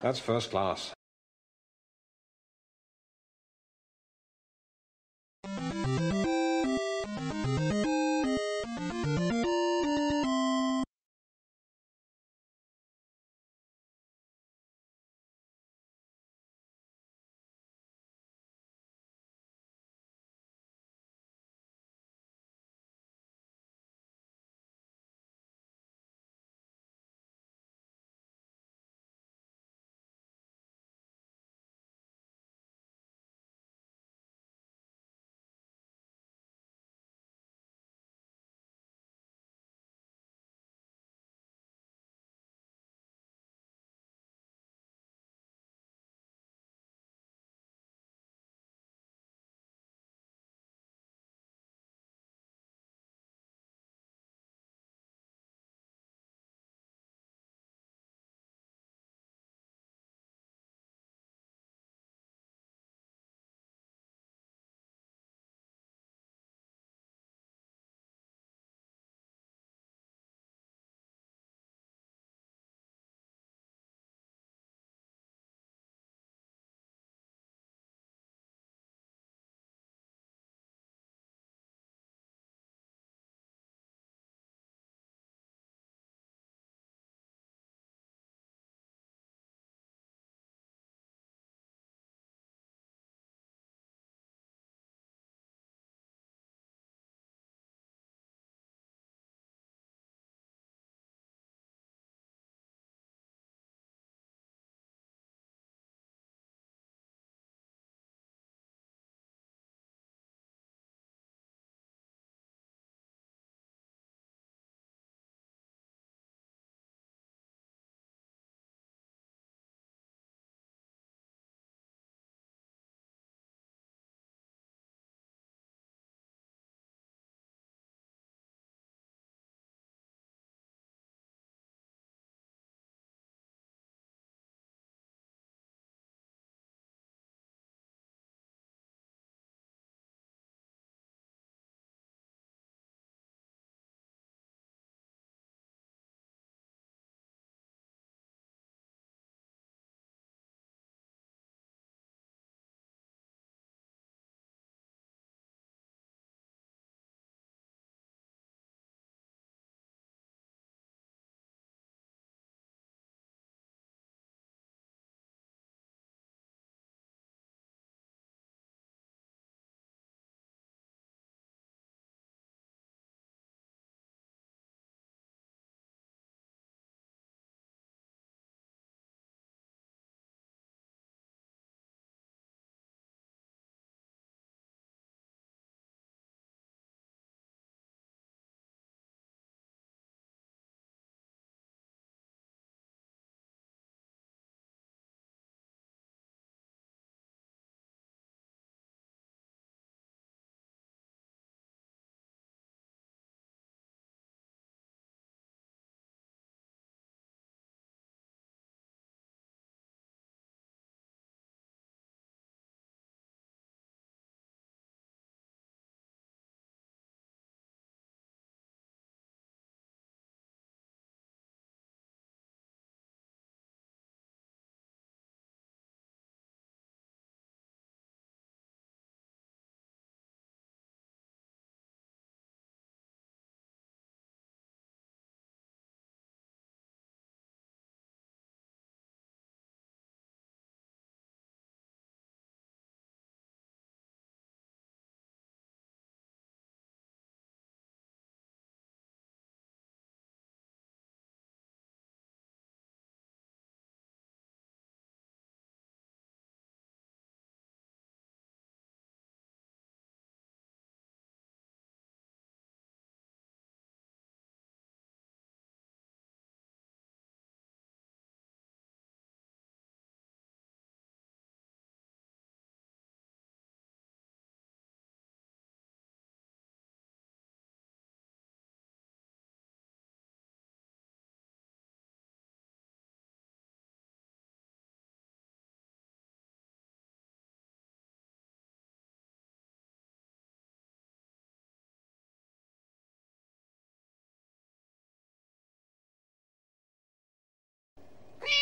That's first class. Whee!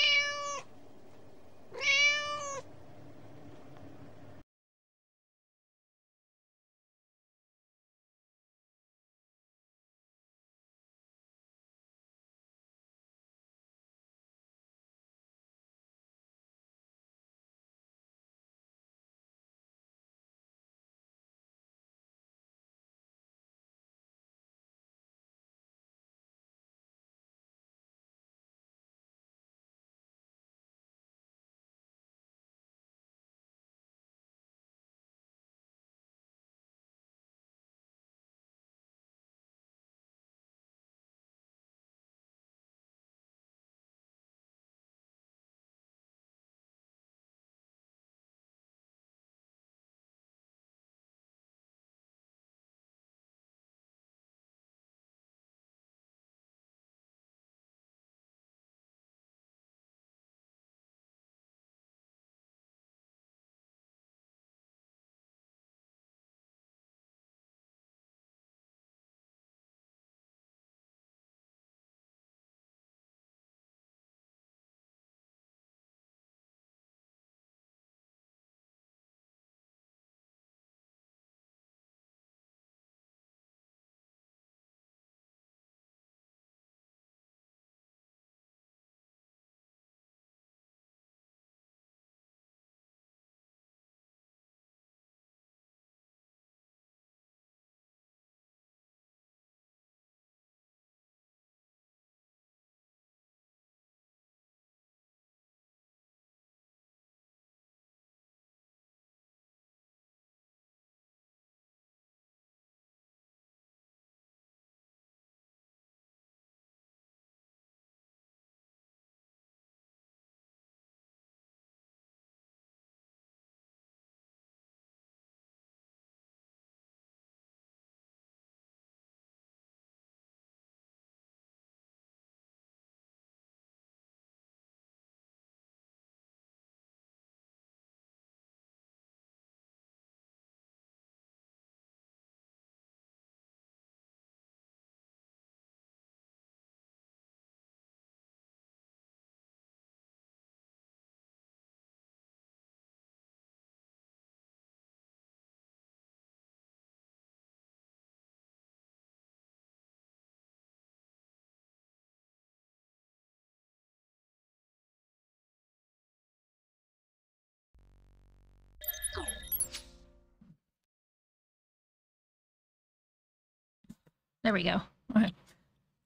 There we go. Okay.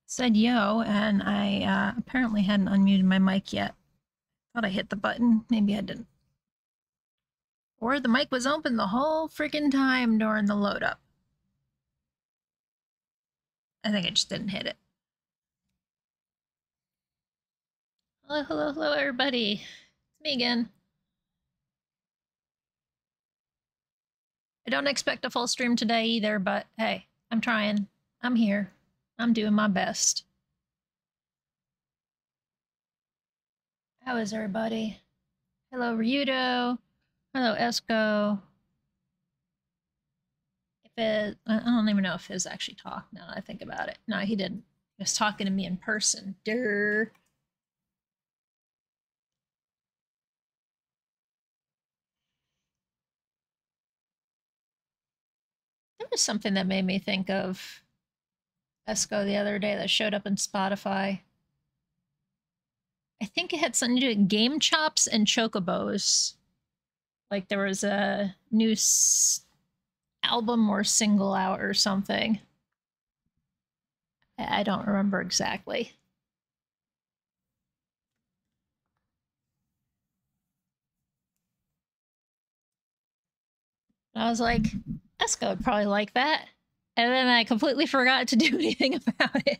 Said yo, and I uh, apparently hadn't unmuted my mic yet. Thought I hit the button. Maybe I didn't. Or the mic was open the whole freaking time during the load up. I think I just didn't hit it. Hello, hello, hello, everybody. It's me again. I don't expect a full stream today either, but hey, I'm trying. I'm here. I'm doing my best. How is everybody? Hello, Ryudo. Hello, Esco. If it, I don't even know if his actually talked now I think about it. No, he didn't. He was talking to me in person. Durr. There was something that made me think of Esco the other day that showed up in Spotify. I think it had something to do with GameChops and chocobos. Like there was a new s- album or single out or something. I I don't remember exactly. I was like, Esco would probably like that. And then I completely forgot to do anything about it.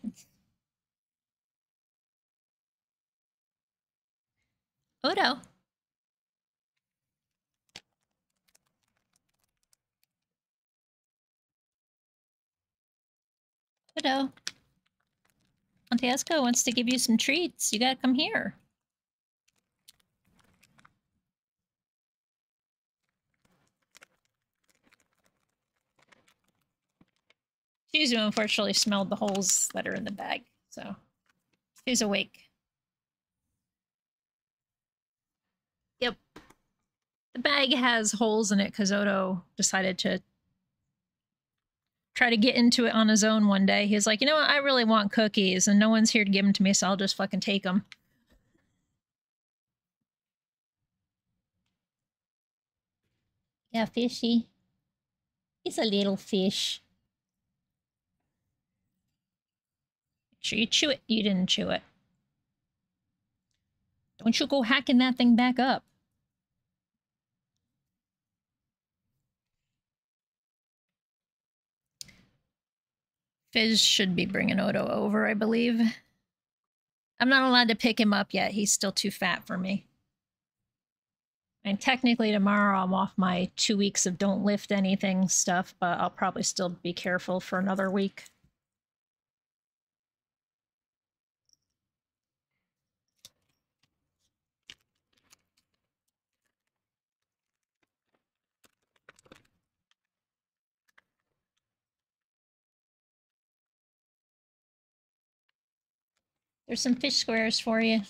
Odo. Odo. Auntie Esco wants to give you some treats. You gotta come here. Suzu unfortunately smelled the holes that are in the bag, so she's awake. Yep. The bag has holes in it because Odo decided to try to get into it on his own one day. He's like, you know what? I really want cookies, and no one's here to give them to me, so I'll just fucking take them. Yeah, fishy. He's a little fish. Sure you chew it. You didn't chew it. Don't you go hacking that thing back up. Fizz should be bringing Odo over, I believe. I'm not allowed to pick him up yet. He's still too fat for me. And technically tomorrow I'm off my two weeks of don't lift anything stuff, but I'll probably still be careful for another week. There's some fish squares for you.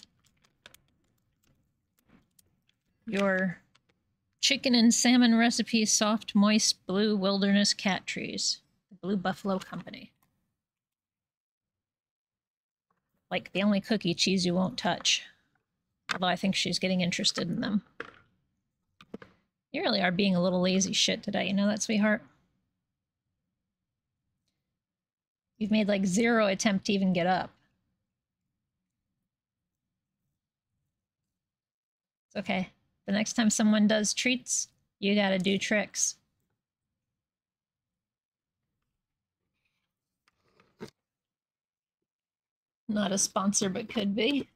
Your chicken and salmon recipe soft, moist, blue wilderness cat trees. Blue Buffalo Company. Like the only cookie cheese you won't touch. Although I think she's getting interested in them. You really are being a little lazy shit today, you know that, sweetheart? You've made like zero attempt to even get up. It's okay. The next time someone does treats, you gotta do tricks. Not a sponsor, but could be.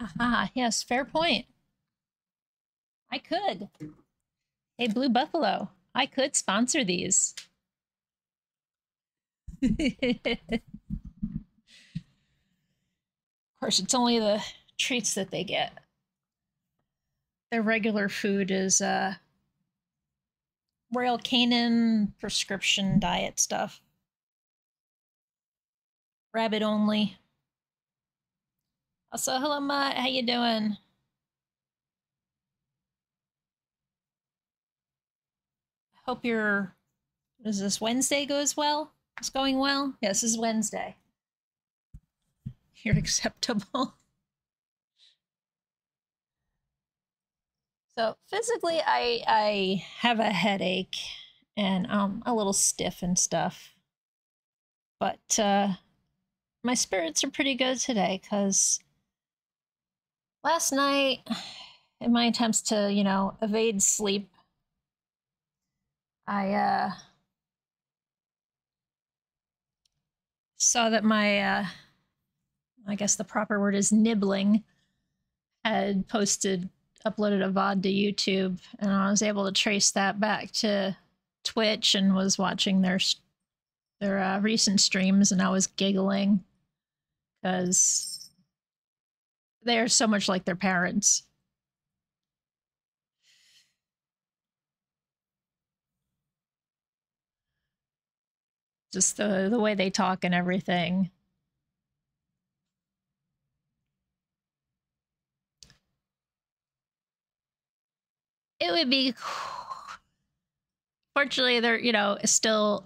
Aha, yes, fair point. I could. Hey, Blue Buffalo, I could sponsor these. of course, it's only the treats that they get. Their regular food is uh Royal Canin prescription diet stuff. Rabbit only. Also, hello Mutt, how you doing? I hope your does this Wednesday goes well? It's going well? Yes, this is Wednesday. You're acceptable. So physically, I I have a headache and um a little stiff and stuff. But uh, my spirits are pretty good today because last night, in my attempts to, you know, evade sleep, I uh, saw that my, uh, I guess the proper word is nibbling, had posted, uploaded a VOD to YouTube, and I was able to trace that back to Twitch and was watching their their uh, recent streams, and I was giggling because they are so much like their parents. Just the the way they talk and everything. It would be fortunately they're, you know, still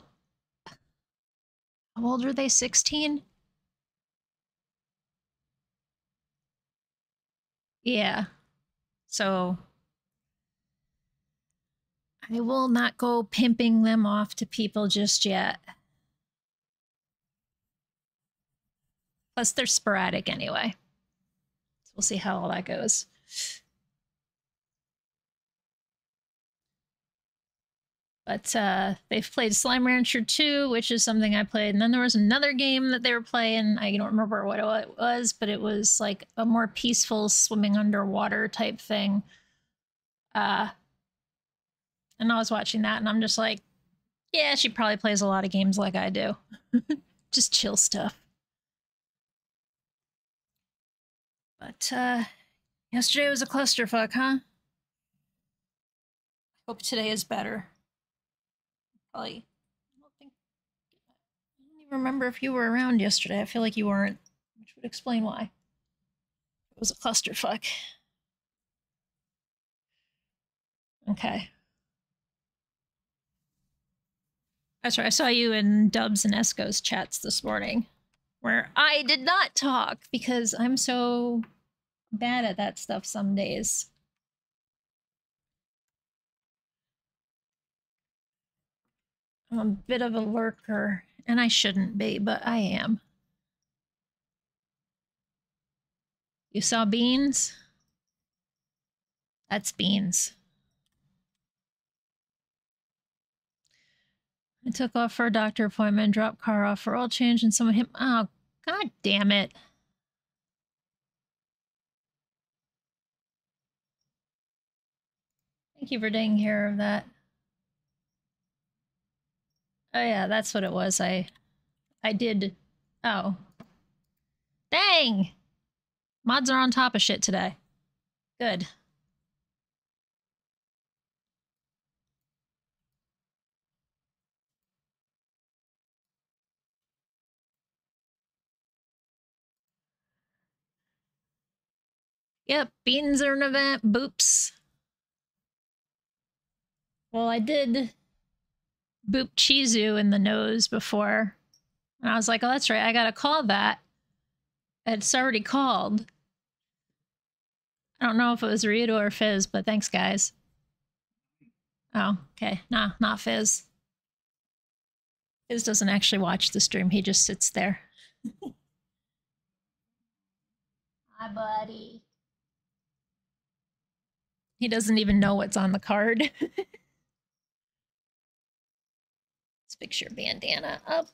how old are they? 16? Yeah. So I will not go pimping them off to people just yet. Plus, they're sporadic anyway. So we'll see how all that goes. But uh, they've played Slime Rancher 2, which is something I played. And then there was another game that they were playing. I don't remember what it was, but it was like a more peaceful swimming underwater type thing. Uh, and I was watching that and I'm just like, yeah, she probably plays a lot of games like I do. just chill stuff. But uh, yesterday was a clusterfuck, huh? Hope today is better. Probably. I don't think. I don't even remember if you were around yesterday. I feel like you weren't, which would explain why. It was a clusterfuck. Okay. That's right. I saw you in Dubs and Esco's chats this morning, where I did not talk because I'm so bad at that stuff some days. I'm a bit of a lurker, and I shouldn't be, but I am. You saw beans? That's beans. I took off for a doctor appointment, dropped car off for oil change, and someone hit. Oh, god damn it. Thank you for taking care of that. Oh yeah, that's what it was. I I did oh. Dang! Mods are on top of shit today. Good. Yep, beans are an event. Boops. Well, I did boop Chizu in the nose before. And I was like, oh, that's right. I got to call that. It's already called. I don't know if it was Ryudo or Fizz, but thanks, guys. Oh, okay. Nah, not Fizz. Fizz doesn't actually watch the stream. He just sits there. Hi, buddy. He doesn't even know what's on the card. Let's fix your bandana up.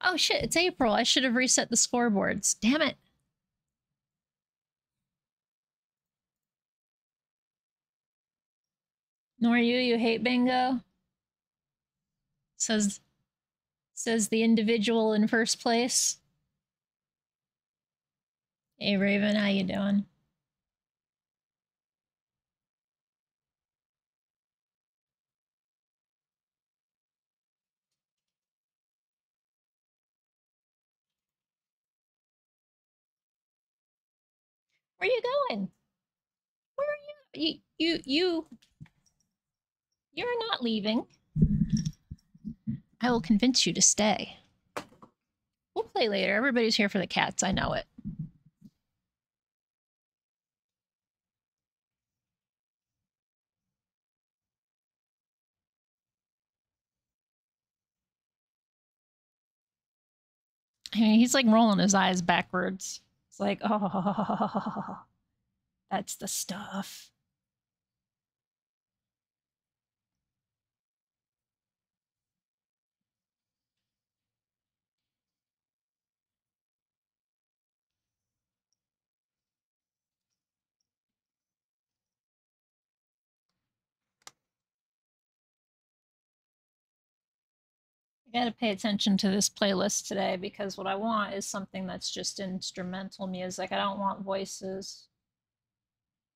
Oh shit, it's April. I should have reset the scoreboards. Damn it. Nor you, you hate bingo? Says says the individual in first place. Hey Raven, how you doing? Where are you going? Where are you? You, you, you, you're not leaving. I will convince you to stay. We'll play later. Everybody's here for the cats. I know it. I mean, he's like rolling his eyes backwards. Like, oh, that's the stuff. I got to pay attention to this playlist today because what I want is something that's just instrumental music. I don't want voices.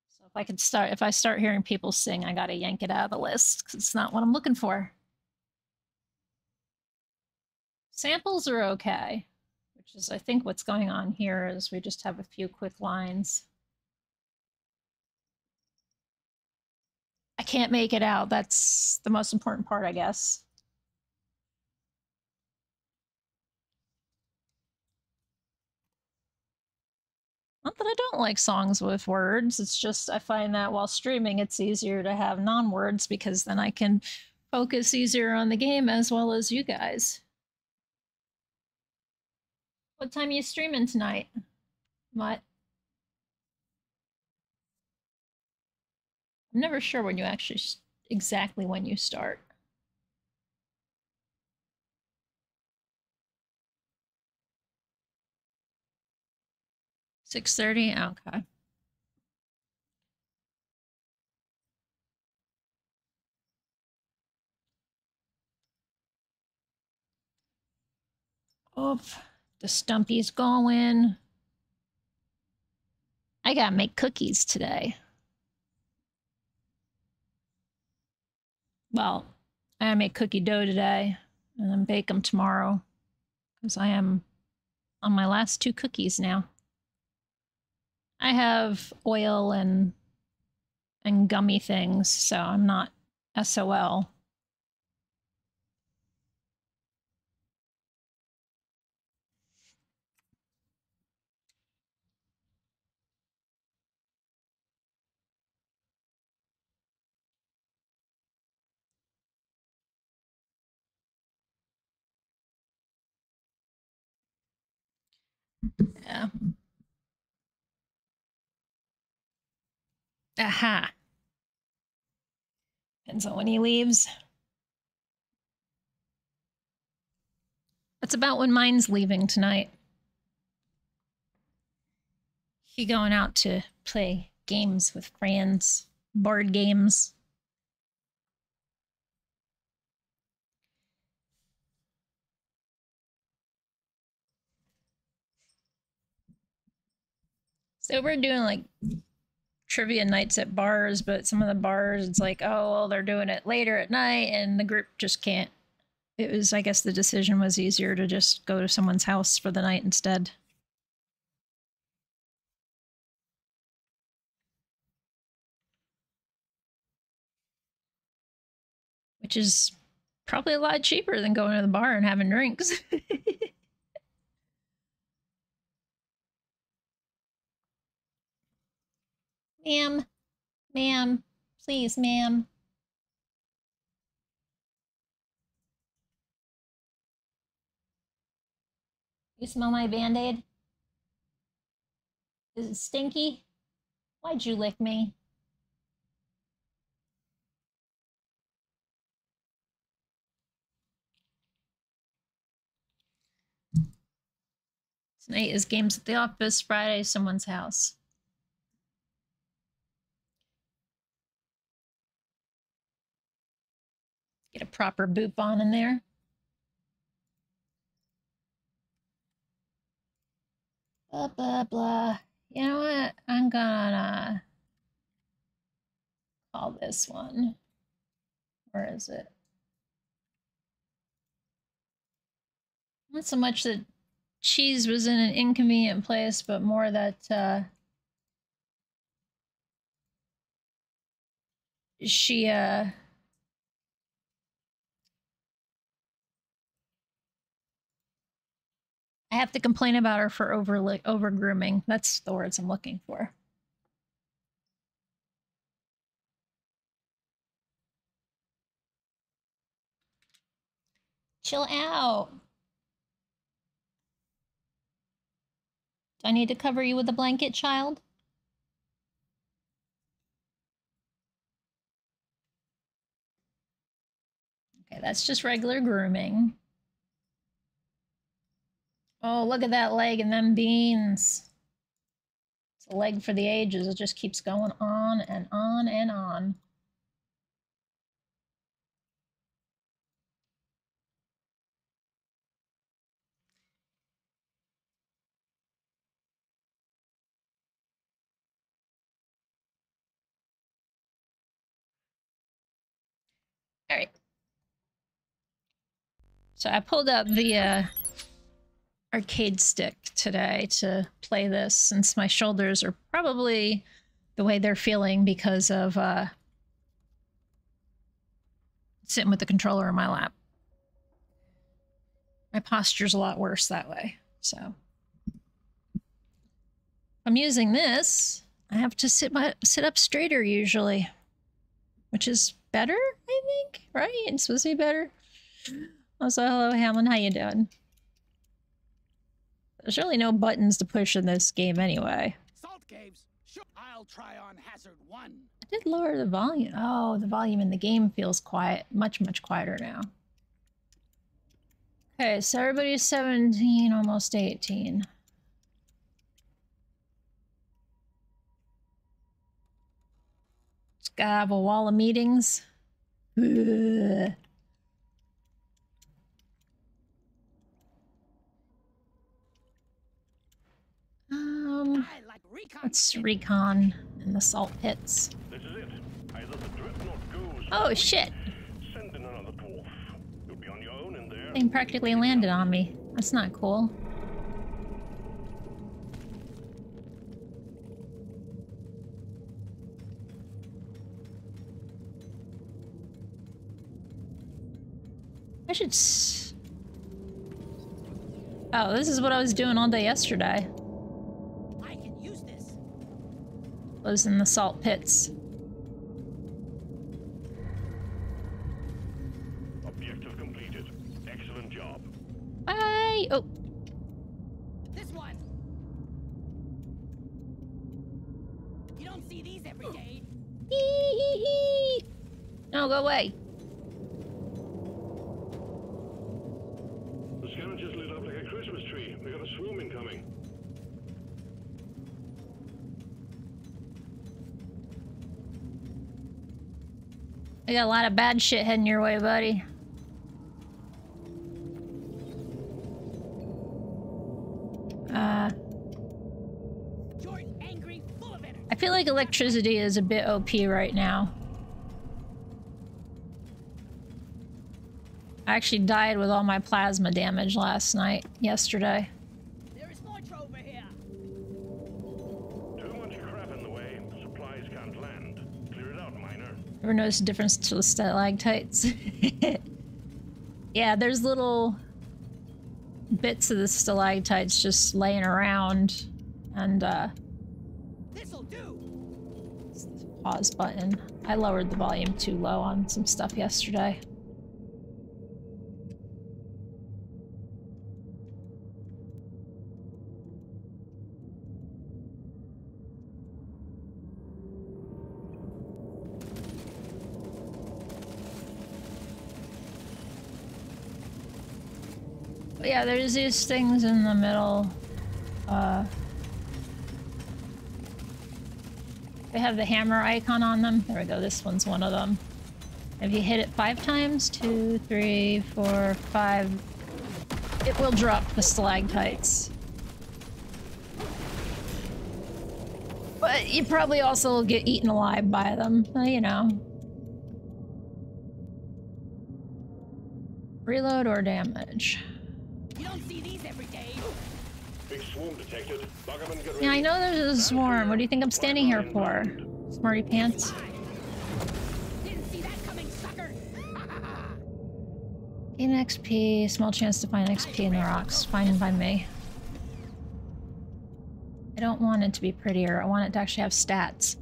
So if I could start, if I start hearing people sing, I got to yank it out of the list because it's not what I'm looking for. Samples are okay, which is, I think, what's going on here is we just have a few quick lines. I can't make it out. That's the most important part, I guess. Not that I don't like songs with words. It's just I find that while streaming, it's easier to have non words because then I can focus easier on the game as well as you guys. What time are you streaming tonight? What? I'm never sure when you actually exactly when you start. 6.30? Okay. Oh, the stumpy's going. I gotta make cookies today. Well, I gotta make cookie dough today and then bake them tomorrow because I am on my last two cookies now. I have oil and and gummy things, so I'm not SOL. Yeah. Aha. Depends on when he leaves. That's about when mine's leaving tonight. He going out to play games with friends, board games. So we're doing like trivia nights at bars, but some of the bars, it's like, oh, well, they're doing it later at night, and the group just can't. It was, I guess, the decision was easier to just go to someone's house for the night instead. Which is probably a lot cheaper than going to the bar and having drinks. Ma'am, ma'am, please, ma'am. You smell my band aid? Is it stinky? Why'd you lick me? Tonight is games at the office, Friday, someone's house. Get a proper boot on in there. Blah, blah, blah. You know what? I'm gonna call this one. Where is it? Not so much that cheese was in an inconvenient place, but more that uh, she uh, I have to complain about her for over over grooming. That's the words I'm looking for. Chill out. Do I need to cover you with a blanket, child? Okay, that's just regular grooming. Oh, look at that leg and them beans. It's a leg for the ages. It just keeps going on and on and on. All right. So I pulled up the uh, arcade stick today to play this since my shoulders are probably the way they're feeling because of uh, sitting with the controller in my lap. My posture's a lot worse that way. So I'm using this. I have to sit my sit up straighter usually, which is better, I think, right? It's supposed to be better. Also, hello, Hamlin. How you doing? There's really no buttons to push in this game anyway. Salt caves. Sure. I'll try on hazard one. I did lower the volume. Oh, the volume in the game feels quiet. Much, much quieter now. Okay, so everybody's 17, almost 18. Just gotta have a wall of meetings. Ugh. Um, I recon. let's recon in the salt pits. This is it. Either the dreadnought goes. Oh shit! Send in another dwarf. You'll be on your own in there. Thing practically landed on me. That's not cool. I should. S oh, this is what I was doing all day yesterday. I can use this. Was in the salt pits. Objective completed. Excellent job. Bye. Oh, This one. You don't see these every day. hee hee hee. No, go away. The scavengers lit up like a Christmas tree. We got a swarm incoming. I got a lot of bad shit heading your way, buddy. Uh, angry. I feel like electricity is a bit OP right now. I actually died with all my plasma damage last night, yesterday. Noticed a difference to the stalactites? yeah, there's little bits of the stalactites just laying around. And, uh, This'll do. pause button. I lowered the volume too low on some stuff yesterday. Yeah, there's these things in the middle. Uh, They have the hammer icon on them. There we go. This one's one of them. If you hit it five times, two, three, four, five, it will drop the stalactites. But you probably also get eaten alive by them, uh, you know. Reload or damage. You don't see these every day. Big swarm detected. Buggerman, get ready. Yeah, I know there's a swarm. What do you think I'm standing here for? Smarty pants. Didn't see that coming, sucker. Gain XP, small chance to find XP in the rocks. Fine by me. I don't want it to be prettier. I want it to actually have stats.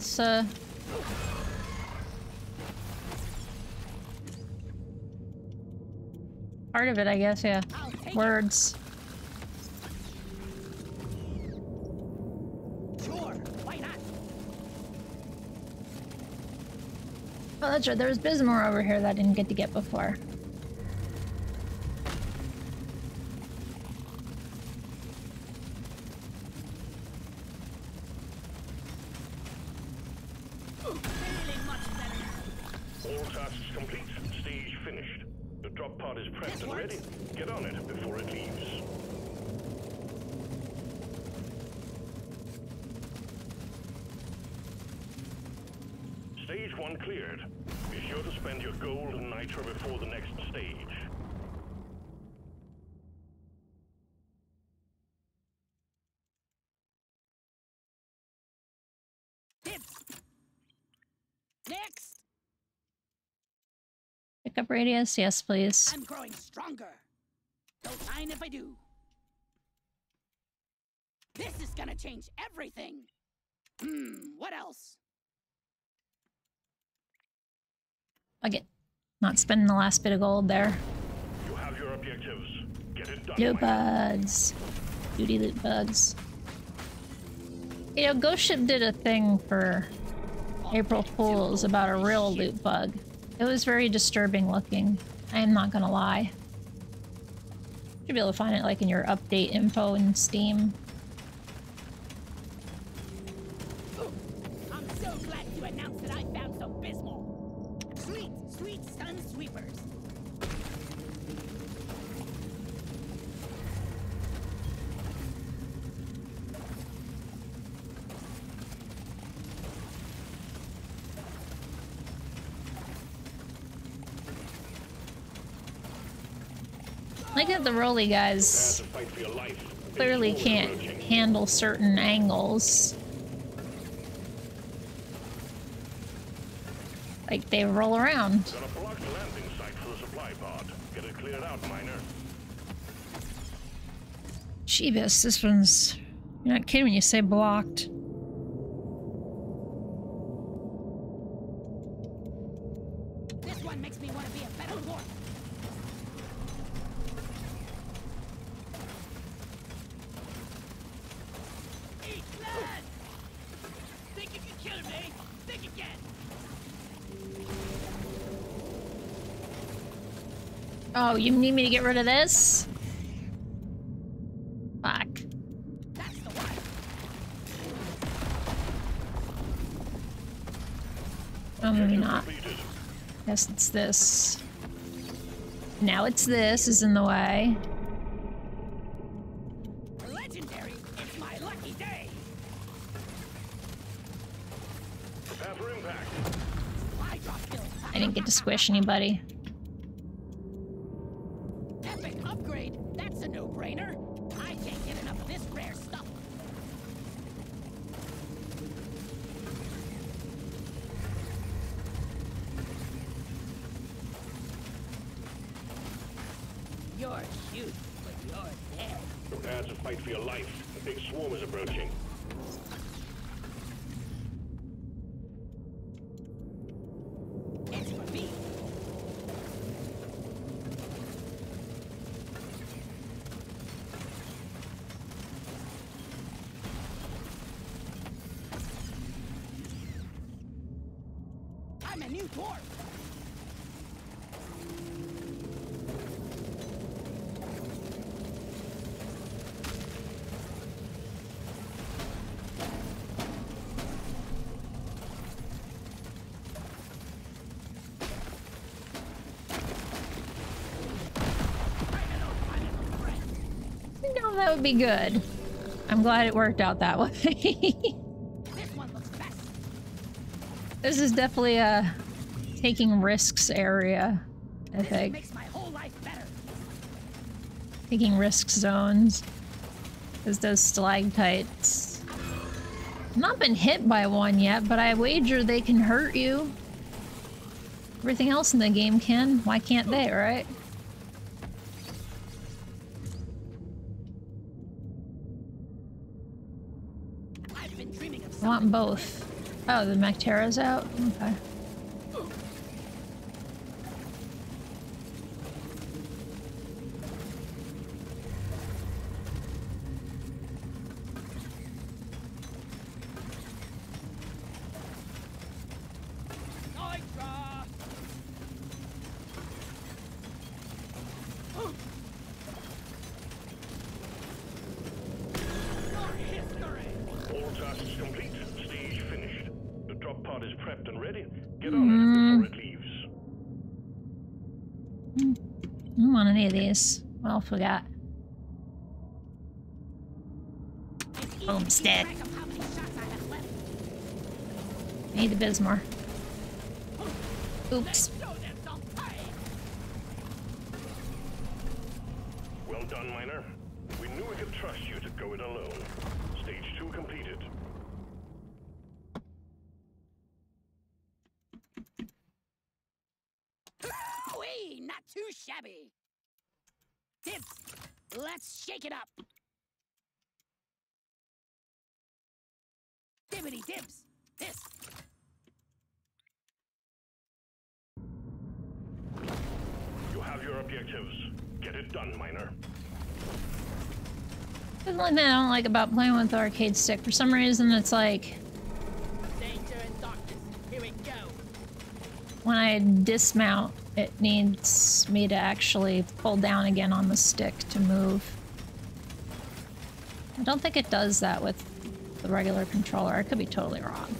That's uh part of it, I guess, yeah. Words. Sure, why not? Oh, that's right. There was Bismor over here that I didn't get to get before. Feeling much better now. All tasks complete. Stage finished. The drop pod is prepped This and works. ready. Get on it before it leaves. Stage one cleared. Be sure to spend your gold and nitra before the next stage. Hits! Next! Pickup radius, yes, please. I'm growing stronger. Don't mind if I do. This is gonna change everything. Hmm, what else? Fuck it. Not spending the last bit of gold there. You have your objectives. Get it done. Loot bugs. Duty loot bugs. You know, Ghost Ship did a thing for April Fools about a real loot bug. It was very disturbing looking. I am not gonna lie. You should be able to find it like in your update info in Steam. The Roly guys clearly can't handle certain angles. Like they roll around. Jeebus, this one's. You're not kidding when you say blocked. You need me to get rid of this? Fuck. That's the one! Oh, maybe not. Completed. Guess it's this. Now it's this is in the way. Legendary! It's my lucky day! Prepare impact. Fly drop kill. I didn't get to squish anybody. Epic upgrade! That's a no-brainer! I can't get enough of this rare stuff! You're cute, but you're dead. Prepare to fight for your life. A big swarm is approaching. It's for me! I'm a new dwarf! No, that would be good. I'm glad it worked out that way. This one looks best! this is definitely a taking risks area, I think. Taking risk zones. Because those stalactites. I've not been hit by one yet, but I wager they can hurt you. Everything else in the game can. Why can't they, right? I want both. Oh, the Mactera's out? Okay. anyways. Well, forgot. Homestead. Need the Bismor. Oops. only thing I don't like about playing with the arcade stick. For some reason, it's like... When I dismount, it needs me to actually pull down again on the stick to move. I don't think it does that with the regular controller. I could be totally wrong.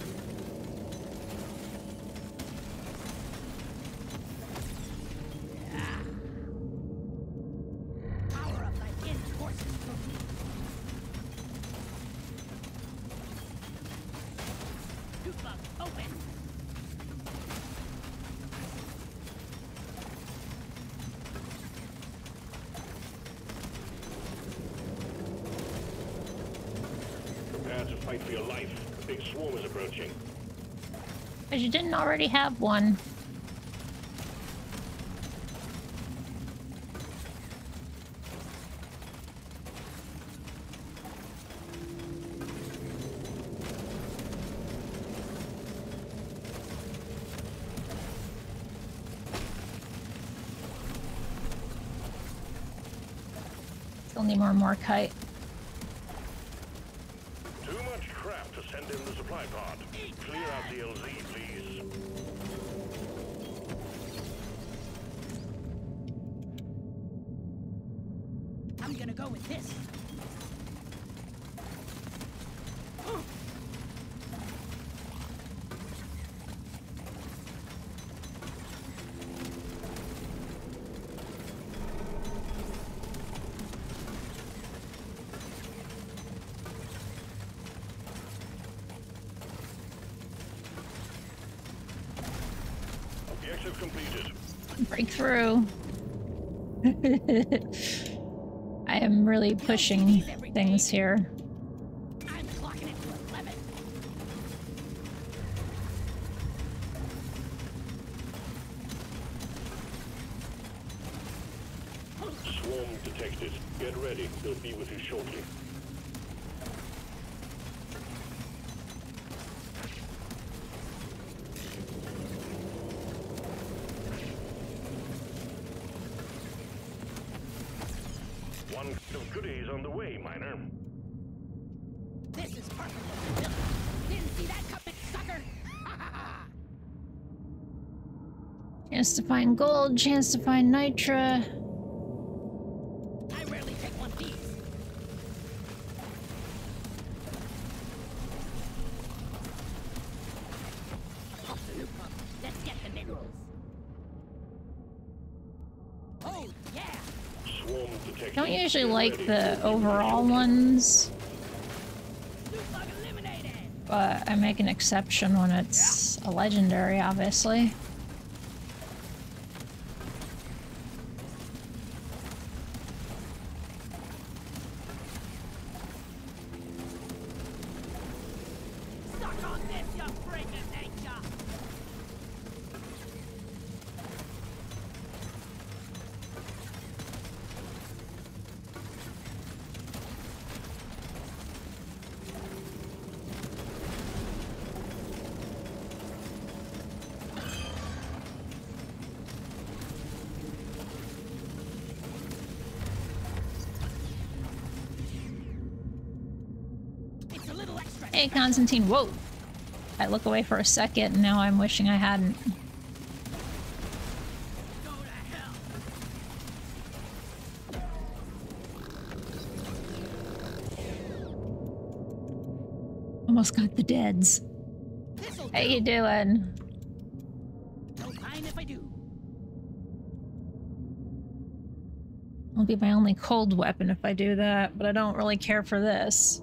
already have one. Still need more more kite. I am really pushing things here. find gold, chance to find nitra. don't usually like the overall ones. But I make an exception when it's a legendary, obviously. Constantine. Whoa. I look away for a second, and now I'm wishing I hadn't. Almost got the deads. How you doing? Don't mind if I do. Will be my only cold weapon if I do that, but I don't really care for this.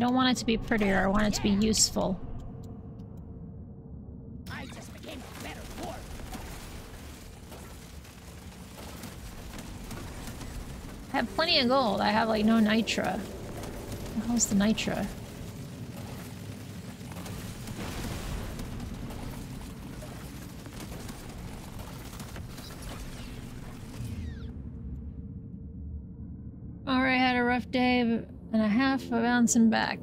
Don't want it to be prettier, I want it to be useful. I just became a better dwarf. I have plenty of gold. I have like no nitra. How's the nitra? Alright, I had a rough day and a half of bouncing back.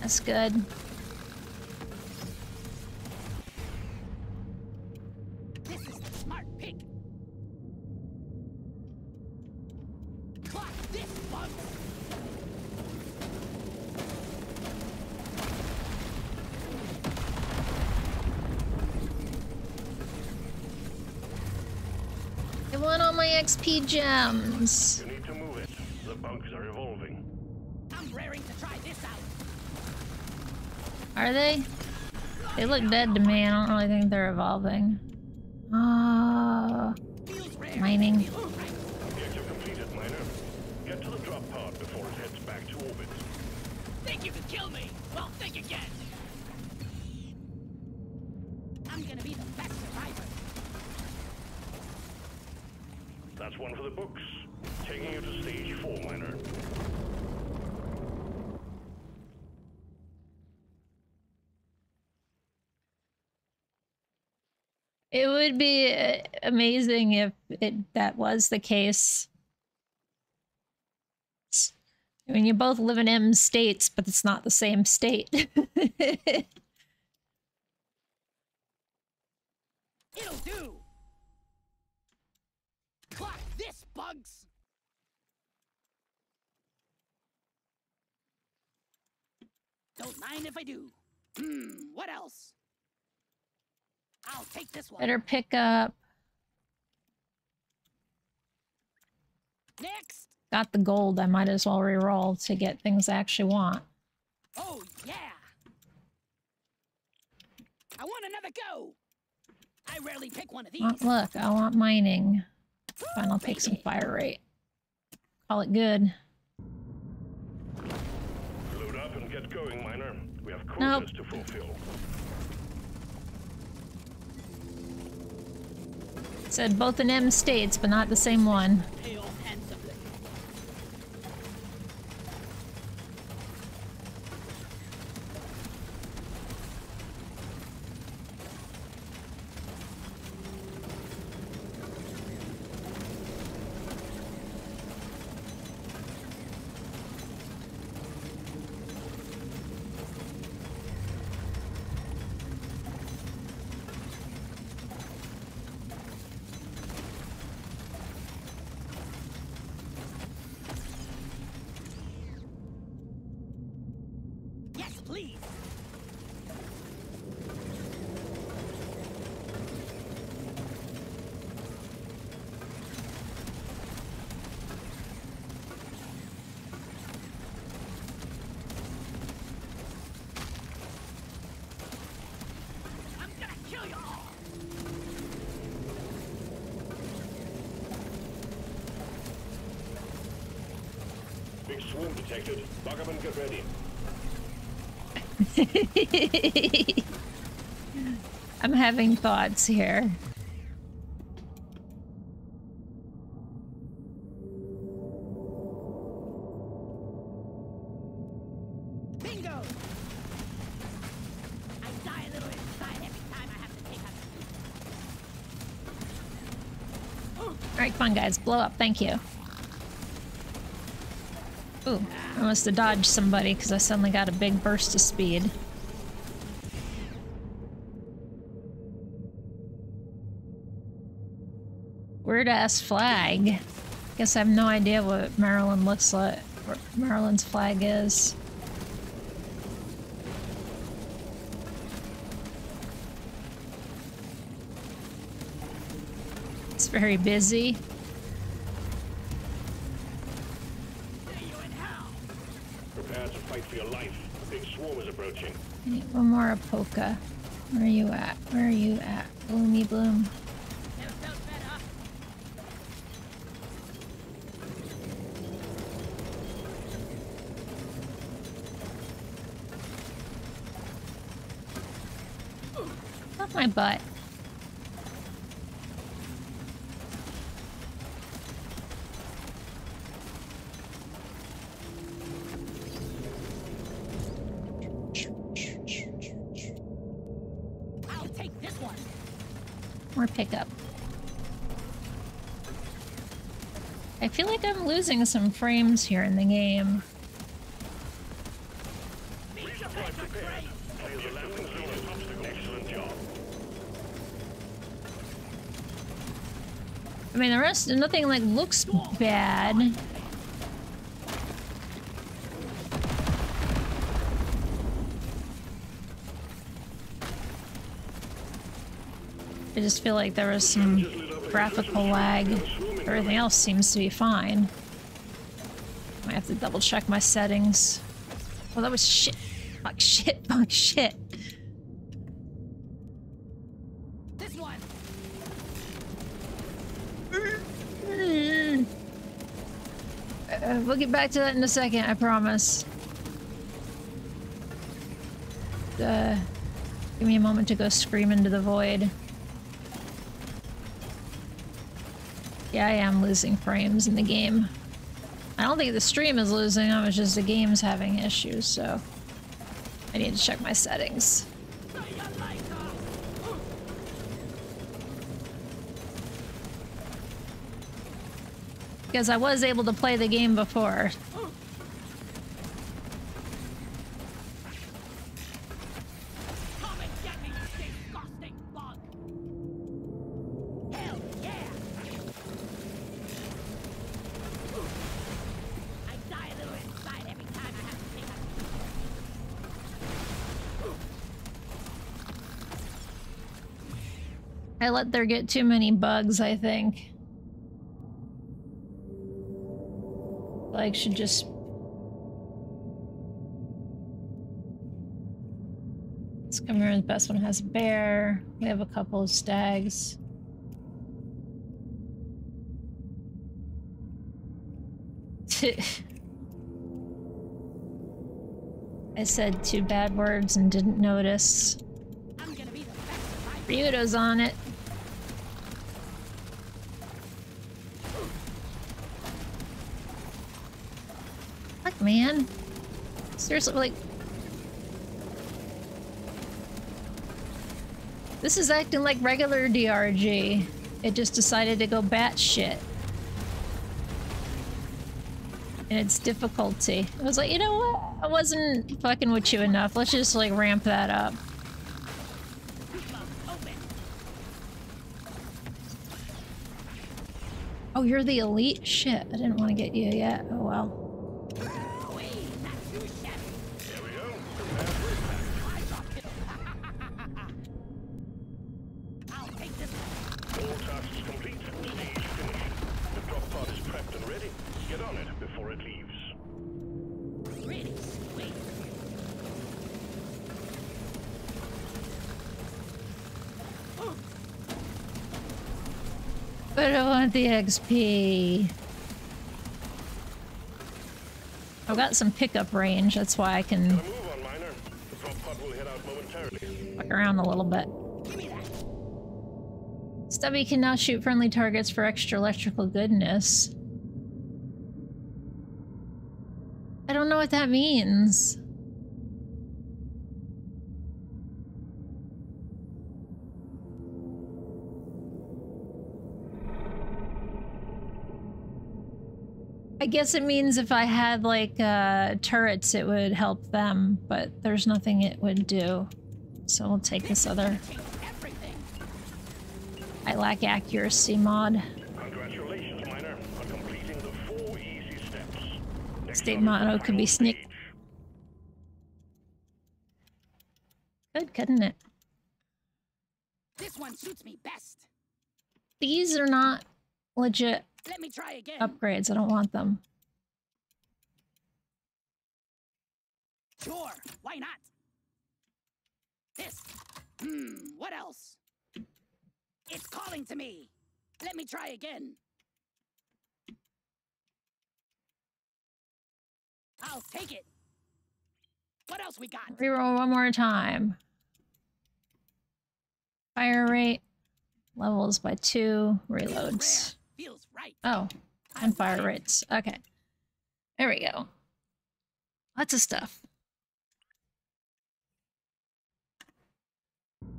That's good. XP gems. You need to move it. The bugs are evolving. I'm raring to try this out. Are they? They look dead to me. I don't really think they're evolving. Ah, Feels rare. mining. Feels right. Objective completed, miner. Get to the drop pod before it heads back to orbit. Think you can kill me? Well, think again. I'm gonna be the best survivor. That's one for the books. Taking you to stage four, miner. It would be uh, amazing if it that was the case. I mean, you both live in M states, but it's not the same state. It'll do. Clock this, bugs. Don't mind if I do. Hmm, what else? I'll take this one. Better pick up. Next. Got the gold. I might as well reroll to get things I actually want. Oh, yeah. I want another go. I rarely pick one of these. Look, I want mining. Fine, I'll take some fire rate. Call it good. Load up and get going, miner. We have Nope. quotas to fulfill. Said both in M states, but not the same one. Pay off handsomely. Yes, please. I'm gonna kill you all. Big swarm detected. Buck up and get ready. I'm having thoughts here. Bingo! I die a little inside every time I have to take out. Alright, come on, guys. Blow up. Thank you. Ooh, I must have dodged somebody because I suddenly got a big burst of speed. Weird ass flag. Guess I have no idea what Maryland looks like. What Maryland's flag is. It's very busy. You in hell. Prepare to fight for your life. A big swarm is approaching. I need one more Apoca. Where are you at? Where losing some frames here in the game. I mean, the rest, nothing like looks bad. I just feel like there was some graphical lag. Everything else seems to be fine. To double check my settings. Well, that was shit. Fuck shit. Fuck shit. This one. Uh, we'll get back to that in a second, I promise. Uh, give me a moment to go scream into the void. Yeah, I am losing frames in the game. I don't think the stream is losing them, it's just the game's having issues, so... I need to check my settings. Because I was able to play the game before. I let there get too many bugs, I think. Like, should just. Let's come here. The best one has a bear. We have a couple of stags. I said two bad words and didn't notice. I'm gonna be the best survivor. Ryudo's on it. Man. Seriously, like... This is acting like regular DRG. It just decided to go batshit. And its difficulty. I was like, you know what? I wasn't fucking with you enough. Let's just, like, ramp that up. Oh, you're the elite? Shit, I didn't want to get you yet. Oh well. The XP. I've got some pickup range, that's why I can fuck around a little bit. Stubby can now shoot friendly targets for extra electrical goodness. I don't know what that means. Guess it means if I had like uh, turrets, it would help them, but there's nothing it would do. So we'll take this other I lack accuracy mod. Congratulations, Miner, on completing the four easy steps. Next State up is the motto could be final sneak- Good, couldn't it? This one suits me best. These are not legit Let me try again. upgrades. I don't want them. Sure, why not? This. Hmm, what else? It's calling to me. Let me try again. I'll take it. What else we got? Reroll one more time. Fire rate levels by two reloads. Rare. Feels right. Oh, I and fire rates. Okay. There we go. Lots of stuff.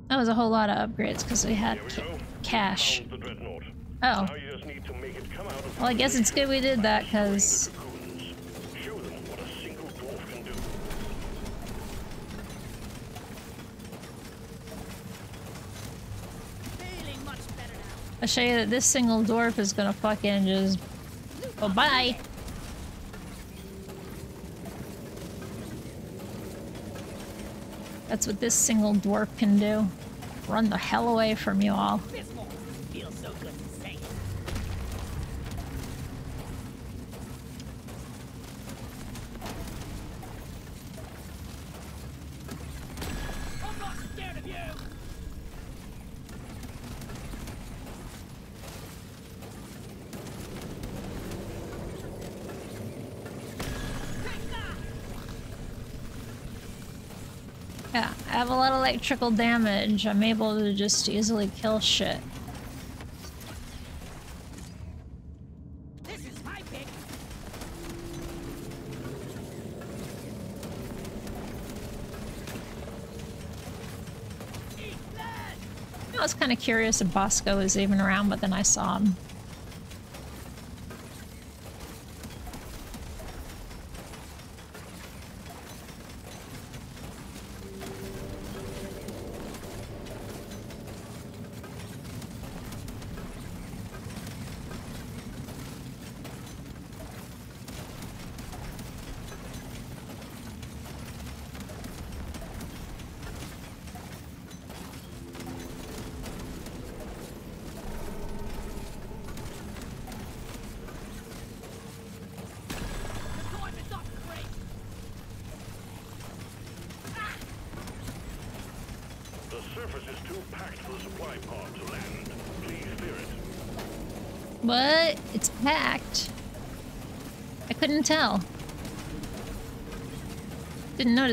That was a whole lot of upgrades because we had we ca- cash. Found the dreadnought. Oh, Now you just need to make it come out of well, I guess it's good we did that because I'll show you that this single dwarf is gonna fucking just oh bye. That's what this single dwarf can do. Run the hell away from you all. Electrical damage. I'm able to just easily kill shit. This is my pick. Eat that. I was kind of curious if Bosco was even around, but then I saw him.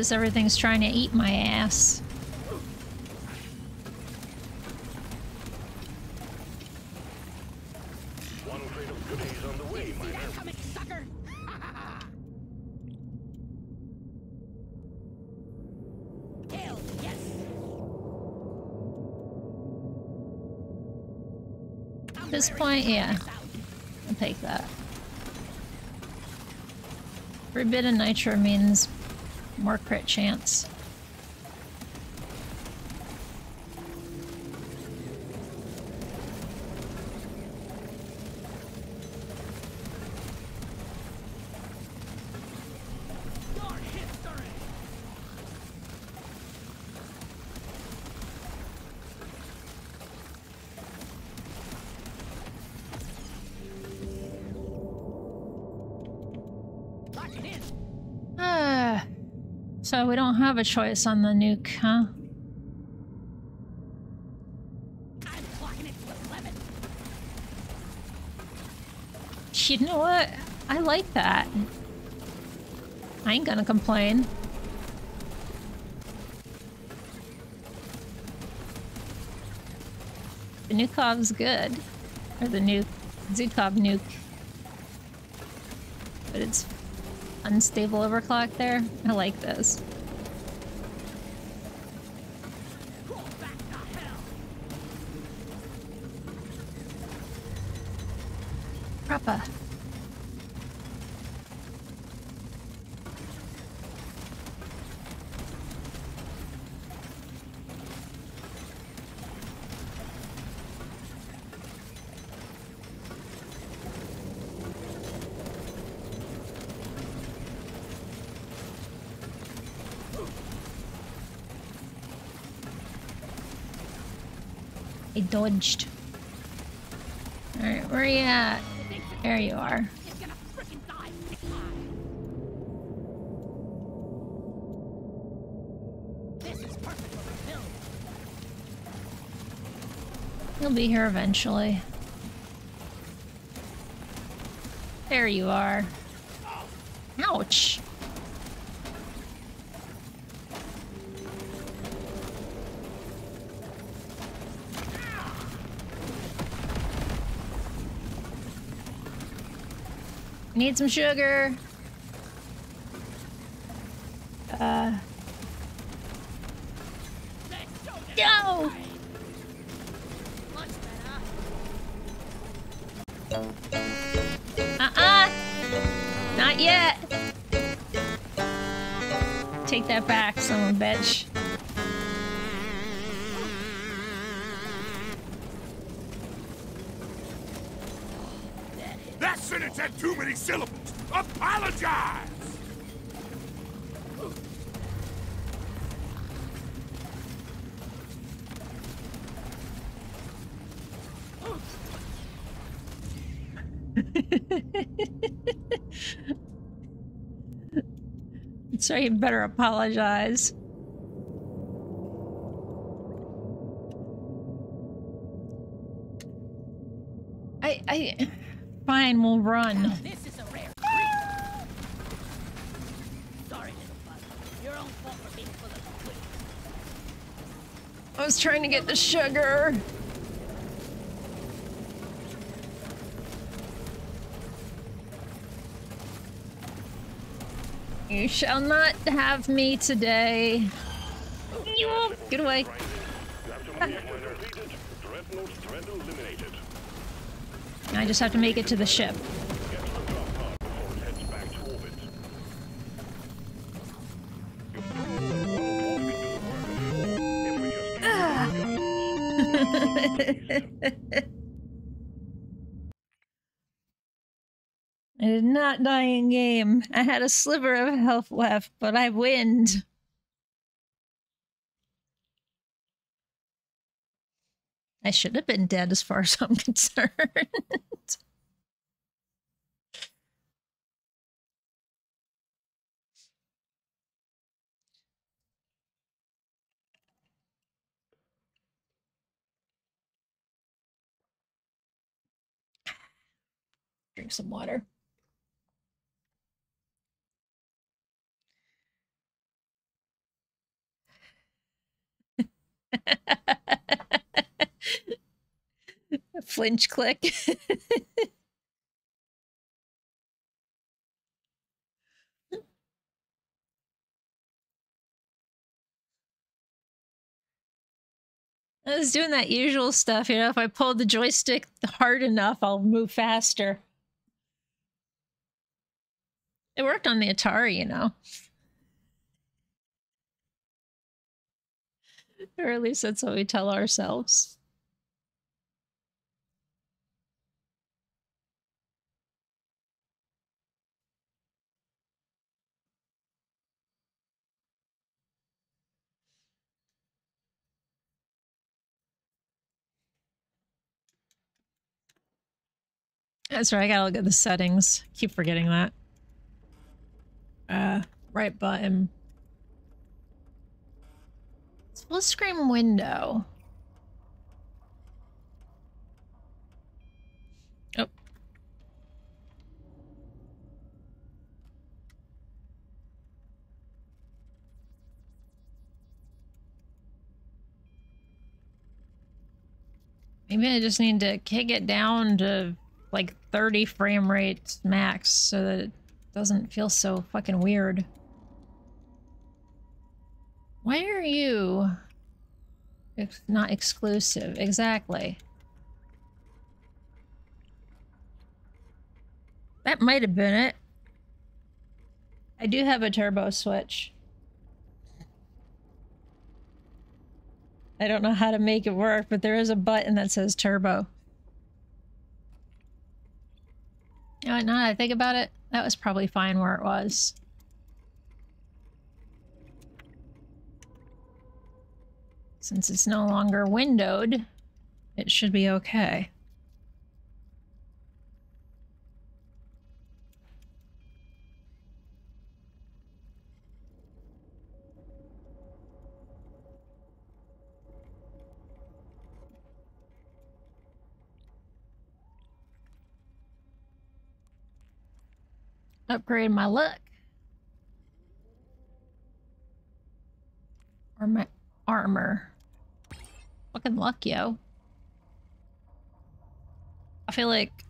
Notice everything's trying to eat my ass. One crate of goodies on the way, See Miner. that coming, sucker? Hell yes. I'm At this point, yeah. try this out. I'll take that. Forbidden Nitro means more crit chance. So we don't have a choice on the nuke, huh? I'm clocking it to 11. You know what? I like that. I ain't gonna complain. The Nukov's good. Or the nuke. Zhukov nuke. But it's unstable overclock there. I like this. Dodged. Alright, where are you at? There you are. He'll be here eventually. There you are. Ouch. Need some sugar. Many syllables. Apologize! So you better apologize. I, I, fine, we'll run. This is a rare treat. Sorry, little bud. Your own fault for being full of quick. I was trying to get the sugar. You shall not have me today. Get away. I just have to make it to the ship. Die game. I had a sliver of health left, but I winned. I should have been dead as far as I'm concerned. Drink some water. Flinch click. I was doing that usual stuff, you know, if I pull the joystick hard enough, I'll move faster. It worked on the Atari, you know. Or at least that's what we tell ourselves. That's right, I gotta look at the settings. Keep forgetting that. Uh, right button. Split screen window. Oh. Maybe I just need to kick it down to like 30 frame rates max so that it doesn't feel so fucking weird. Why are you not exclusive? Exactly. That might have been it. I do have a turbo switch. I don't know how to make it work, but there is a button that says turbo. You know what, now I think about it, that was probably fine where it was. Since it's no longer windowed, it should be okay. Upgrade my luck. Or my armor. Fucking luck, yo. I feel like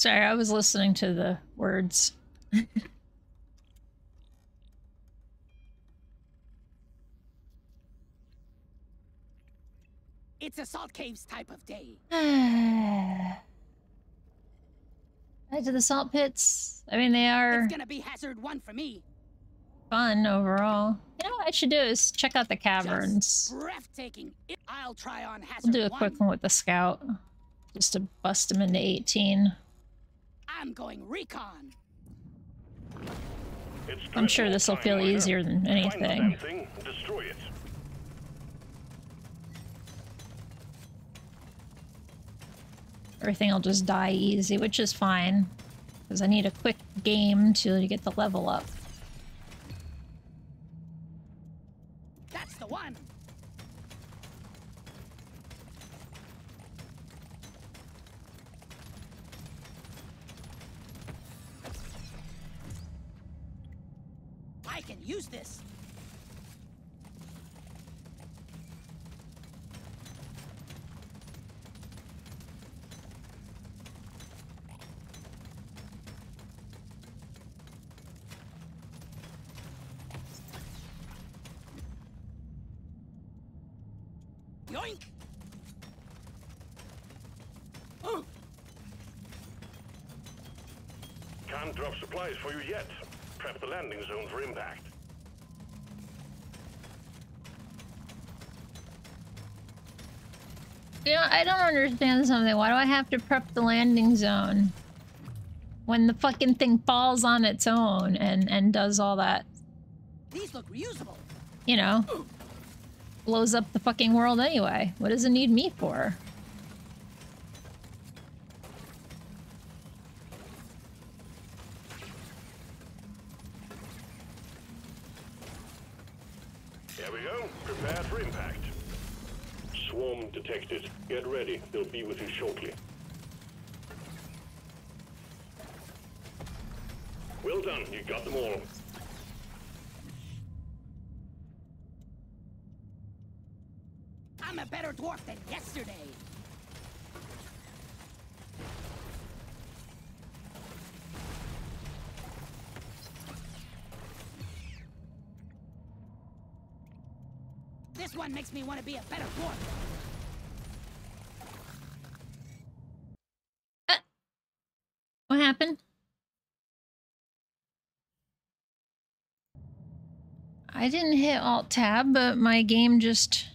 Sorry, I was listening to the words. It's a salt caves type of day. Back to the salt pits. I mean, they are It's gonna be hazard one for me. fun overall. You know what I should do is check out the caverns. Just breathtaking. I'll try on hazard We'll do a one. quick one with the scout. Just to bust him into 18. I'm going recon. I'm sure this will feel easier than anything. damn thing and destroy it. Everything will just die easy, which is fine. Because I need a quick game to get the level up. I don't understand something. Why do I have to prep the landing zone? When the fucking thing falls on its own and, and does all that, these look reusable. you know, blows up the fucking world anyway. What does it need me for? There we go. Prepare for impact. Swarm detected. Get ready. They'll be with you shortly. Well done. You got them all. I'm a better dwarf than yesterday. One makes me want to be a better dwarf. Uh, what happened? I didn't hit Alt Tab, but my game just.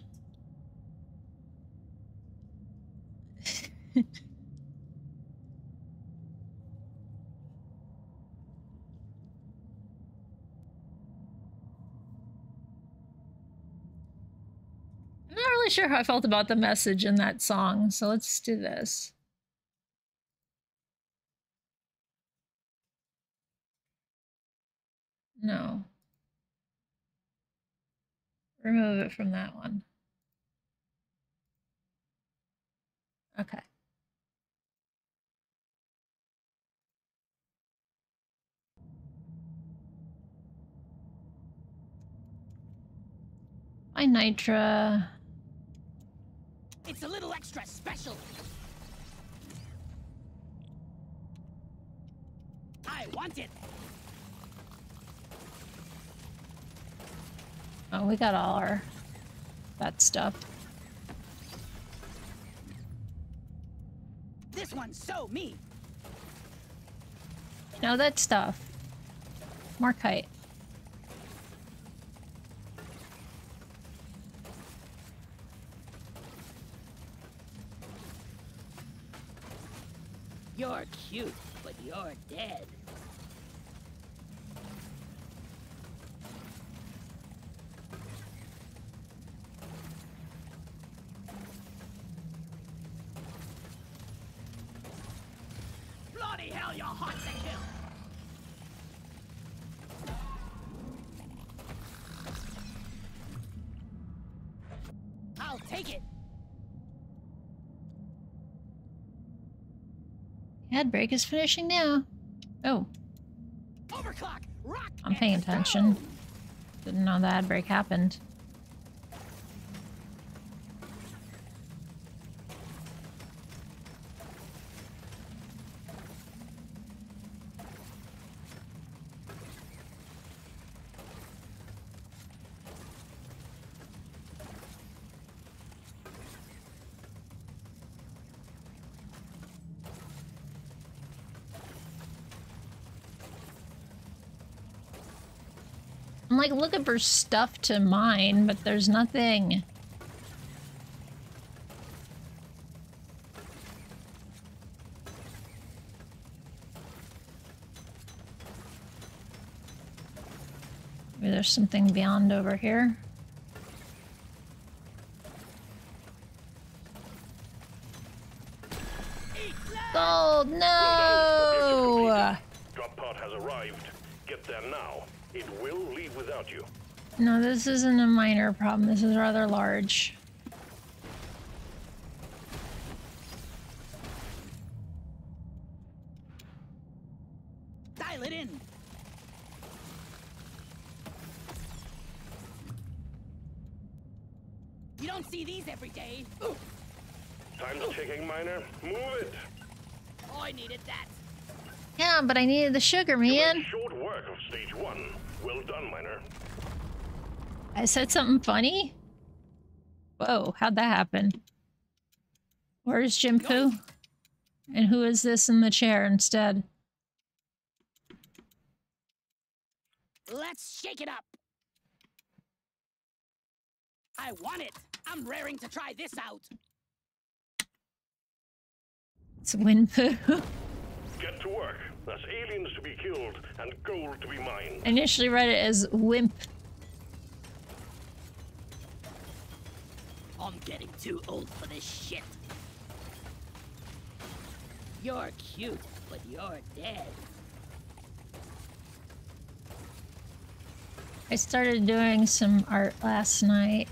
Sure how I felt about the message in that song, so let's do this. No. Remove it from that one. Okay. My Nitra. It's a little extra special. I want it. Oh, we got all our that stuff. This one's so me. No, that stuff. More kite. You're cute, but you're dead. Bloody hell, you're hot to kill! I'll take it! Ad break is finishing now. Oh, Overclock! Rock! I'm paying attention. didn't know the ad break happened. Like looking for stuff to mine, but there's nothing. Maybe there's something beyond over here. Gold, no! Drop pod has arrived. Get there now. It will leave without you. No, this isn't a minor problem. This is rather large. Dial it in! You don't see these every day. Ooh, Time's ticking, miner. Move it. Oh, I needed that. Yeah, but I needed the sugar, man. short work of stage one. Well done, miner. I said something funny? Whoa, how'd that happen? Where's Jim Poo? And who is this in the chair instead? Let's shake it up. I want it. I'm raring to try this out. It's Win Poo. Get to work. There's aliens to be killed and gold to be mined. I initially read it as Wimp. I'm getting too old for this shit. You're cute, but you're dead. I started doing some art last night.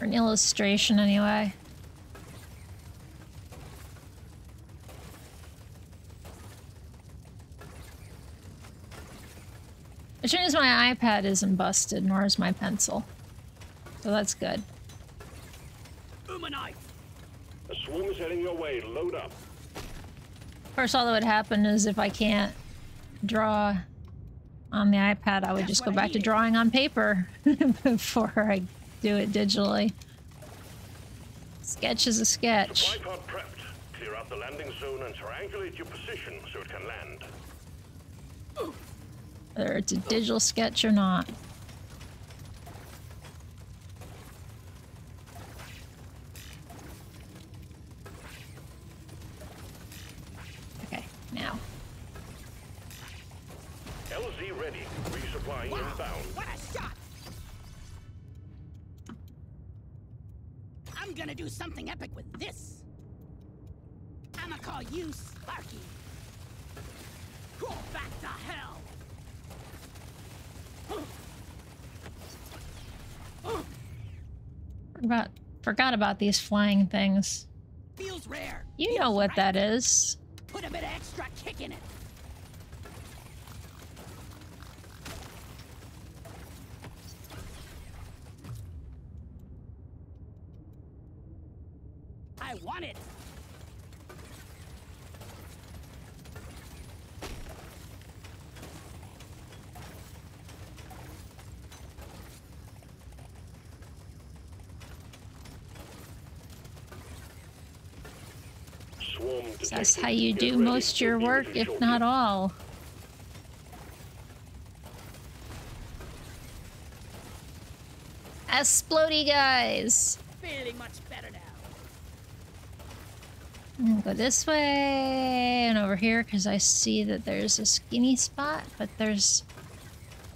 Or an illustration, anyway. As soon as my iPad isn't busted, nor is my pencil. So that's good. Umanite! A swarm is heading your way. Load up. Of course, all that would happen is if I can't draw on the iPad, I would That's just go back to drawing on paper before I do it digitally. Sketch is a sketch. Supply pod prepped. Clear out the landing zone and triangulate your position so it can land. Whether it's a digital sketch or not. Okay, now. LZ ready. Resupply Wow, inbound. what a shot! I'm gonna do something epic with this. I'ma call you Sparky. Go back to hell! Forgot, forgot about these flying things. Feels rare. You know what right. that is. Put a bit of extra kick in it. I want it. swarm That's how you do most your work, if not all. Explody guys! Feeling much better now. I'm gonna go this way and over here because I see that there's a skinny spot, but there's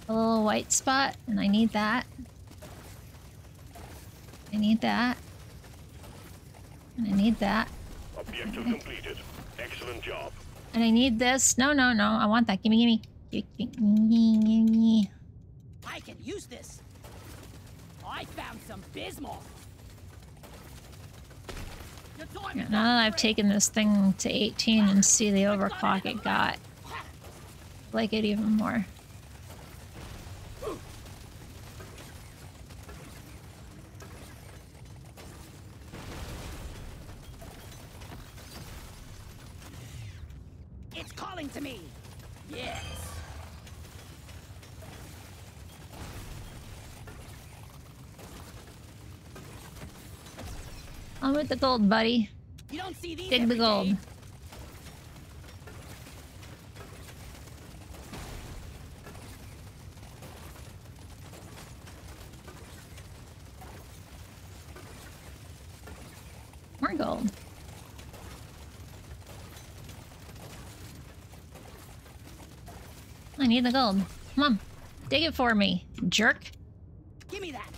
a little white spot and I need that. I need that. And I need that. Objective completed. Excellent job. And I need this. No, no, no. I want that. Gimme, gimme. Gimme. I can use this. I found some Bismor. Yeah, now that I've taken this thing to 18 and see the overclock it got, I like it even more. It's calling to me. Yes. On with the gold, buddy. You don't see these Dig the gold. day. More gold. Need the gold. Come on. Dig it for me, jerk. Give me that.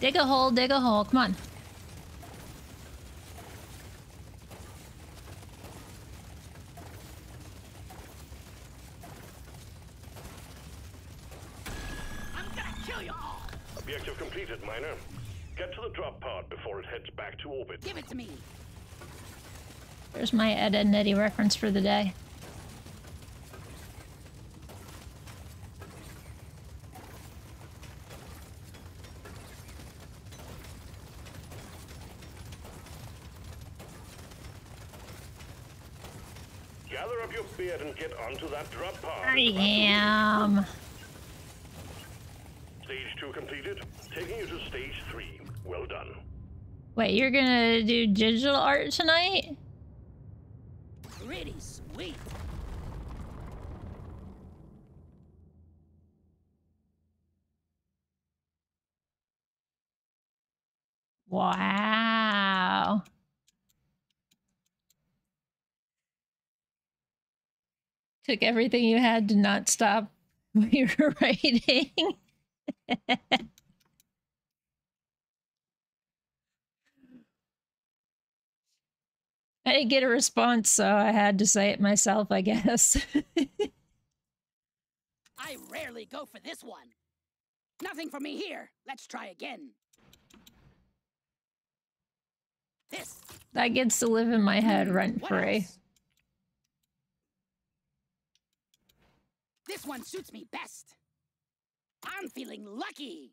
Dig a hole, dig a hole. Come on. I'm gonna kill you all. Objective completed, Miner. Get to the drop pod before it heads back to orbit. Give it to me. There's my Ed, Edd n Eddy reference for the day. Gather up your beard and get onto that drop pod. I am. Stage two completed. Taking you to stage three. Well done. Wait, you're gonna do digital art tonight? Pretty sweet. Wow. Took everything you had to not stop what you were writing. I didn't get a response, so I had to say it myself, I guess. I rarely go for this one. Nothing for me here. Let's try again. This. that gets to live in my head Hmm, rent free. This one suits me best. I'm feeling lucky.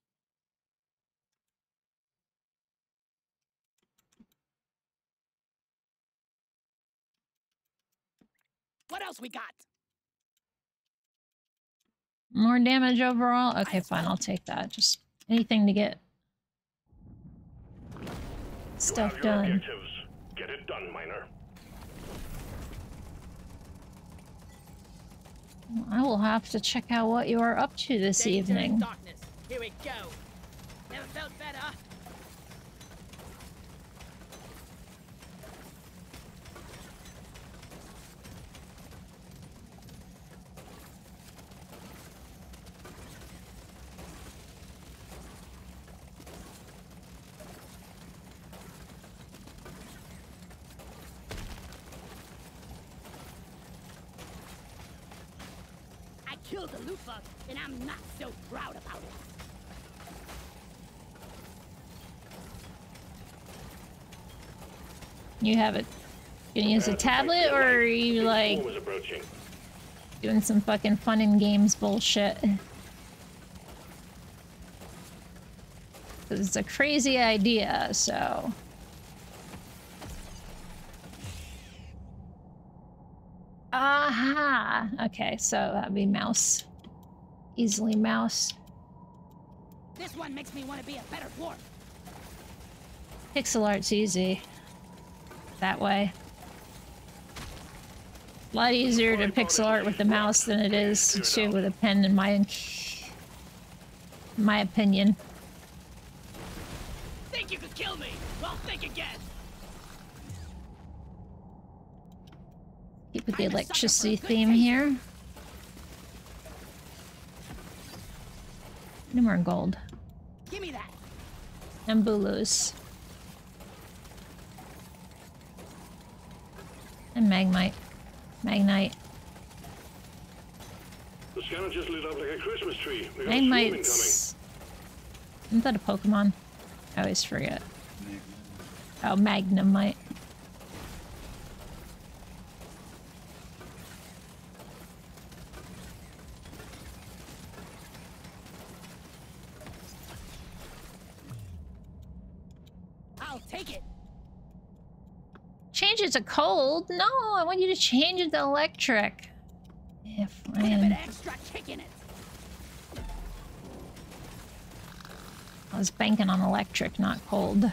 What else we got? More damage overall? Okay, fine, I'll take that. Just anything to get You stuff have your done. objectives. Get it done, Miner. I will have to check out what you are up to this evening. Darkness. Here we go. Never felt better. I killed a loot bug, and I'm not so proud about it. You have it. Gonna use a Prepare to fight tablet, or are you like four is approaching. doing some fucking fun and games bullshit? it's a crazy idea, so. Aha! Okay, so that'd be mouse. Easily mouse. This one makes me want to be a better dwarf. Pixel art's easy. That way. A lot easier to pixel art with the mouse than it is to with a pen, in my my opinion. Think you could kill me? Well, think again. Keep with the I'm a sucker for a electricity theme here. No more gold. Give me that. And Bulus. And Magmite. Magnite. The scanner just lit up like a Christmas tree. We got a swarm incoming. Magmites. Isn't that a Pokemon? I always forget. Oh, Magnemite. I'll take it. Change it to cold? No, I want you to change it to electric. Yeah, Put a bit extra kick in it. I was banking on electric, not cold.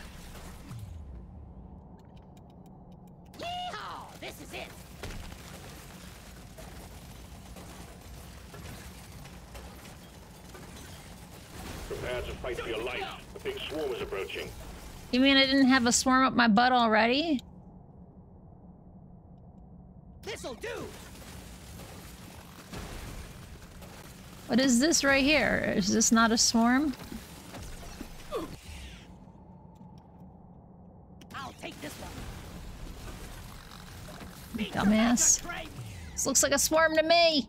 Yeehaw! This is it. Prepare to fight for your life. A big swarm is approaching. You mean I didn't have a swarm up my butt already? This'll do. What is this right here? Is this not a swarm? I'll take this one. Dumbass. the Magic Train. This looks like a swarm to me.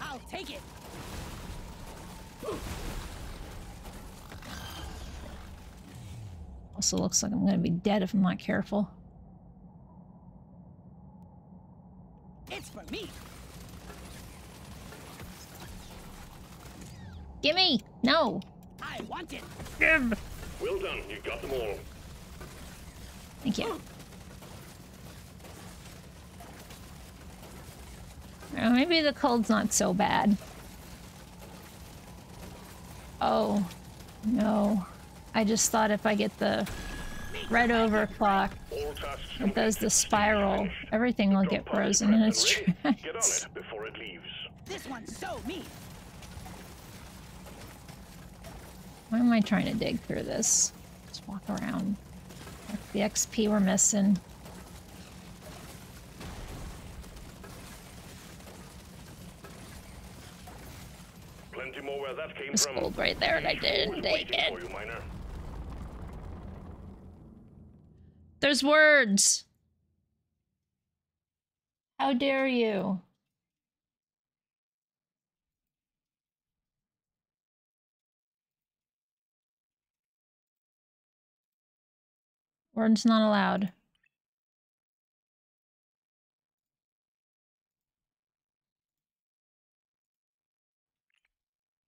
I'll take it. Also looks like I'm gonna be dead if I'm not careful. It's for me. Gimme! No! I want it. Give! Well done. You got them all. Thank you. Uh, maybe the cold's not so bad. Oh, no. I just thought if I get the red overclock All tasks that does the spiral, everything will get frozen in its and ready. Get on tracks. it before it leaves. This one's so me. Why am I trying to dig through this? Just walk around. The XP we're missing. Plenty more where that came There's from. gold right there and I didn't four is take waiting it. for you, miner. There's words! How dare you? Words not allowed.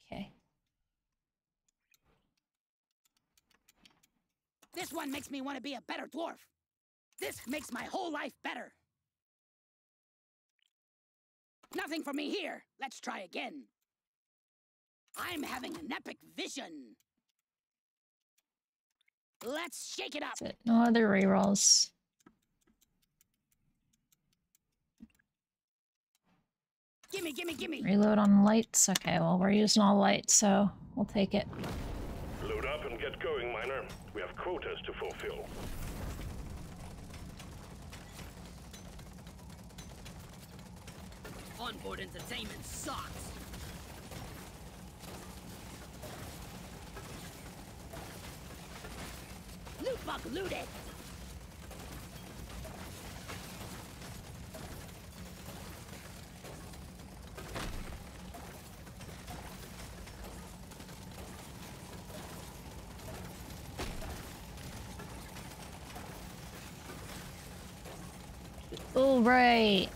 Okay. This one makes me want to be a better dwarf. This makes my whole life better. Nothing for me here. Let's try again. I'm having an epic vision. Let's shake it up. No other rerolls. Gimme, gimme, gimme. Reload on lights. Okay, well, we're using all lights, so we'll take it. Going, miner. We have quotas to fulfill. Onboard entertainment sucks. Loot bug looted. Oh, right.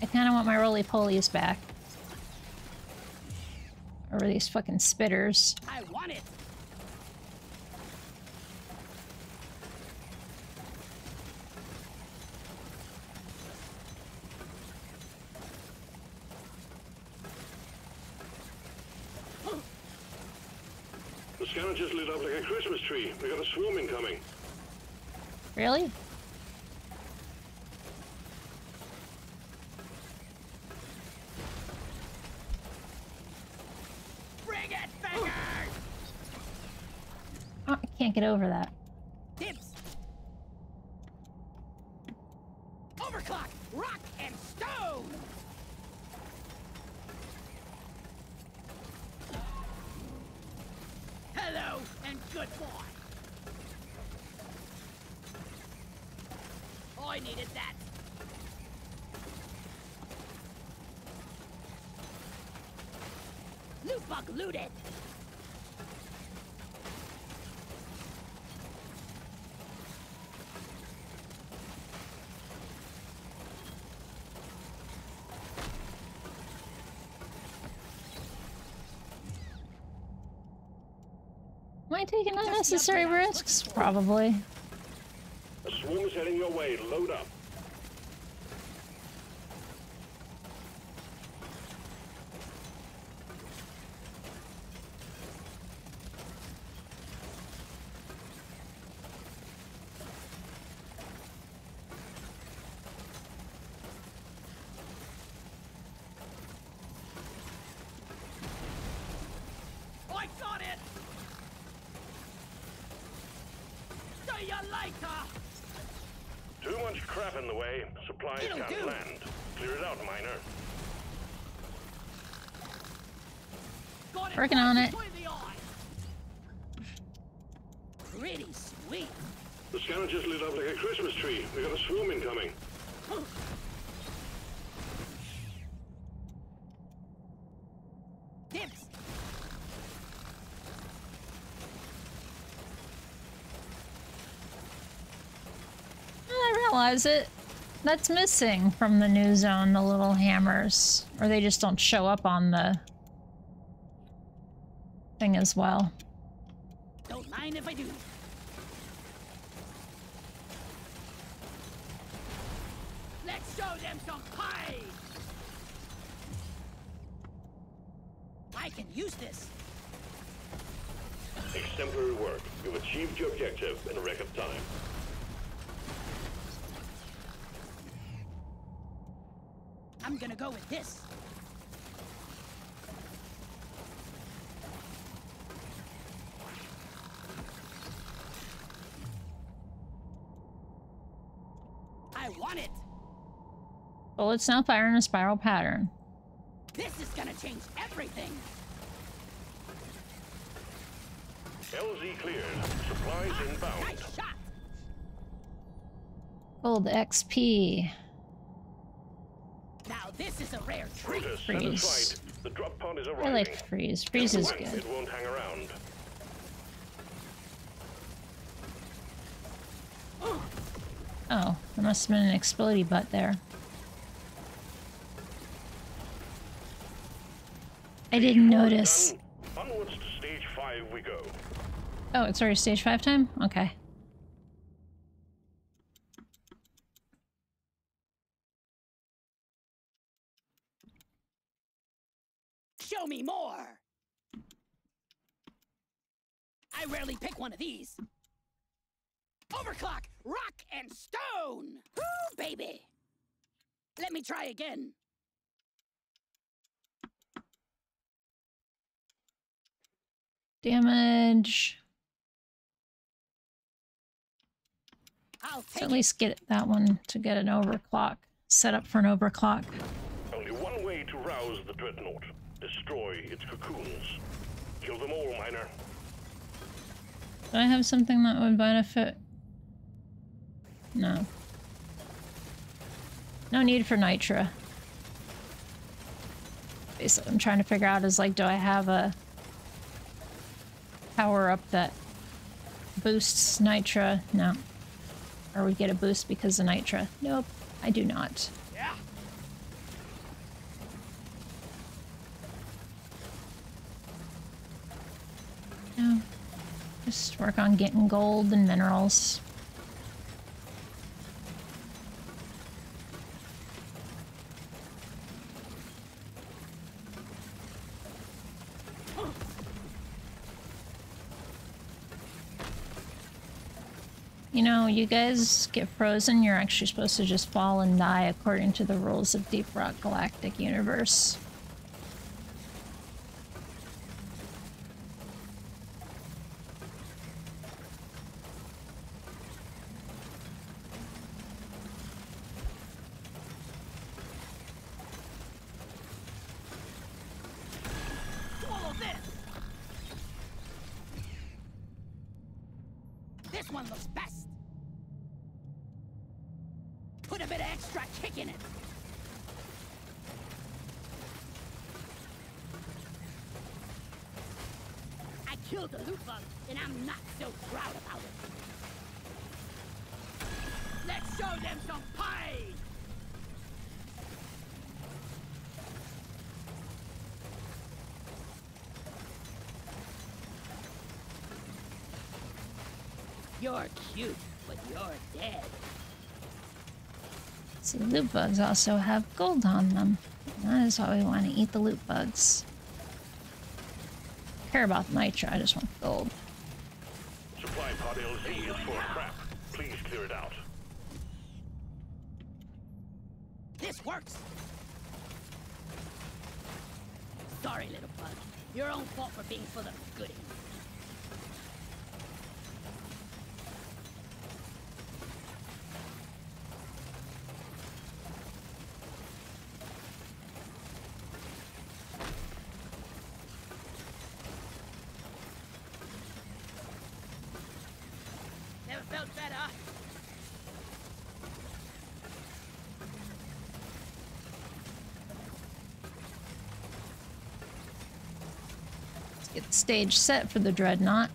I kind of want my roly polies back. Or these fucking spitters. I want it. The scanner just lit up like a Christmas tree. We got a swarm incoming. Really? Bring it, fingers! Oh, I can't get over that. Dibs! Overclock! Rock and stone! Hello and good boy! I needed that! Loot bug looted! Am I taking unnecessary risks? Probably. A swarm is heading your way. Load up. I got it! See you later! Too much crap in the way. Supplies It'll can't do. land. Clear it out, miner. Got it Working right on it. between the eyes. Pretty sweet. The scanner just lit up like a Christmas tree. We got a swarm incoming. Dibs! I That's missing from the new zone, the little hammers. Or they just don't show up on the thing as well. Don't mind if I do. Let's show them some pie! I can use this. Exemplary work. You've achieved your objective in a record time. I'm gonna go with this. I want it. Bullets now fire in a spiral pattern. This is gonna change everything. LZ cleared. Supplies inbound. Nice shot. Gold XP. Now this is a rare treat. Brutus, that is Freeze. The drop pod is I like freeze. Freeze is good. It won't hang around. Oh, there must have been an explodey butt there. I didn't notice. Oh, it's already stage five time? Okay. Show me more. I rarely pick one of these. Overclock, rock, and stone. Woo, baby. Let me try again. Damage. I'll So at least get that one to get an overclock. Set up for an overclock. Only one way to rouse the dreadnought. Destroy its cocoons. Kill them all, miner. Do I have something that would benefit? No. No need for Nitra. Basically, I'm trying to figure out is like, do I have a power up that boosts Nitra? No. Or we get a boost because of Nitra? Nope, I do not. Yeah. No. Just work on getting gold and minerals. You know, you guys get frozen, you're actually supposed to just fall and die according to the rules of Deep Rock Galactic Universe. Swallow this! This one looks best. Put a bit of extra kick in it. I killed the loot bug, and I'm not so proud about it. Let's show them some pie! You're cute, but you're dead. See, loot bugs also have gold on them. That is why we want to eat the loot bugs. Care about Nitra, I just want gold. Supply pod LZ is full of crap. Please clear it out. This works! Sorry, little bug. Your own fault for being full of goodies. Never felt better. Let's get the stage set for the dreadnought.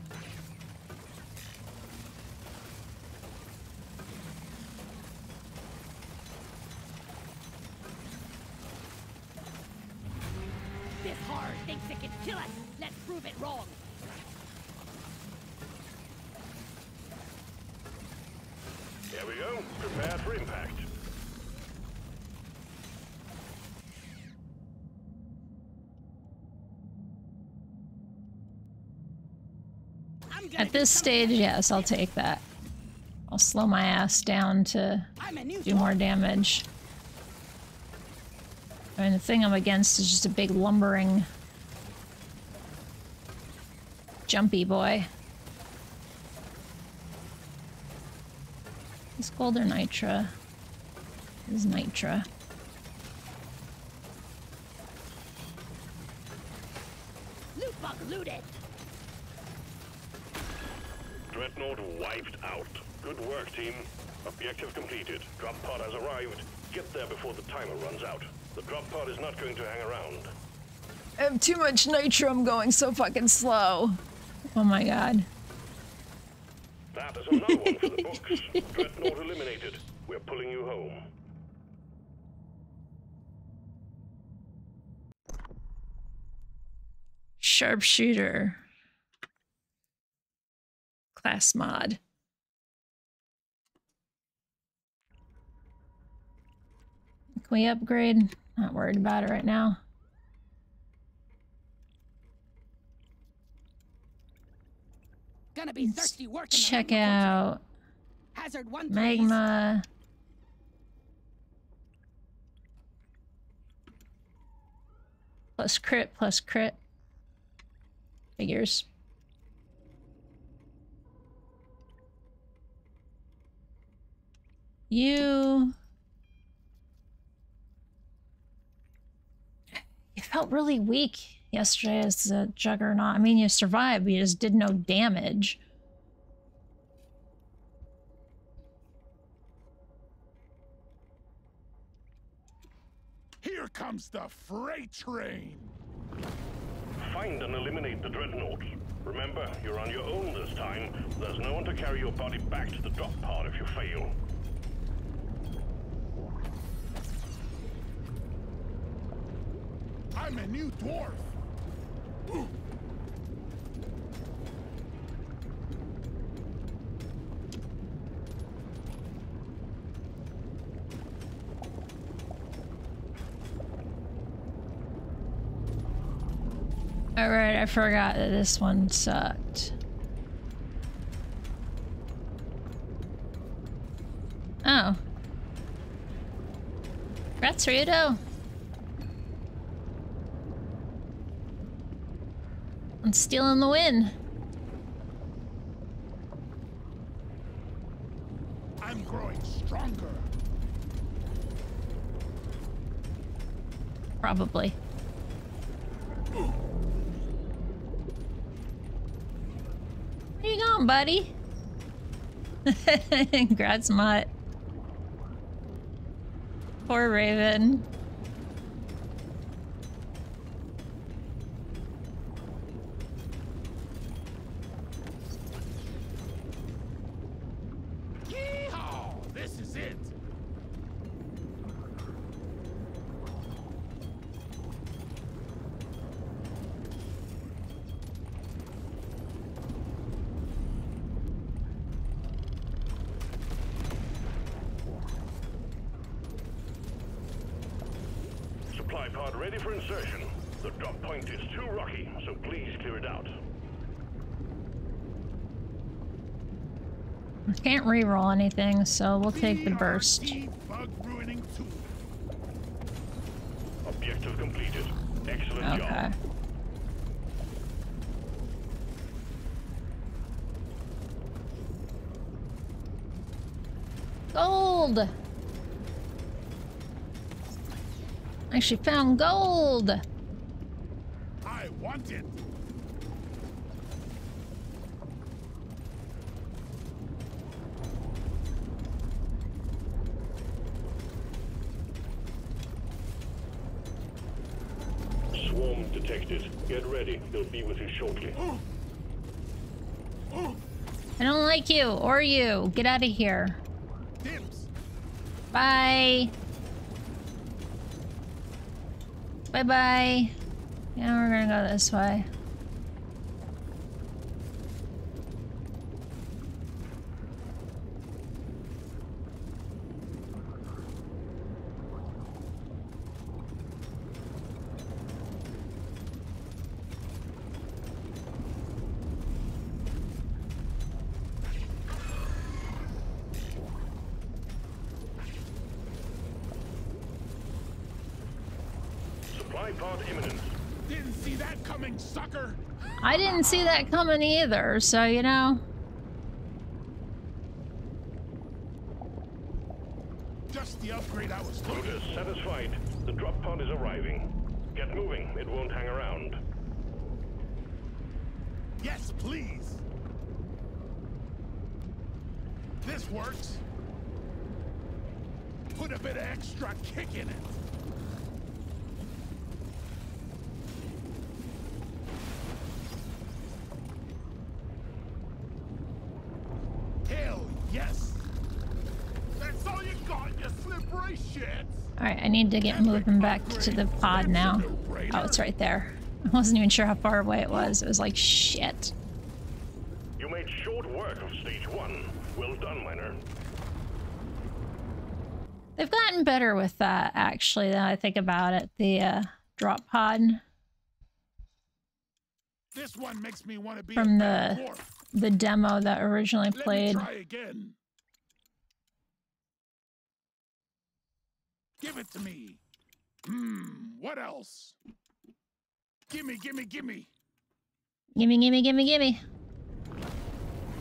This stage, yes, I'll take that. I'll slow my ass down to I'm a new do more damage. I mean, the thing I'm against is just a big lumbering, jumpy boy. Is gold or nitra? Is nitra. Loot bug looted. Dreadnought wiped out. Good work, team. Objective completed. Drop pod has arrived. Get there before the timer runs out. The drop pod is not going to hang around. I have too much Nitra, I'm going so fucking slow. Oh my god. That is another one for the books. Dreadnought eliminated. We're pulling you home. Sharpshooter. Class mod. Can we upgrade? Not worried about it right now. Gonna be thirsty the Check out. Hazard one. Magma. Plus crit, plus crit. Figures. You. You felt really weak yesterday as a juggernaut. I mean, you survived, but you just did no damage. Here comes the freight train! Find and eliminate the dreadnought. Remember, you're on your own this time. There's no one to carry your body back to the drop pod if you fail. I'm a new dwarf! Alright, I forgot that this one sucked. Oh. Congrats, Ryudo. I'm stealing the win. I'm growing stronger. Probably. Where you going, buddy? Congrats, Mutt. Poor Raven. Yeehaw! This is it. Supply pod ready for insertion. The drop point is too rocky, so please clear it out. Can't reroll anything, so we'll take the burst. BRT Bug ruining tool. Objective completed. Excellent Okay. job. Gold! I actually found gold! I want it. Swarm detected. Get ready. They'll be with you shortly. I don't like you, or you. Get out of here. Dims. Bye. Bye bye. Yeah, we're gonna go this way. Supply pod imminent. Didn't see that coming, sucker. I didn't see that coming either, so you know. Just the upgrade I was looking Loaders satisfied. The drop pod is arriving. Get moving. It won't hang around. Yes, please. This works. Put a bit of extra kick in it. Hell yes. That's all you got, you slippery shits. Alright, I need to get moving back to the pod now. Oh, it's right there. I wasn't even sure how far away it was. It was like, shit. You made short work of stage one. Well done, miner. They've gotten better with that, actually, now I think about it. The uh, drop pod. This one makes me want to be From the- dwarf. The demo that originally Let played. me try again. Give it to me. Hmm, what else? Gimme, gimme, gimme. Gimme, gimme, gimme, gimme.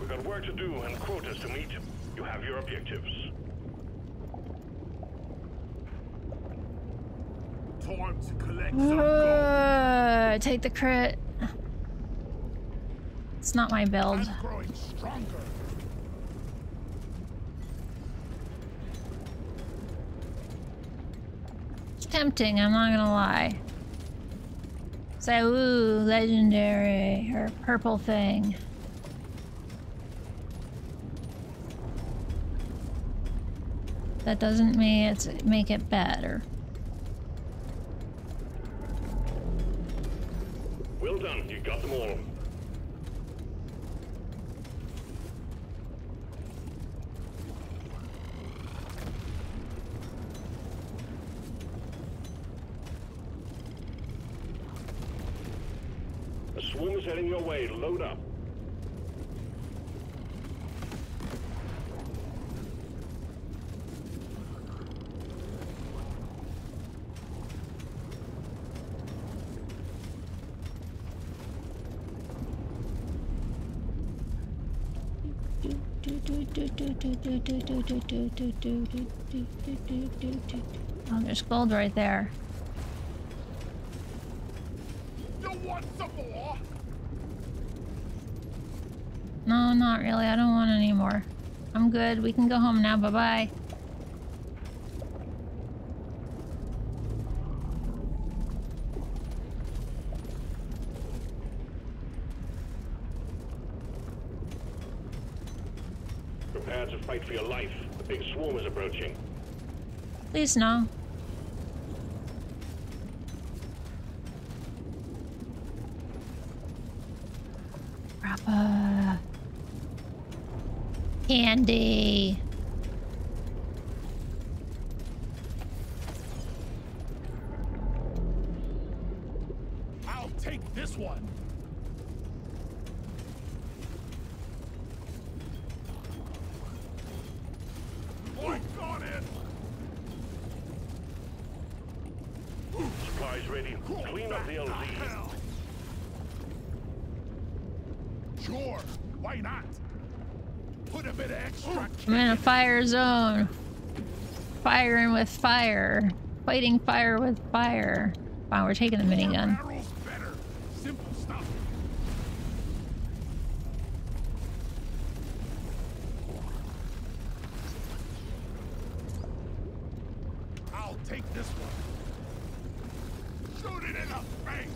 We've got work to do and quotas to meet. You have your objectives. Time to collect some gold. Uh, take the crit. It's not my build. I'm growing stronger. Tempting, I'm not gonna lie. Say, ooh, legendary, or purple thing. That doesn't mean it's make it better. Well done. You got them all. heading your way. Load up. Oh, there's gold right there. You want some more? No, not really. I don't want any more. I'm good. We can go home now. Bye-bye. Prepare to fight for your life. The big swarm is approaching. Please no. Rappa. Candy. I'll take this one. Boy, got it. Supplies ready. Clean up the LZ. Hell. Sure, why not? Put a bit of extra I'm in a fire zone. Firing with fire. Fighting fire with fire. Wow, we're taking the minigun. barrels better. Simple stuff. I'll take this one. Shoot it in the face.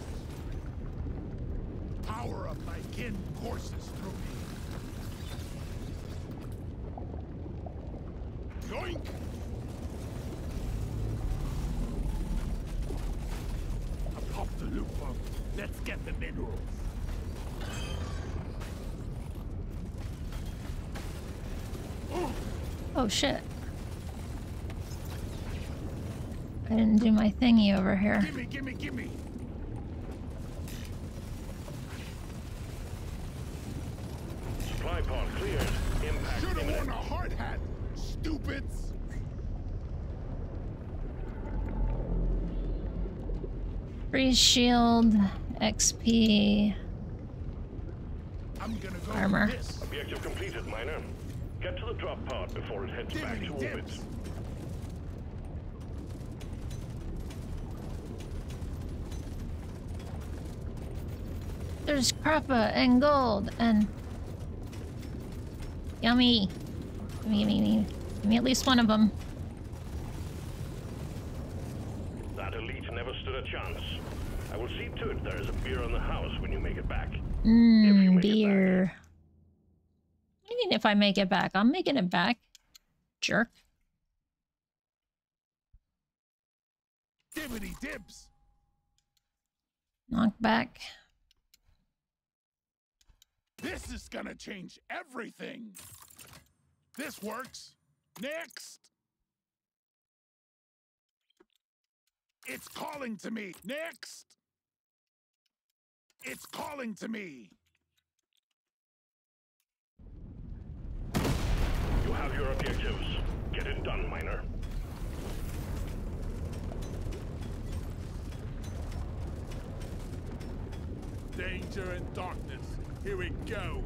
Power of my kin courses through me. Yoink! I popped the loop pump. Let's get the minerals. Oh shit. I didn't do my thingy over here. Gimme, gimme, gimme! Supply pod cleared. Impact Should've worn a hard hat, stupids! Free shield, XP. I'm gonna go Armor. this. Objective completed, miner. Get to the drop pod before it heads back to Dimmity orbit. dips. There's Croppa and gold and yummy. Gimme, gimme, gimme. Give me at least one of them. That elite never stood a chance. I will see to it there is a beer on the house when you make it back. Mmm, make back. beer. What do you mean if I make it back? I'm making it back. Jerk. Dimmity dips. Knock back. This is gonna change everything. This works. Next. It's calling to me. Next. It's calling to me. You have your objectives. Get it done, miner. Danger and darkness. Here we go.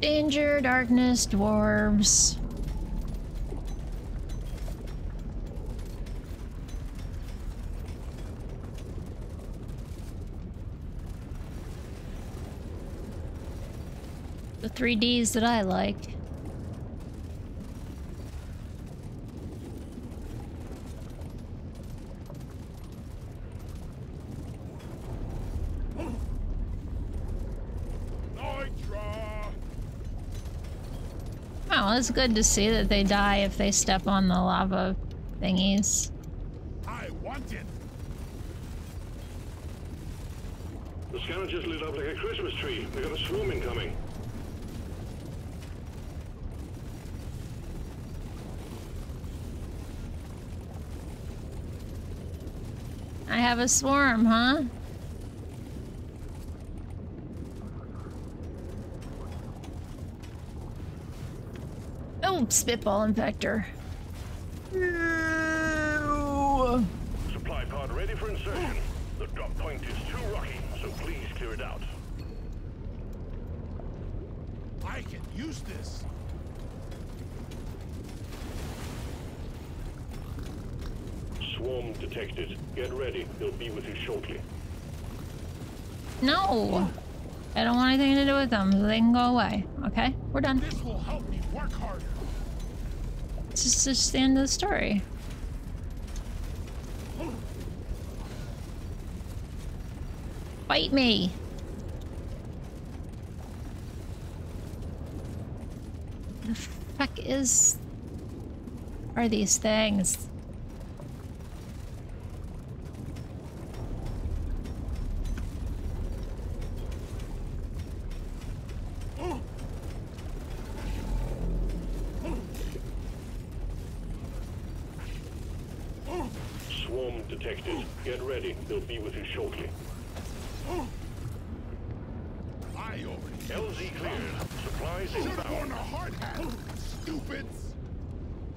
Danger, darkness, dwarves. The three Ds that I like. Oh, it's good to see that they die if they step on the lava thingies. I want it. The just lit up like a Christmas tree. We got a swarm incoming. I have a swarm, huh? Oh, spitball infector. Ew. Supply pod ready for insertion. The drop point is too rocky, so please clear it out. I can use this. Swarm detected. Get ready. They'll be with you shortly. No! I don't want anything to do with them. so They can go away. Okay? We're done. This will help me work harder. It's just, just the end of the story. Fight me! The fuck is... are these things? Swarm detected. Get ready. They'll be with you shortly. I already LZ cleared. Supplies should have worn inbound. a hard hat. Stupids.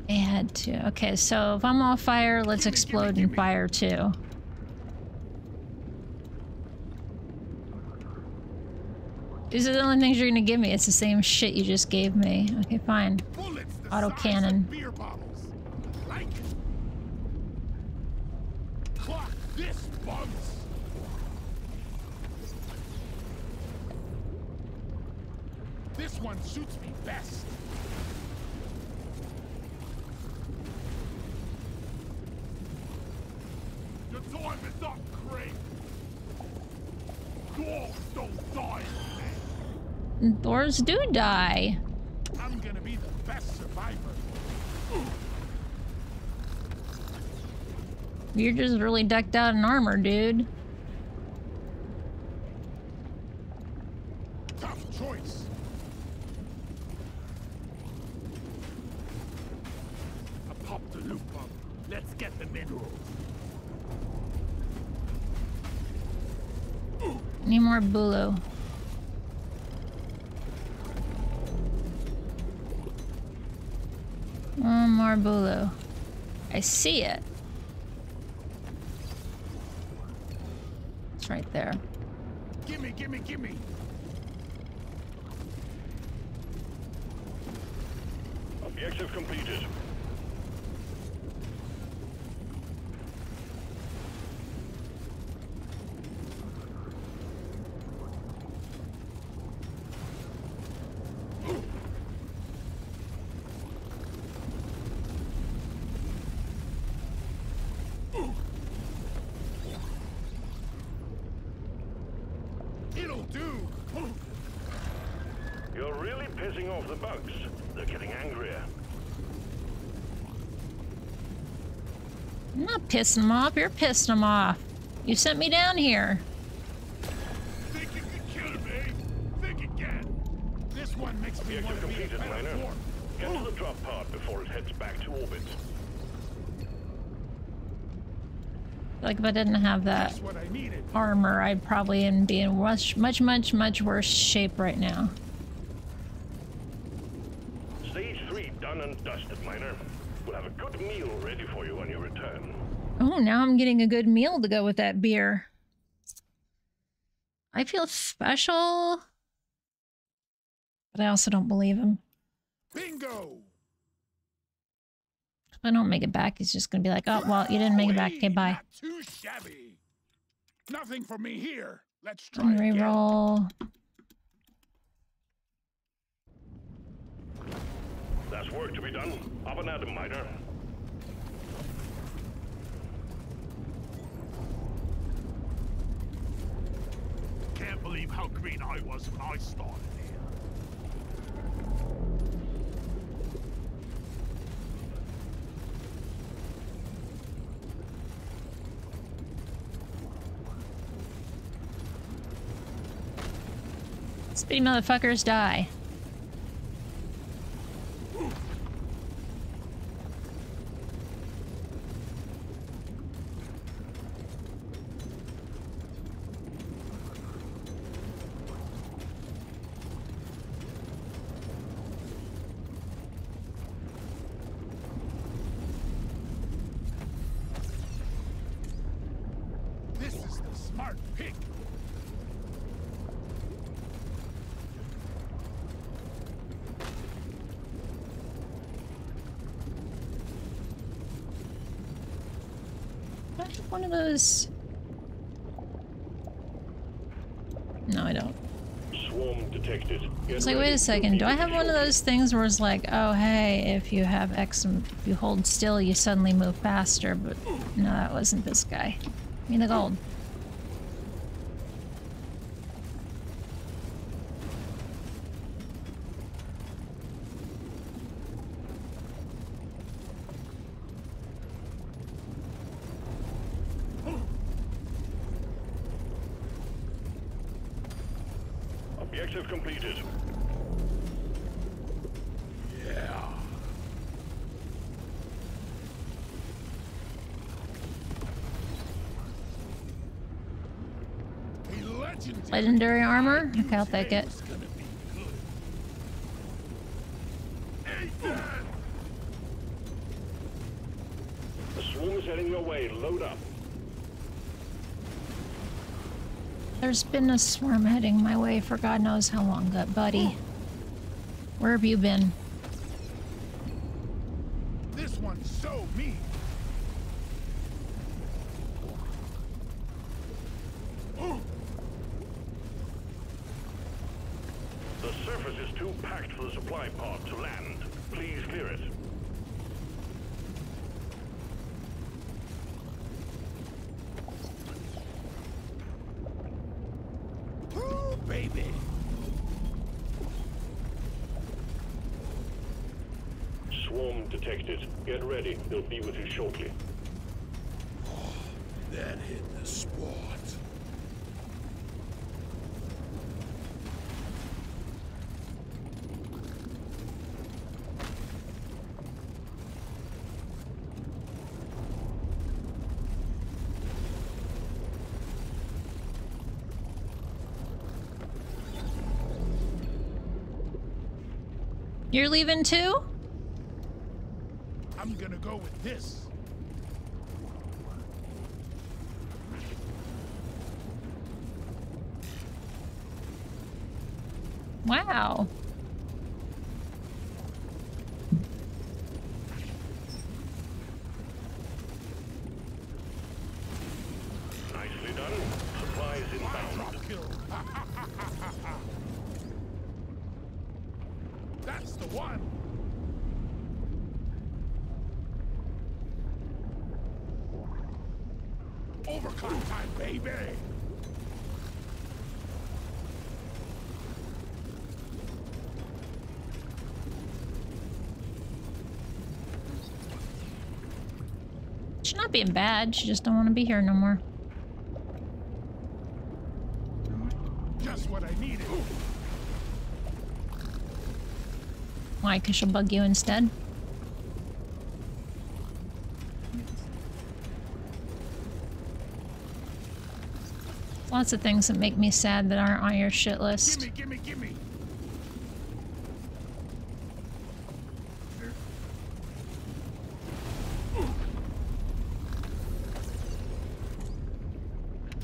I had to. Okay, so if I'm on fire, let's explode in fire too. These are the only things you're gonna give me. It's the same shit you just gave me. Okay, fine. Auto cannon. of beer bottles. Like this. This one suits me best. Your time is up, Craig. Dogs don't die. Thors do die. I'm gonna be the best survivor. You're just really decked out in armor, dude. Tough choice. I popped the loop. Let's get the minerals. Need more Bulu. One more Bulu. I see it. It's right there. Gimme, gimme, gimme. Objective completed. It'll do. You're really pissing off the bugs. They're getting angrier. I'm not pissing them off. You're pissing them off. You sent me down here. Think you can kill me? Think again. This one makes me want to be a Miner. form. Get to the drop pod before it heads back to orbit. Like if I didn't have that I armor, I'd probably be in much, much, much, much worse shape right now. Stage three done and dusted, Miner. We'll have a good meal ready for you when you return. Oh, now I'm getting a good meal to go with that beer. I feel special, but I also don't believe him. Bingo. If I don't make it back, he's just gonna be like, "Oh, well, you didn't make it back. Okay, bye." Not too shabby. Nothing for me here. Let's try And again. reroll. There's work to be done. Up and at 'em, Miner. Believe how green I was when I started here. Speedy motherfuckers die. This is the have one of those? No, I don't. Swarm detected. Get It's like, wait a second, do I have one of those things where it's like, oh hey, if you have X, if you hold still, you suddenly move faster, but no, that wasn't this guy. Give me the gold. Objective completed. Yeah. A legendary Legendary armor? Okay, I'll take it. is gonna be good. Ethan! The swarm is heading your way. Load up. There's been a swarm heading my way for God knows how long, but buddy. Where have you been? This one's so mean. The surface is too packed for the supply pod to land. Please clear it. Ooh, baby. Swarm detected. Get ready. They'll be with you shortly. That hit the spot. You're leaving too? I'm gonna go with this. Wow. Nicely done. Supplies inbound. Drop kill. That's the one. Overclock time, baby. She's not being bad. She just don't want to be here no more. Just what I needed. Why? Because she'll bug you instead? Lots of things that make me sad that aren't on your shit list. Gimme, gimme, gimme.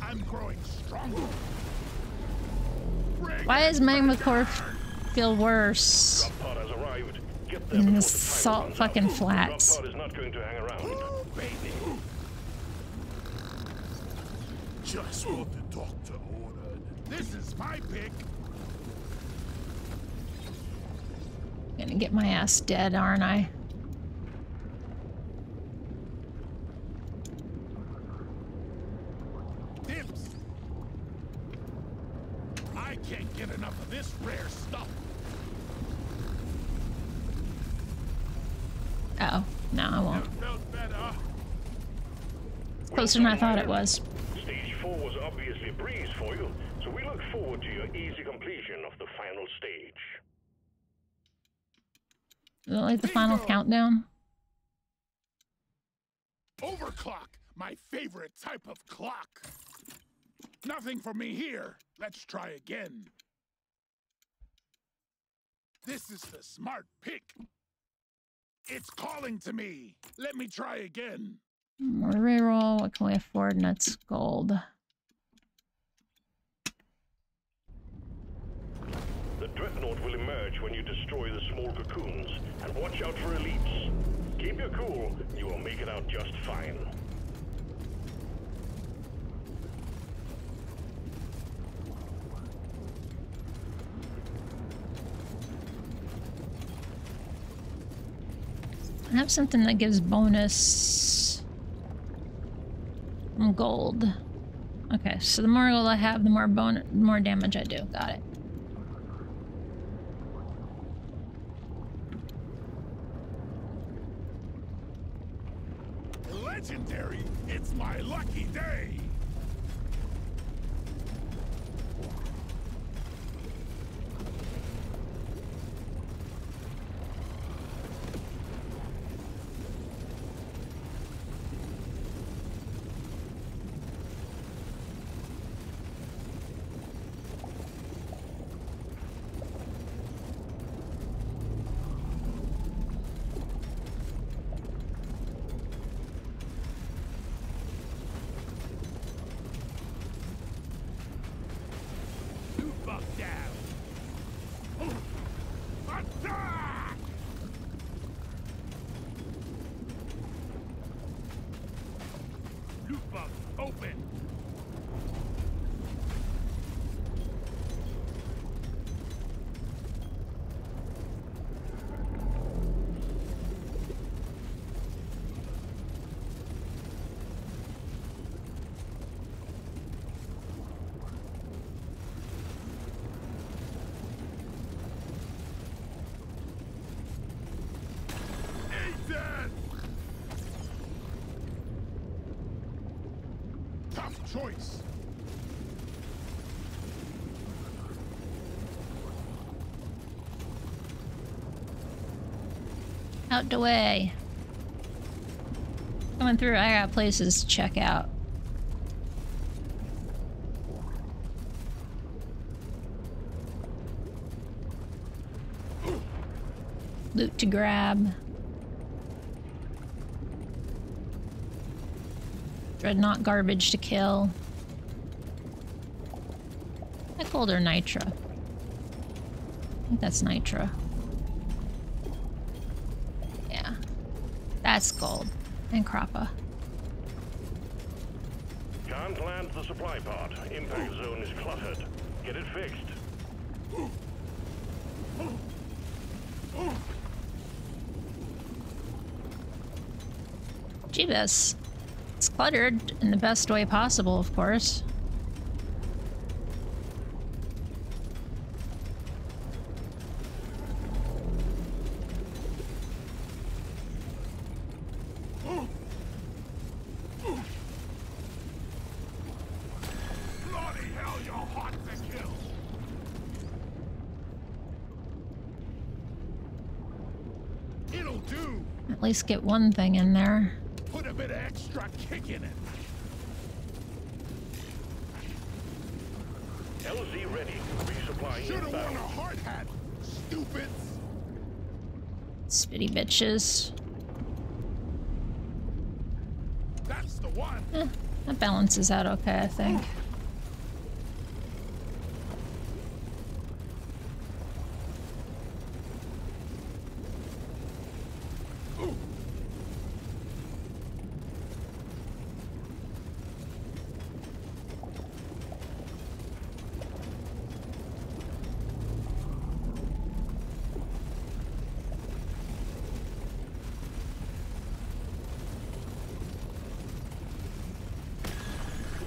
I'm growing stronger. Bring Why it does Magma back. Core feel worse? Drop pod has arrived. Get there In before the the timer salt runs fucking out. flats. Drop pod is feel worse to hang around. Ooh, baby. Just what the doctor ordered. This is my pick. Gonna get my ass dead, aren't I? Dips. I can't get enough of this rare stuff. Oh, no, I won't. Never felt better. Closer than I thought it was. Stage 4 was obviously a breeze for you, so we look forward to your easy completion of the final stage. Is it like the final Bingo. countdown? Overclock, my favorite type of clock. Nothing for me here. Let's try again. This is the smart pick. It's calling to me. Let me try again. More Reroll. What can we afford? Nuts, gold. The Dreadnought will emerge when you destroy the small cocoons, and watch out for elites. Keep your cool, you will make it out just fine. I have something that gives bonus gold. Okay, so the more gold I have, the more bone more damage I do. Got it. Legendary! It's my lucky day! Loot bug down! Attack! Loot bug open! Ethan! Tough choice. Out the way. Coming through, I got places to check out. Loot to grab. Dreadnought garbage to kill. I called her nitra? I think that's nitra. That's gold. And Croppa. Can't land the supply pod. Impact zone is cluttered. Get it fixed. Jeebus. It's cluttered in the best way possible, of course. Bloody hell, you're hot to kill! It'll do! At least get one thing in there. Put a bit of extra kick in it. LZ ready. Resupply Should've worn a hard hat, stupids! Spitty bitches. That's the one! Eh, that balances out okay, I think.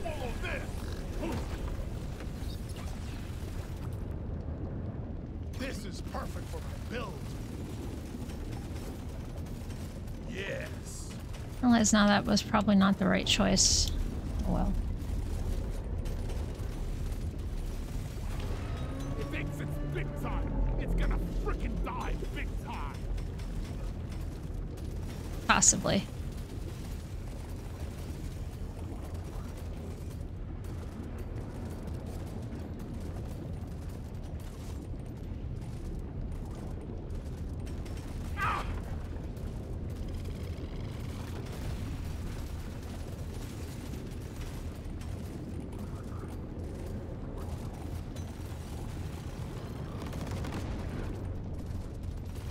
All of this! This is perfect for my build. Yes. Realize now that was probably not the right choice. Oh well. It thinks big time. It's gonna frickin' die big time. Possibly.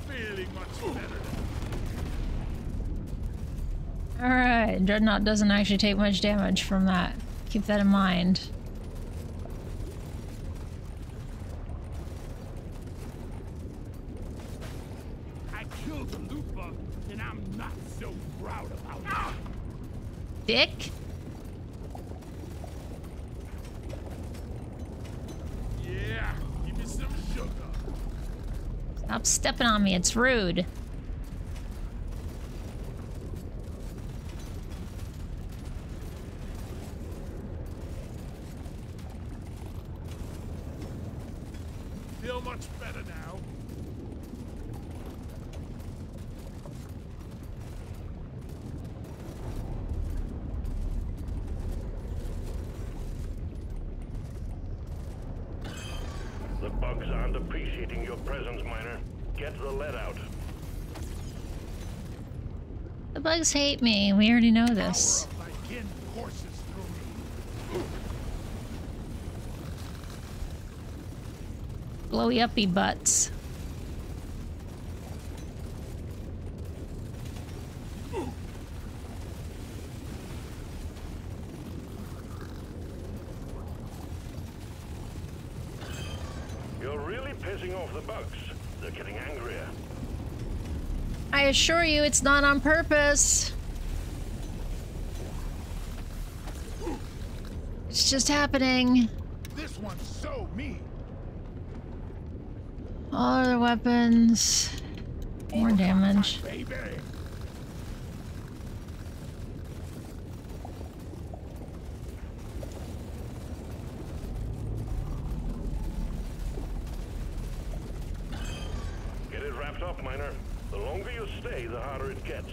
Feeling much better. Alright, Dreadnought doesn't actually take much damage from that. Keep that in mind. I killed the loot bug. bug, and I'm not so proud about ah! it. Dick? Yeah, give me some sugar. Stop stepping on me. It's rude. Feel much better now. The bugs aren't appreciating your presence, Miner. Get the lead out. Hate me. We already know this. Blowy uppy butts. You're really pissing off the bugs. They're getting angrier. I assure you it's not on purpose. It's just happening. This one's so mean. All other weapons. More damage. Baby. Get it wrapped up, Miner. The longer you stay, the harder it gets.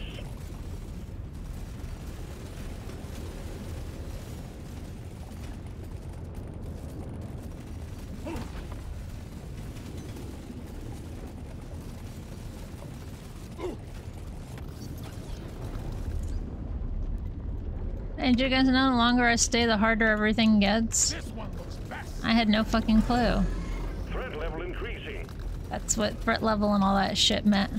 You guys know the longer I stay, the harder everything gets? This one looks. I had no fucking clue. Threat level increasing. That's what threat level and all that shit meant.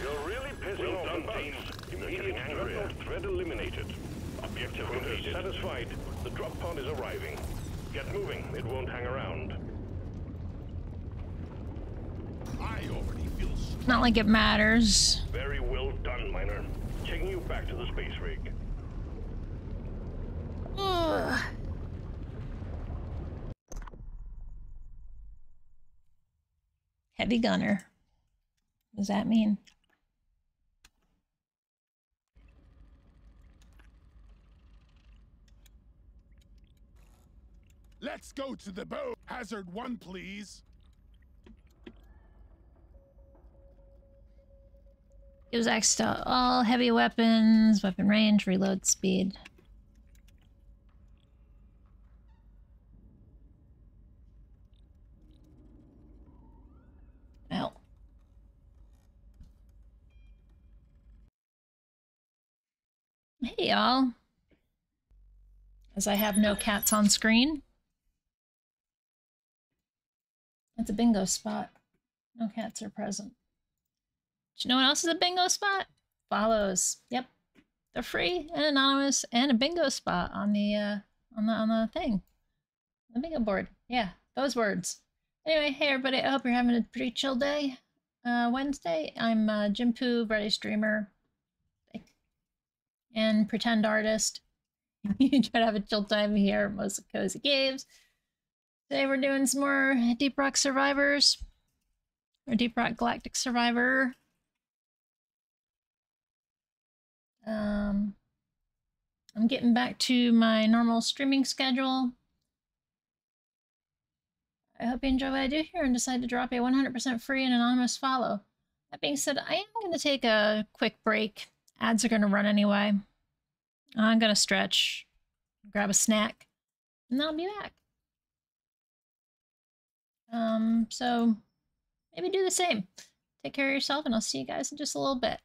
You're really pissing Well off done, the bugs. team. Immediate dreadnought threat eliminated. Objective When they're completed. satisfied, the drop pod is arriving. Get moving. It won't hang around. I already feel strong. Not like it matters. Very well done, Miner. Taking you back to the space rig. Ugh. Heavy gunner. What does that mean? Let's go to the boat. Hazard one, please. Gives access to all heavy weapons, weapon range, reload speed. Hey y'all. As I have no cats on screen. That's a bingo spot. No cats are present. Do you know what else is a bingo spot? Follows. Yep. They're free and anonymous and a bingo spot on the uh on the on the thing. The bingo board. Yeah, those words. Anyway, hey everybody, I hope you're having a pretty chill day. Uh Wednesday. I'm uh Ginpu, Ready Streamer. And pretend artist. you try to have a chill time here, most of Cozy games. Today we're doing some more Deep Rock Survivors. Or Deep Rock Galactic Survivor. Um, I'm getting back to my normal streaming schedule. I hope you enjoy what I do here and decide to drop a 100% free and anonymous follow. That being said, I am going to take a quick break. Ads are going to run anyway. I'm going to stretch, grab a snack, and I'll be back. Um, so maybe do the same. Take care of yourself, and I'll see you guys in just a little bit.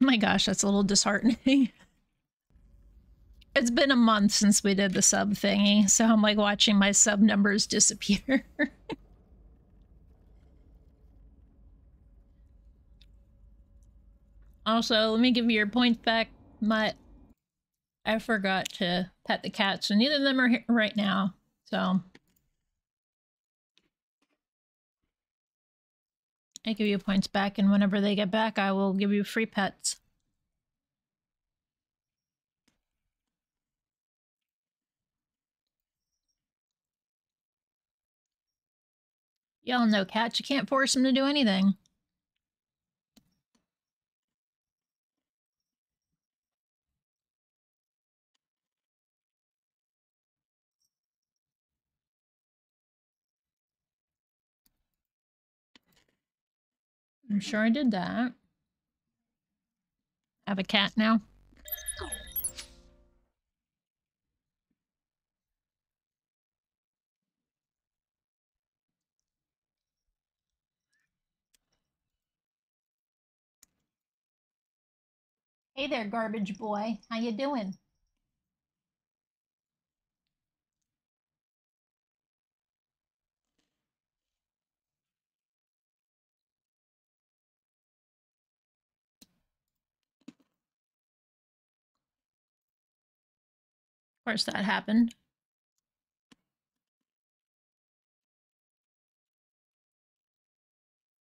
My gosh, that's a little disheartening. it's been a month since we did the sub thingy, so I'm like watching my sub numbers disappear. also, let me give you your points back, Mutt. I forgot to pet the cat, so neither of them are here right now. So I give you points back, and whenever they get back, I will give you free pets. Y'all know cats, you can't force them to do anything. I'm sure I did that. I have a cat now. Hey there, garbage boy. How you doing? Of course that happened.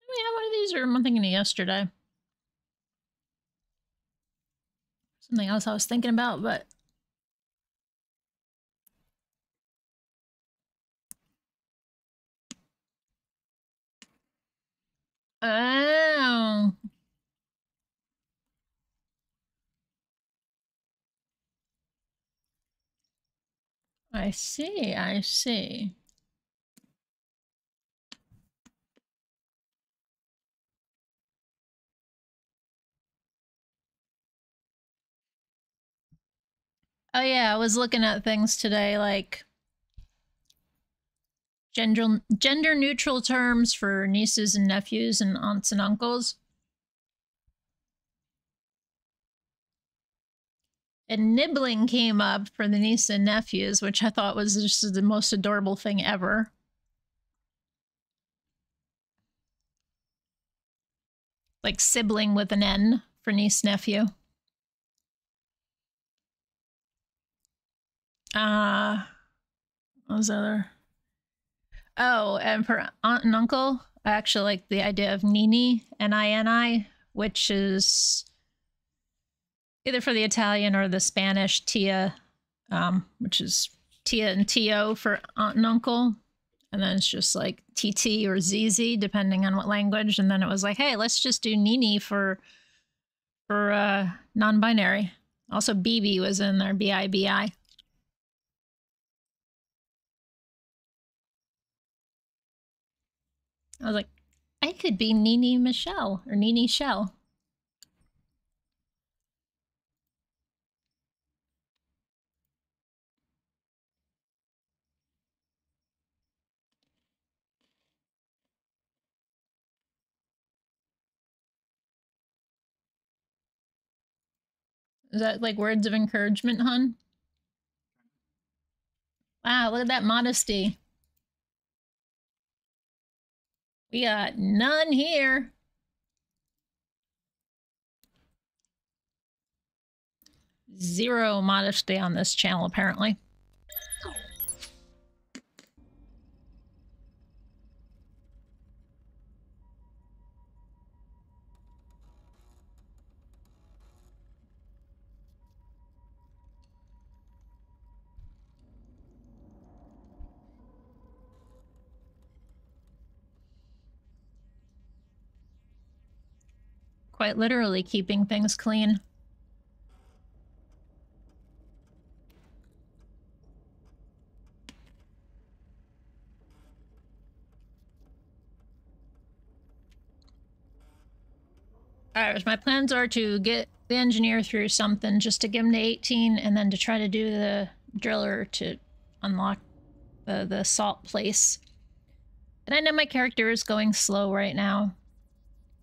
Oh, yeah, one of these or I'm thinking of yesterday. Something else I was thinking about, but Oh. I see, I see. Oh yeah, I was looking at things today like gender gender neutral terms for nieces and nephews and aunts and uncles. And nibbling came up for the niece and nephews, which I thought was just the most adorable thing ever. Like sibling with an N for niece nephew. Uh, what was the other? Oh, and for aunt and uncle, I actually like the idea of Nini, N-I-N-I, which is either for the Italian or the Spanish Tia, um, which is Tia and Tio for aunt and uncle. And then it's just like TT or ZZ, depending on what language. And then it was like, hey, let's just do Nini for for uh, non-binary. Also, BB was in there, B-I-B-I. I was like, I could be Nini Michelle or Nini Shell. Is that like words of encouragement, hun? Wow, look at that modesty. We got none here. Zero modesty on this channel, apparently. Quite literally keeping things clean. Alright, my plans are to get the engineer through something just to give him to 18 and then to try to do the driller to unlock the, the salt place. And I know my character is going slow right now.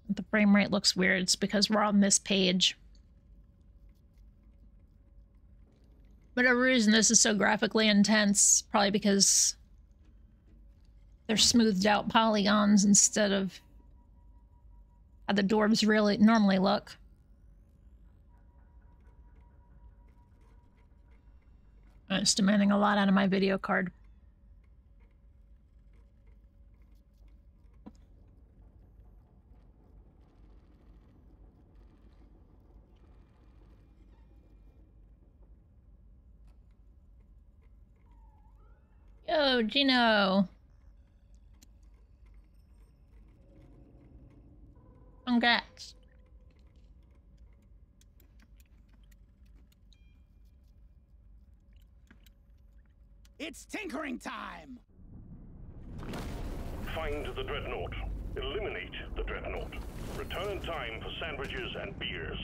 The frame rate looks weird. It's because we're on this page. Whatever reason this is so graphically intense, probably because they're smoothed out polygons instead of how the dwarves really normally look. It's demanding a lot out of my video card. Yo, Gino. Congrats. It's tinkering time! Find the Dreadnought. Eliminate the Dreadnought. Return in time for sandwiches and beers.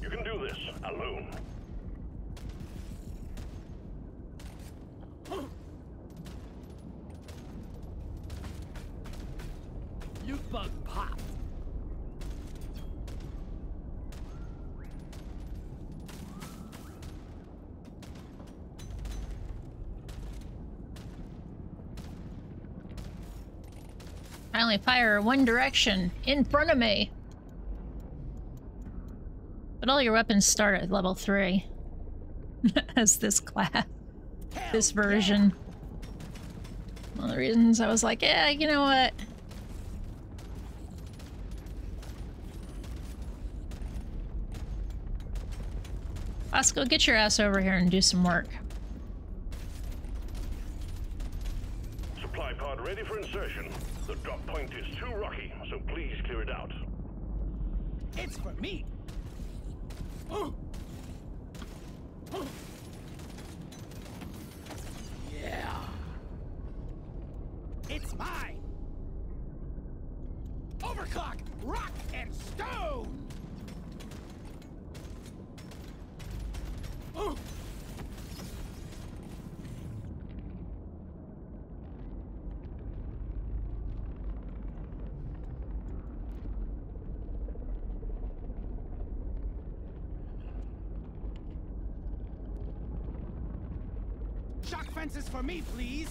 You can do this alone. Loot bug popped. I only fire one direction, in front of me. But all your weapons start at level 3. As this class, Hell this yeah. version. One of the reasons I was like, yeah, you know what? Bosco, get your ass over here and do some work. Supply pod ready for insertion. The drop point is too rocky, so please clear it out. It's for me! Oh. Oh. Yeah! It's mine! Overclock, rock, and stone! Oh. Shock fences for me, please!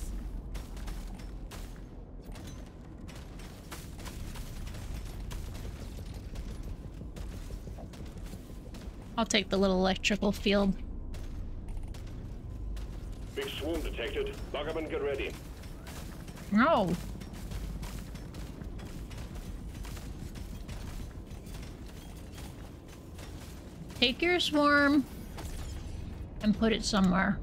I'll take the little electrical field. Big swarm detected. Lock up and get ready. No. Take your swarm and put it somewhere.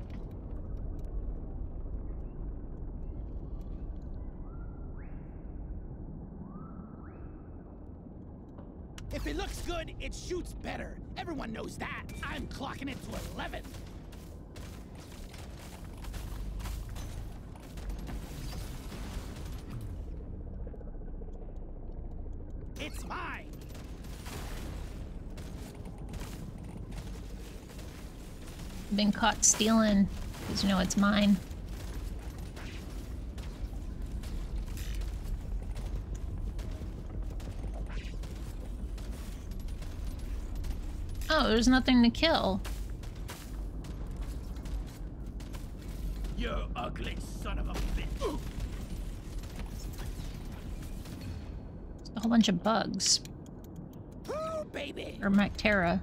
If it looks good, it shoots better. Everyone knows that. I'm clocking it to 11. It's mine. Been caught stealing because you know it's mine. Oh, there's nothing to kill. You ugly son of a bitch. A whole bunch of bugs. Ooh, baby. Or Mactera.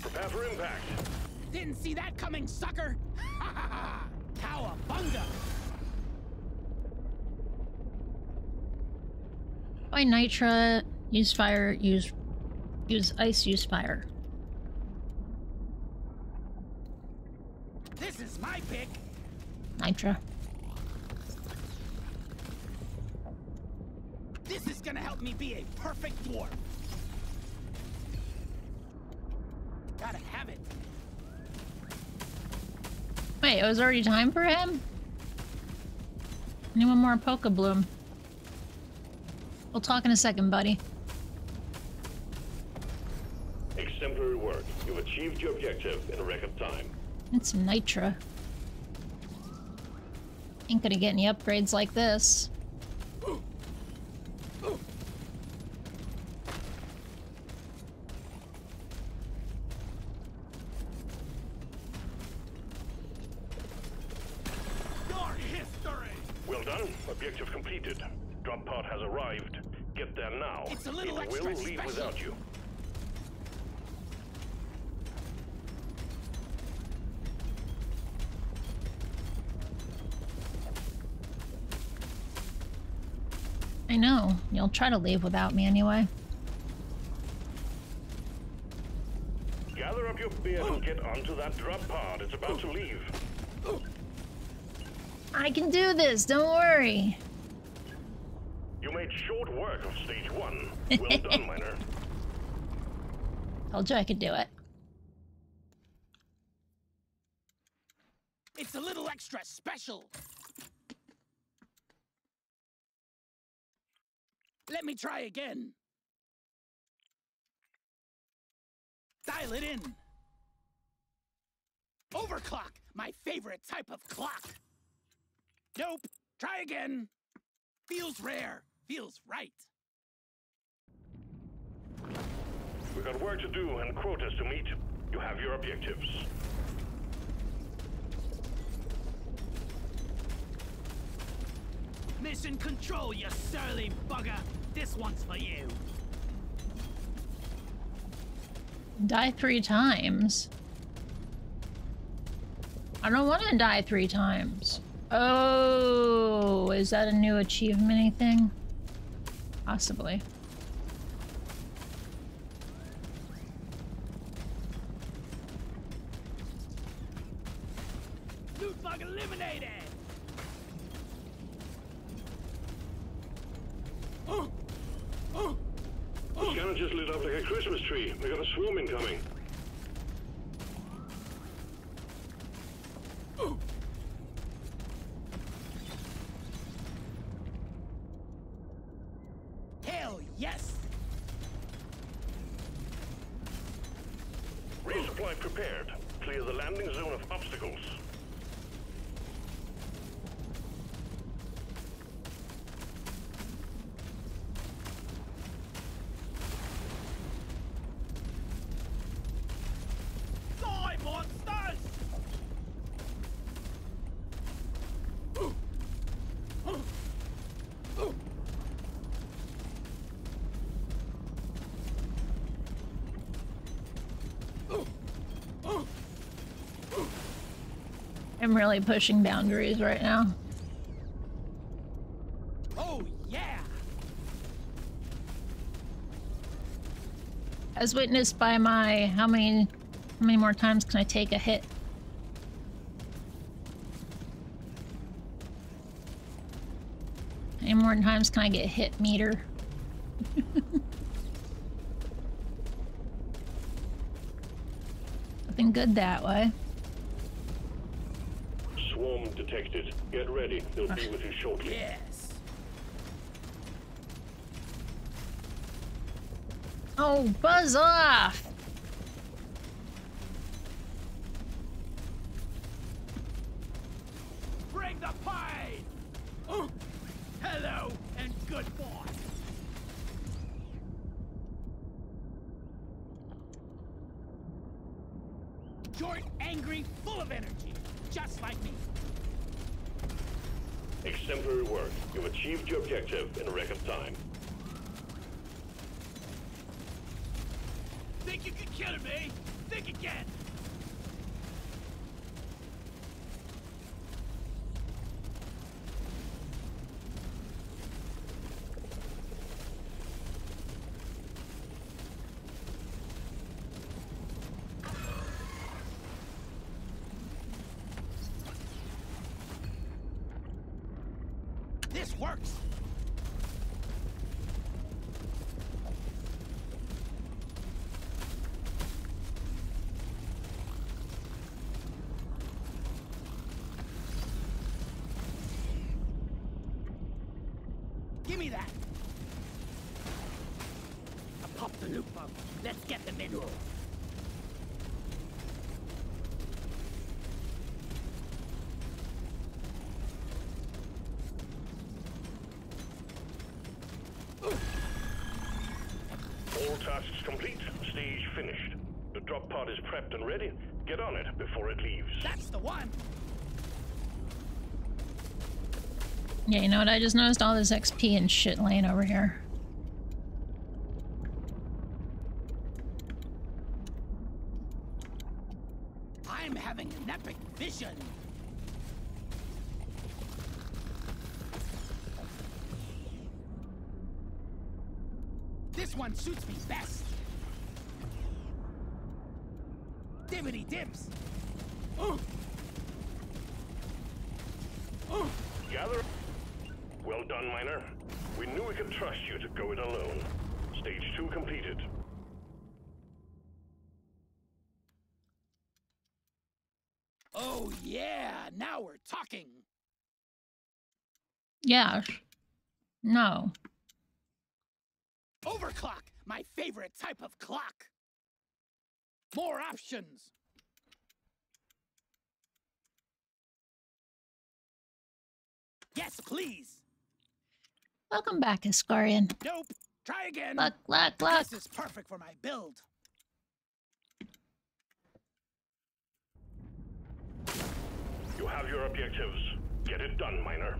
Prepare for impact. Didn't see that coming, sucker. Ha ha ha. Cowabunga. Why Nitra? Use fire, use use ice, use fire. This is my pick. Nitra. This is gonna help me be a perfect dwarf. Gotta have it. Wait, it was already time for him? Need one more Poke Bloom. We'll talk in a second, buddy. Exemplary work. You achieved your objective in a record time. It's nitra. Ain't gonna get any upgrades like this. Try to leave without me anyway. Gather up your beer and get onto that drop pod. It's about to leave. I can do this, don't worry. You made short work of stage one. Well done, Miner. Told you I could do it. It's a little extra special. Let me try again. Dial it in. Overclock, my favorite type of clock. Nope. Try again. Feels rare. Feels right. We've got work to do and quotas to meet. You have your objectives. Mission control, you surly bugger. This one's for you. Die three times. I don't want to die three times. Oh, is that a new achievement thing? Possibly. Loot bug eliminated. Oh, oh, The scanner just lit up like a Christmas tree. We got a swarm incoming. hell yes. Resupply prepared. Clear the landing zone of obstacles. Die, monsters! I'm really pushing boundaries right now. Oh, yeah. As witnessed by my how many how many more times can I take a hit? How many more times can I get hit meter? Nothing good that way. Detected. Get ready. They'll be with you shortly. Yes. Oh, buzz off! Give me that! I popped the loop up. Let's get the mineral. All tasks complete. Stage finished. The drop pod is prepped and ready. Get on it before it leaves. That's the one! Yeah, you know what? I just noticed all this XP and shit laying over here. I'm having an epic vision. This one suits me best. Dibbity dips. Oh. Oh. Gather. Well done, Miner. We knew we could trust you to go it alone. Stage two completed. Oh yeah, now we're talking. Yeah. No. Overclock, my favorite type of clock. More options. Yes, please. Welcome back, Ascarian. Nope. Try again. Luck, luck, luck. This is perfect for my build. You have your objectives. Get it done, Miner.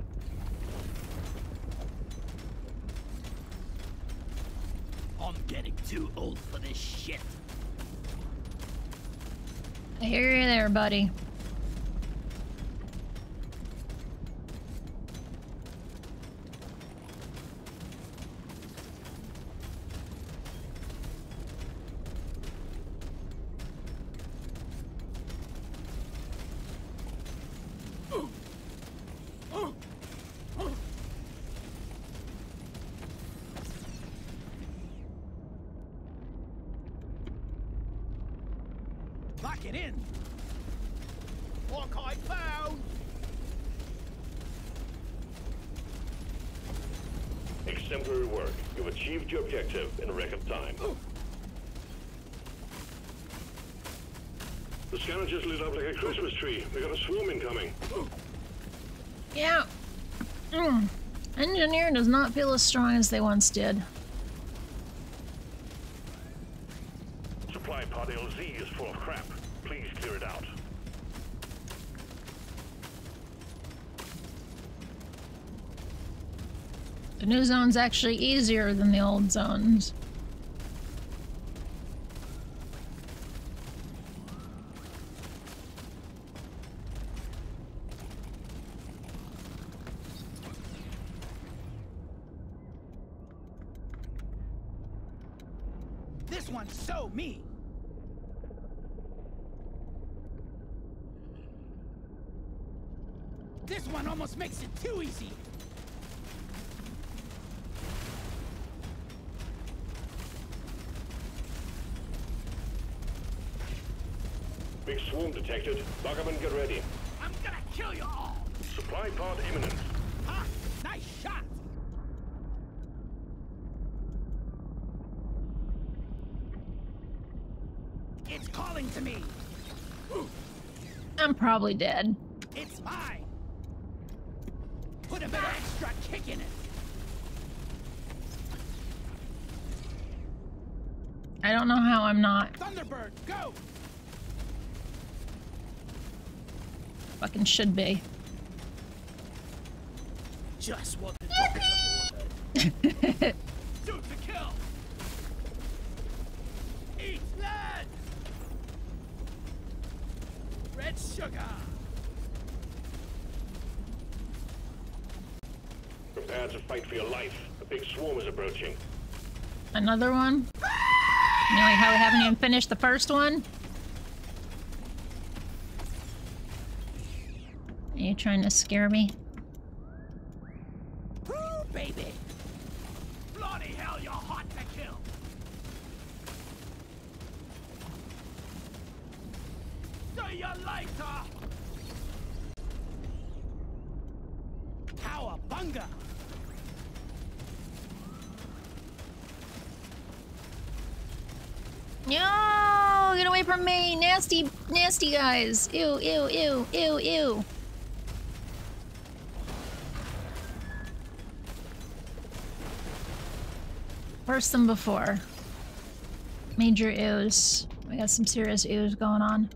I'm getting too old for this shit. I hear you there, buddy. Lock it in. Hawkeye found. Exemplary work. You've achieved your objective in record time. The scanner just lit up like a Christmas tree. We got a swarm incoming. Yeah. Mm. Engineer does not feel as strong as they once did. Supply pod LZ is full of crap. Please clear it out. The new zone's actually easier than the old zones. This one's so me. This one almost makes it too easy. Big swarm detected. Lock 'em and get ready. I'm gonna kill you all. Supply pod imminent. Ha! Nice shot. It's calling to me. I'm probably dead. It's mine. Put a bit of extra kick in it. I don't know how I'm not. Thunderbird, go! Fucking should be. Just what the Shoot to kill! Eat lead! Red sugar! Prepare to fight for your life. A big swarm is approaching. Another one? You know how we haven't even finished the first one? Are you trying to scare me? Woo, baby! Bloody hell, you're hot to kill! See you later! Cowabunga! No! Get away from me! Nasty, nasty guys! Ew, ew, ew, ew, ew. Worse than before. Major ooze. We got some serious ooze going on.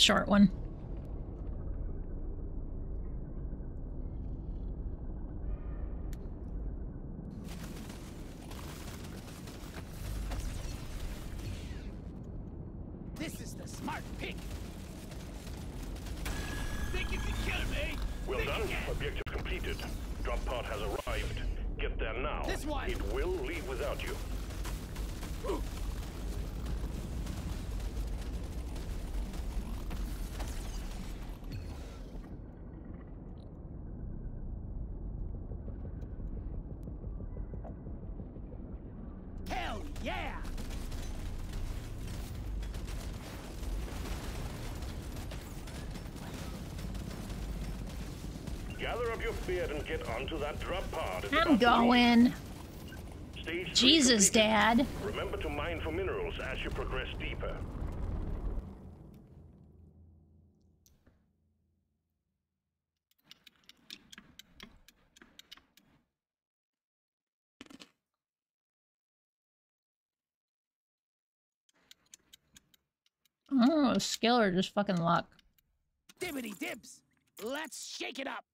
Short one. This is the smart pick. Think you can kill me? Well Think done. you can? Objective completed. Drop pod has arrived. Get there now. This one. It will leave without you. Hell yeah! Gather up your beard and get onto that drop pod. I'm about to leave. going. Stage Jesus, completed. Dad. Remember to mine for minerals as you progress deeper. Oh, skill or just fucking luck. Dibbity dibs. Let's shake it up.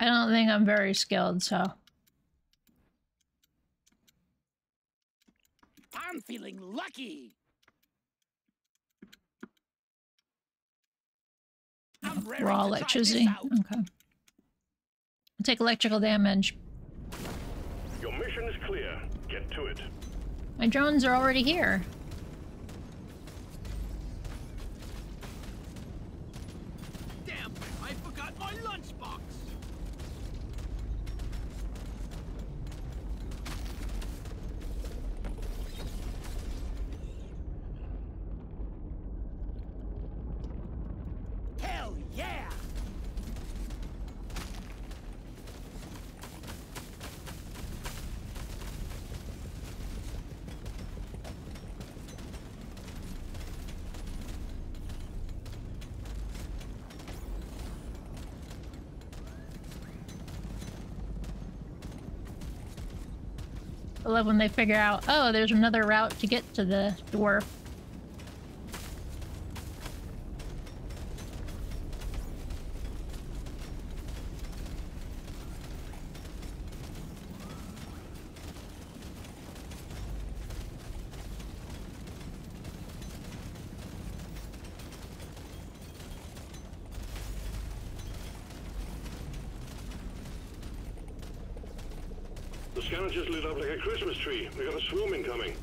I don't think I'm very skilled, so. I'm feeling lucky. I'm Raw electricity. Okay. Take electrical damage. Your mission is clear. Get to it. My drones are already here. Damn, I forgot my lunchbox. Hell yeah! I love when they figure out, oh, there's another route to get to the dwarf. The scanner just lit up like a Christmas tree. We got a swarm incoming.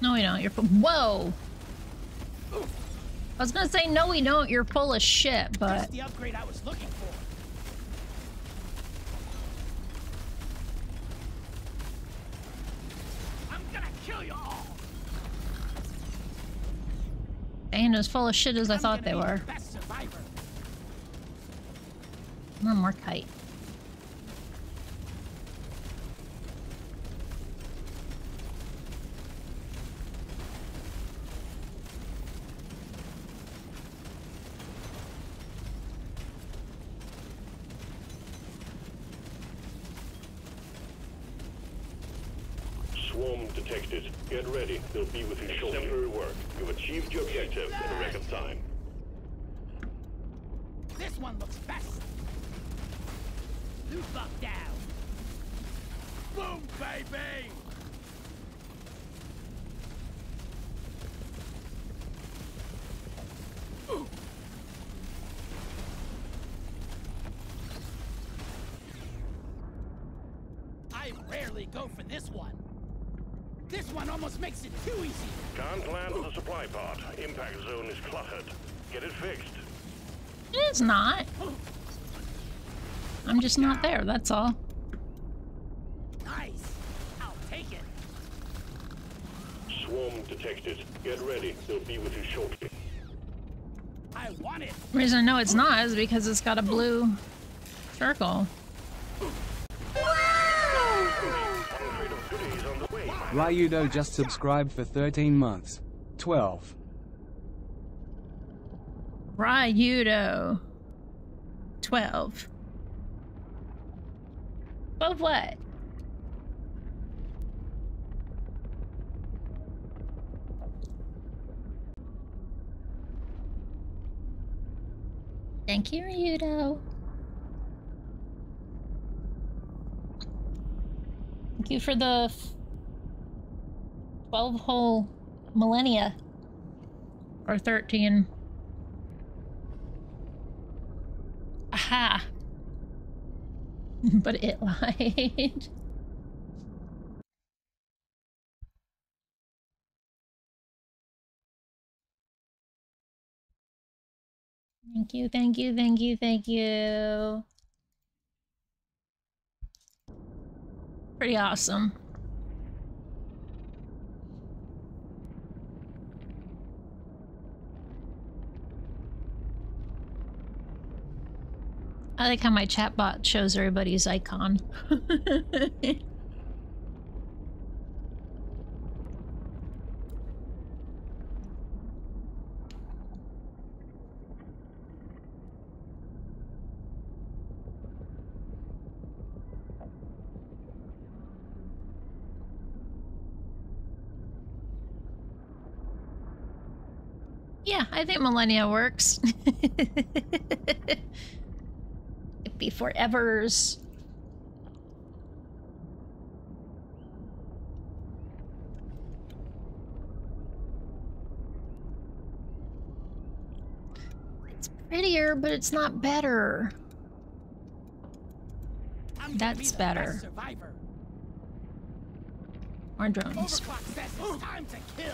No, we don't. You're full. Whoa! I was gonna say, no, we don't. You're full of shit, but. That's the upgrade I was looking for. I'm gonna kill you all. They ain't as full of shit as I I'm thought they were. the was not. I'm just not there, that's all. Nice. I'll take it. Swarm detected. Get ready. They'll be with you shortly. I want it. The reason I know it's not is because it's got a blue circle. Ryudo just subscribed for 13 months. 12. Ryudo. 12. Of what? Thank you, Ryudo. Thank you for the 12 whole millennia. Or 13. Aha! but it lied. Thank you, thank you, thank you, thank you. Pretty awesome. I like how my chatbot shows everybody's icon. yeah, I think Millennia works. It'd be forevers. It's prettier, but it's not better. That's be better. More drones. Says it's time to kill.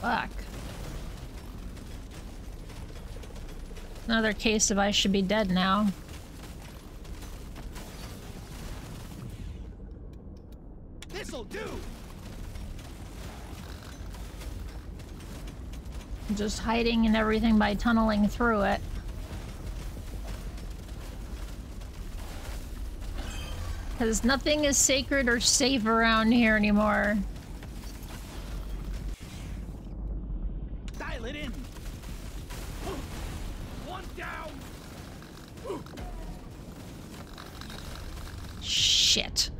Fuck. Another case of I should be dead now. This'll do. Just hiding and everything by tunneling through it. Because nothing is sacred or safe around here anymore. Dial it in. One down. Shit.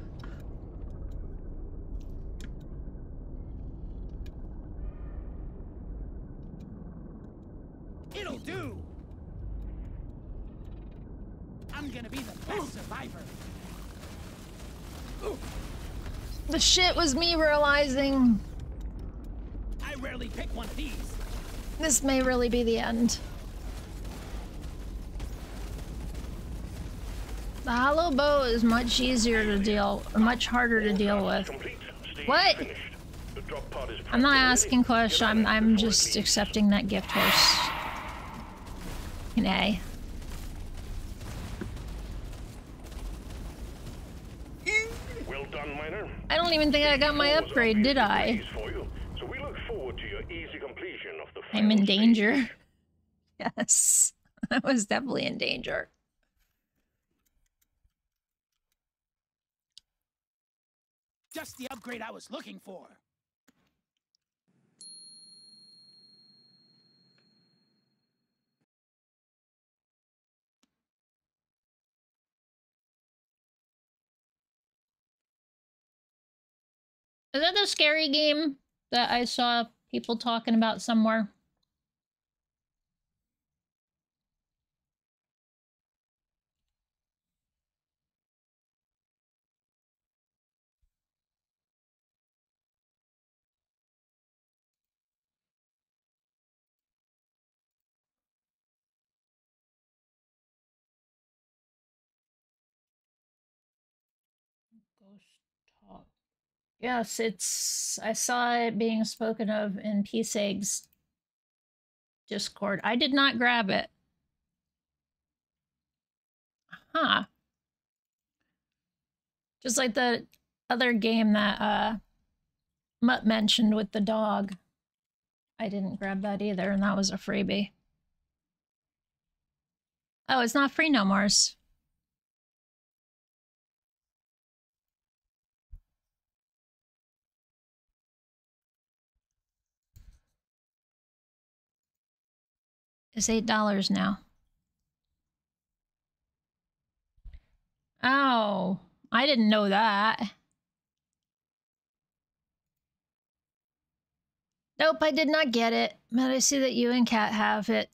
It'll do. I'm gonna be the best survivor. The shit was me realizing I rarely pick one of these. this may really be the end. The hollow bow is much easier to deal, or much harder to deal with. What? finished. The drop pod is I'm not asking questions. I'm, I'm just accepting that gift horse. Nay. Well done, miner. I don't even think I got my upgrade, did I? praised For you, so we look forward to your easy completion of the I'm in danger. Yes. I was definitely in danger. Just the upgrade I was looking for. Is that the scary game that I saw people talking about somewhere? Yes, it's. I saw it being spoken of in PSEG's Discord. I did not grab it. Huh. Just like the other game that uh Mutt mentioned with the dog. I didn't grab that either, and that was a freebie. Oh, it's not free no more. Eight dollars now. Oh, I didn't know that. Nope, I did not get it. But I see that you and Kat have it.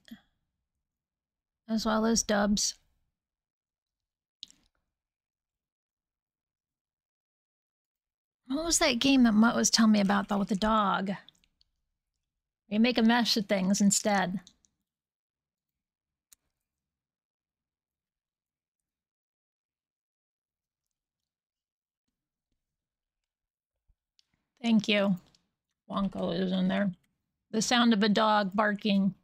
As well as Dubs. What was that game that Mutt was telling me about though with the dog? You make a mess of things instead. Thank you. Wonko is in there. The sound of a dog barking.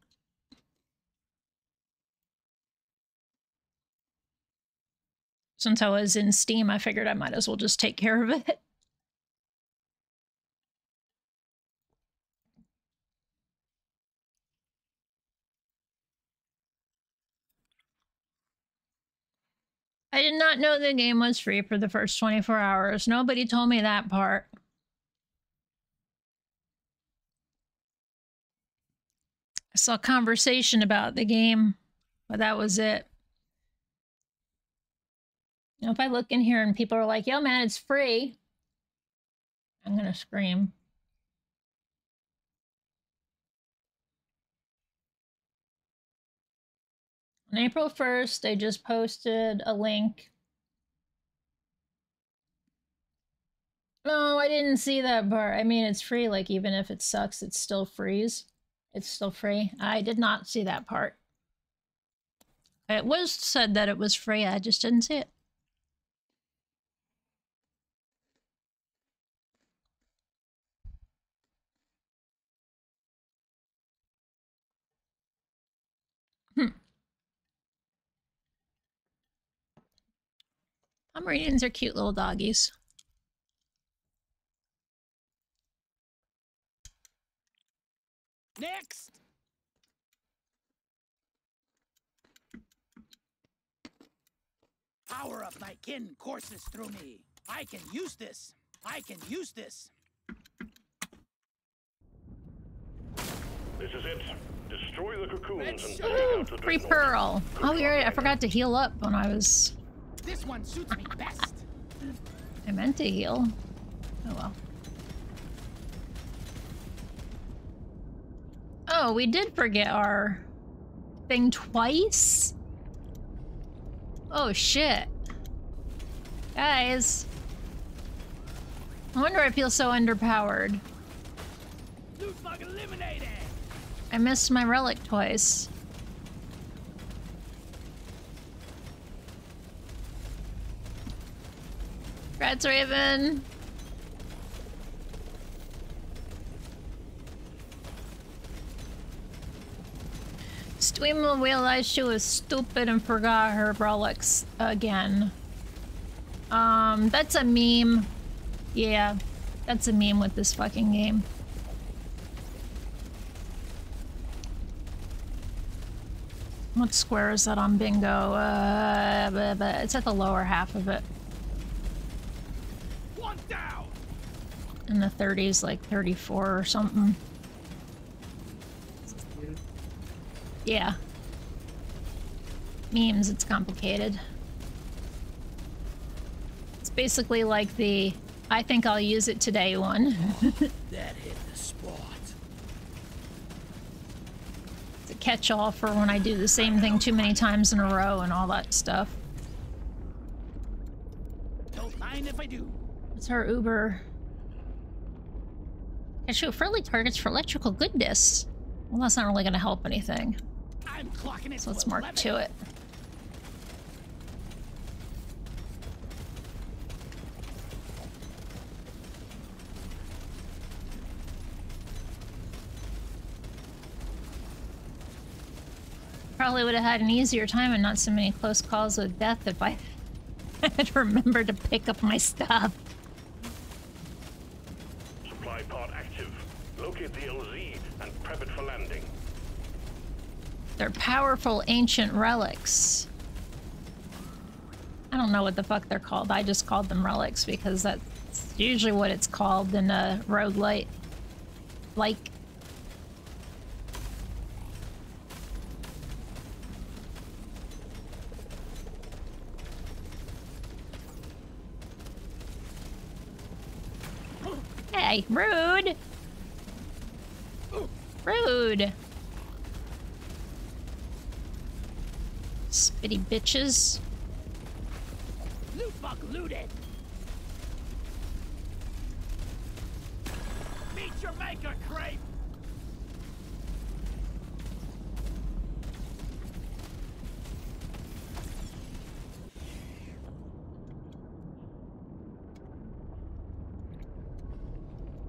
Since I was in Steam, I figured I might as well just take care of it. I did not know the game was free for the first 24 hours. Nobody told me that part. I saw conversation about the game, but that was it. Know, if I look in here and people are like, yo, man, it's free, I'm going to scream. On April 1st, they just posted a link. No, I didn't see that part. I mean, it's free. Like, even if it sucks, it's still freeze. It's still free. I did not see that part. It was said that it was free. I just didn't see it. Hmm. Pomeranians are cute little doggies. Next! Power of my kin courses through me. I can use this. I can use this. This is it. Destroy the cocoons and take Ooh, out the free pearl. Oh, we already, I forgot to heal up when I was. This one suits me best. I meant to heal. Oh well. Oh, we did forget our thing twice? Oh shit. Guys. I wonder I feel so underpowered. Loot bug eliminated! I missed my relic twice. Congrats, Raven. Steamla realized she was stupid and forgot her relics again. Um, that's a meme. Yeah, that's a meme with this fucking game. What square is that on bingo? Uh, but, but it's at the lower half of it. One down! In the 30s, like 34 or something. Yeah. Memes, it's complicated. It's basically like the I think I'll use it today one. That hit the spot. it's a catch all for when I do the same thing too many times in a row and all that stuff. Don't mind if I do. It's our Uber? I shoot friendly targets for electrical goodness. Well, that's not really going to help anything. I'm clocking it So let's to mark 11. to it. Probably would have had an easier time and not so many close calls with death if I had remembered to pick up my stuff. Supply pod active. locate the LZ and prep it for landing. They're powerful ancient relics. I don't know what the fuck they're called. I just called them relics because that's usually what it's called in a roguelite. Like. Hey, rude! Rude! Spitty bitches. Loot bug looted. Meet your maker, Crepe.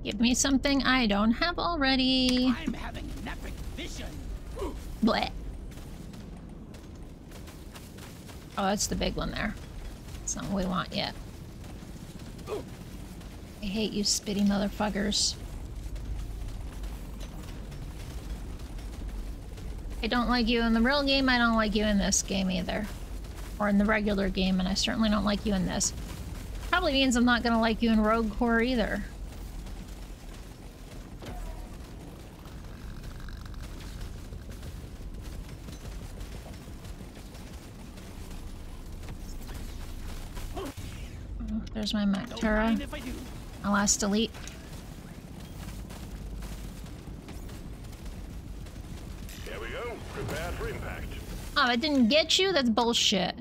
Give me something I don't have already. I'm having an epic vision. Bleh. Oh, that's the big one there. What we want yet. I hate you spitty motherfuckers. I don't like you in the real game, I don't like you in this game either. Or in the regular game, and I certainly don't like you in this. Probably means I'm not gonna like you in Rogue Core either. Oh, there's my Don't Mactera. mind if I do. My last delete. Here we go. Prepare for impact. Oh, it didn't get you? That's bullshit.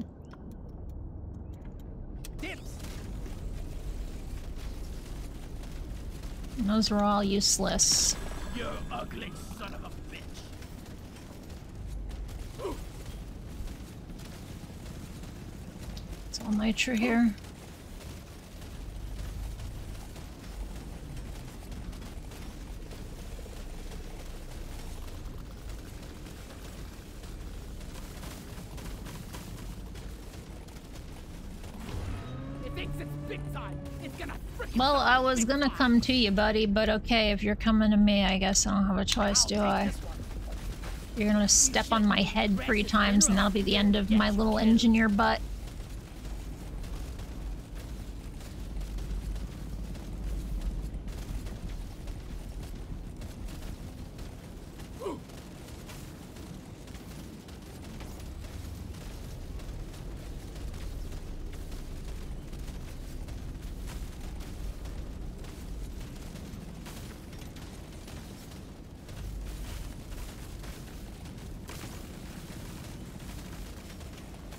Dips. Those were all useless. You ugly son of a bitch. It's all nitro here. Well, I was gonna come to you, buddy, but okay, if you're coming to me, I guess I don't have a choice, do I? You're gonna step on my head three times and that'll be the end of my little engineer butt.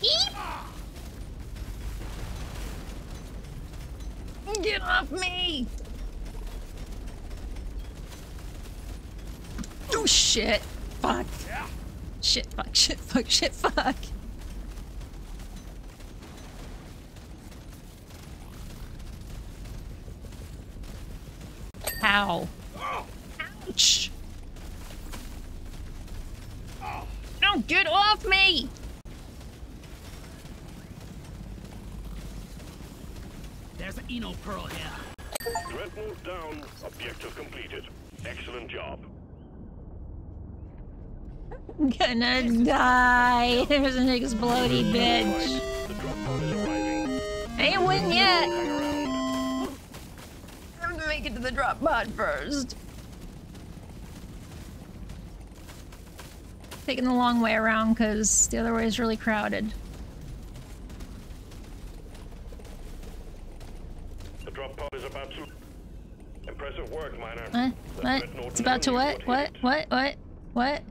Eep! Get off me! Oh shit! Fuck! Shit, fuck, shit, fuck, shit, fuck! Ow. Ouch! No, get off me! There's an Enor Pearl here. Dreadnought down. Objective completed. Excellent job. gonna die. There's an explodey bitch. The drop pod is arriving. I ain't win yet. I have to make it to the drop pod first. Taking the long way around because the other way is really crowded. The drop pod is about to. Impressive work, miner. What? What? It's about to what? What? What? What? What?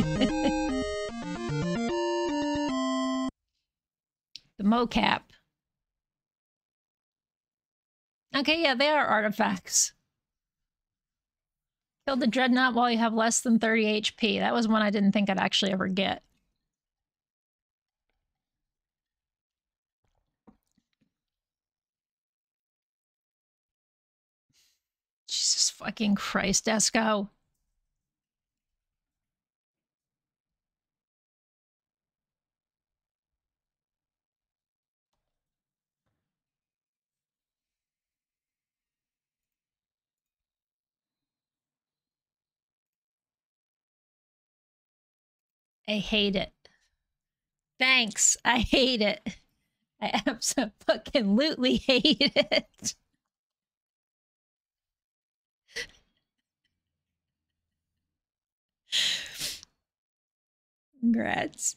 the mocap. Okay, yeah, they are artifacts. Kill the dreadnought while you have less than 30 HP. That was one I didn't think I'd actually ever get. Jesus fucking Christ, Esco. I hate it. Thanks. I hate it. I absolutely hate it. Congrats.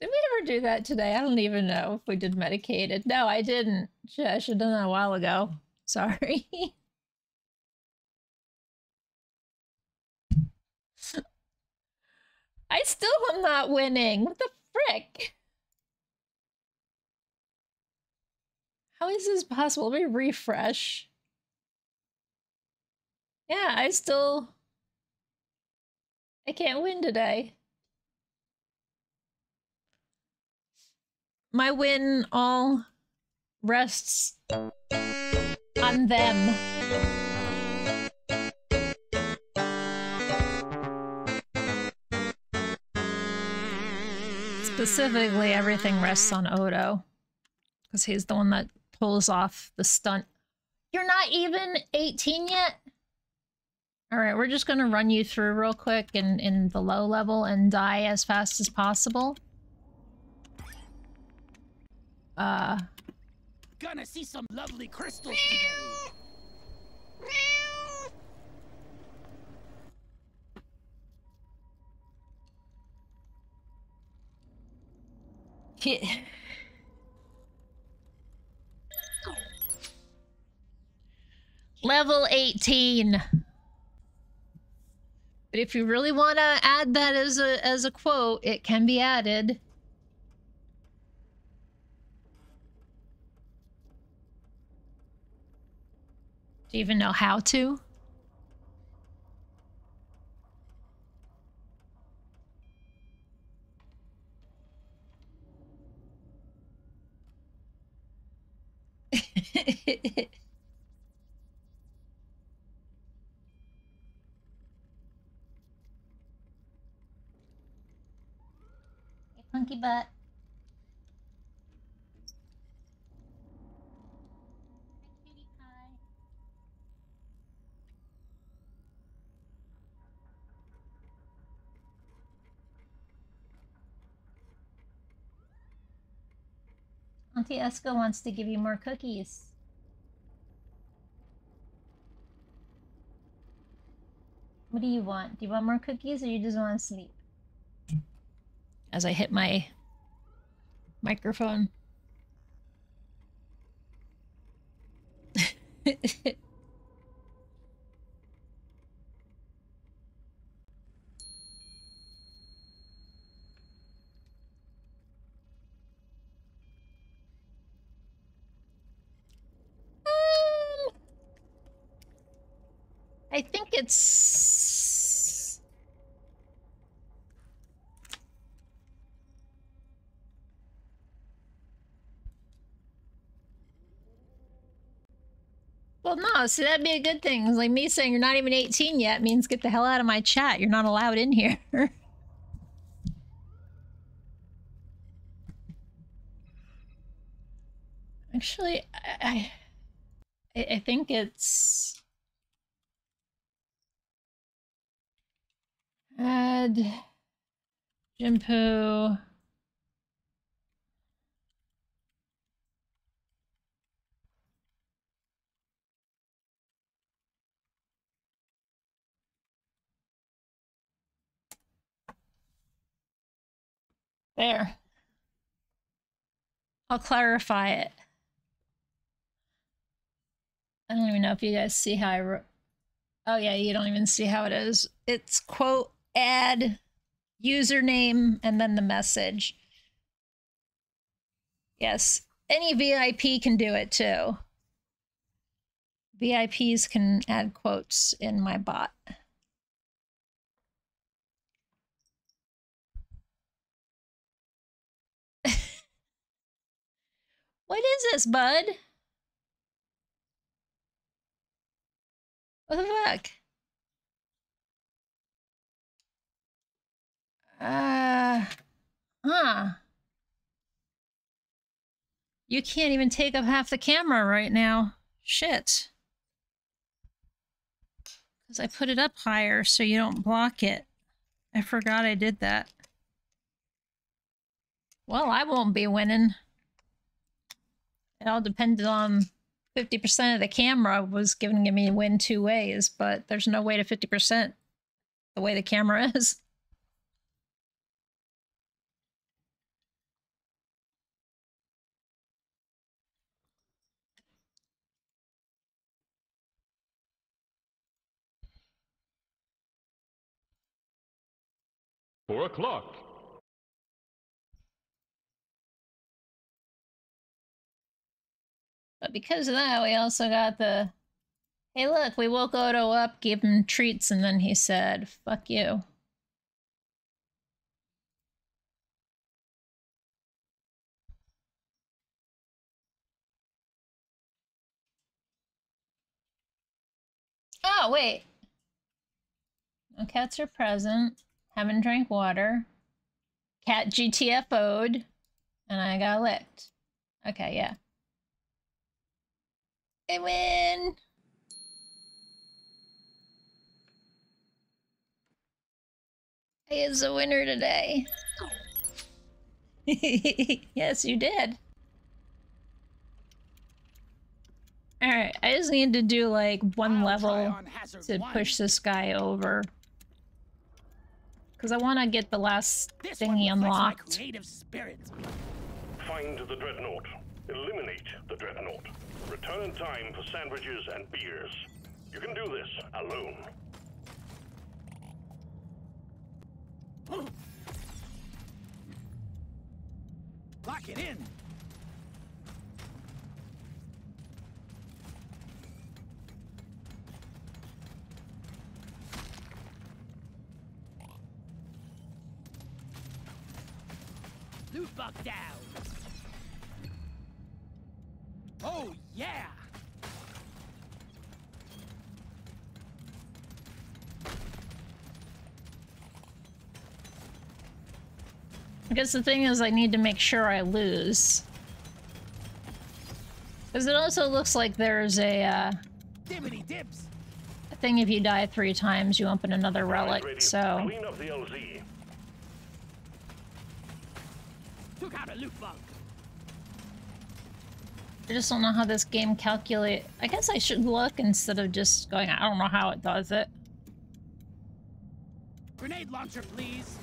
Did we ever do that today? I don't even know if we did medicated. No, I didn't. I should have done that a while ago. Sorry. I still am not winning. What the frick? How is this possible? Let me refresh. Yeah, I still... I can't win today. My win all rests on them. Specifically, everything rests on Odo. Because he's the one that pulls off the stunt. You're not even 18 yet? Alright, we're just gonna run you through real quick in, in the low level and die as fast as possible. Uh... Gonna see some lovely crystals today. Level 18. But if you really want to add that as a as a quote, it can be added. Do you even know how to? Funky butt. Auntie Esco wants to give you more cookies. What do you want? Do you want more cookies or you just want to sleep? As I hit my microphone. Um, I think it's Well, no, see, that'd be a good thing. Like me saying you're not even 18 yet means get the hell out of my chat. You're not allowed in here. Actually, I, I, I think it's add Jimpo. There. I'll clarify it. I don't even know if you guys see how I wrote. Oh yeah, you don't even see how it is. It's quote add username and then the message. Yes, any VIP can do it too. VIPs can add quotes in my bot. what is this, bud? What the fuck? Uh, huh. You can't even take up half the camera right now. Shit. Because I put it up higher so you don't block it. I forgot I did that. Well, I won't be winning. It all depended on 50% of the camera was giving me win two ways, but there's no way to 50% the way the camera is. Four o'clock. But because of that, we also got the hey, look, we woke Odo up, gave him treats, and then he said, fuck you. Oh, wait. No cats are present. Haven't drank water. Cat GTFO'd. And I got licked. Okay, yeah. I win! I is a winner today. yes, you did. Alright, I just need to do like one I'll level on to one. push this guy over. Because I want to get the last This one thingy unlocked. creative spirit. Find the dreadnought. Eliminate the dreadnought. Return in time for sandwiches and beers. You can do this alone. Lock it in. Loot bug down. Oh yeah. I guess the thing is I need to make sure I lose. Because it also looks like there's a, uh, Dibbity dips. a thing if you die three times, you open another Right, relic, ready. so... Clean up the LZ. Took out a loot bug. I just don't know how this game calculate. I guess I should look instead of just going, I don't know how it does it. Grenade launcher, please.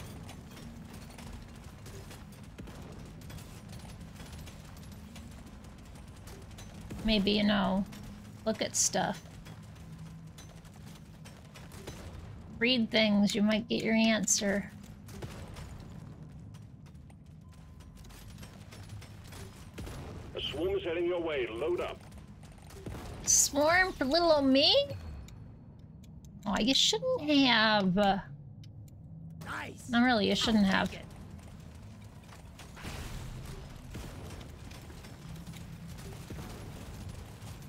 Maybe, you know, look at stuff. Read things, you might get your answer. Heading your way. Load up. Swarm for little old me? Oh, you shouldn't have. Uh, Nice. not really, you shouldn't have.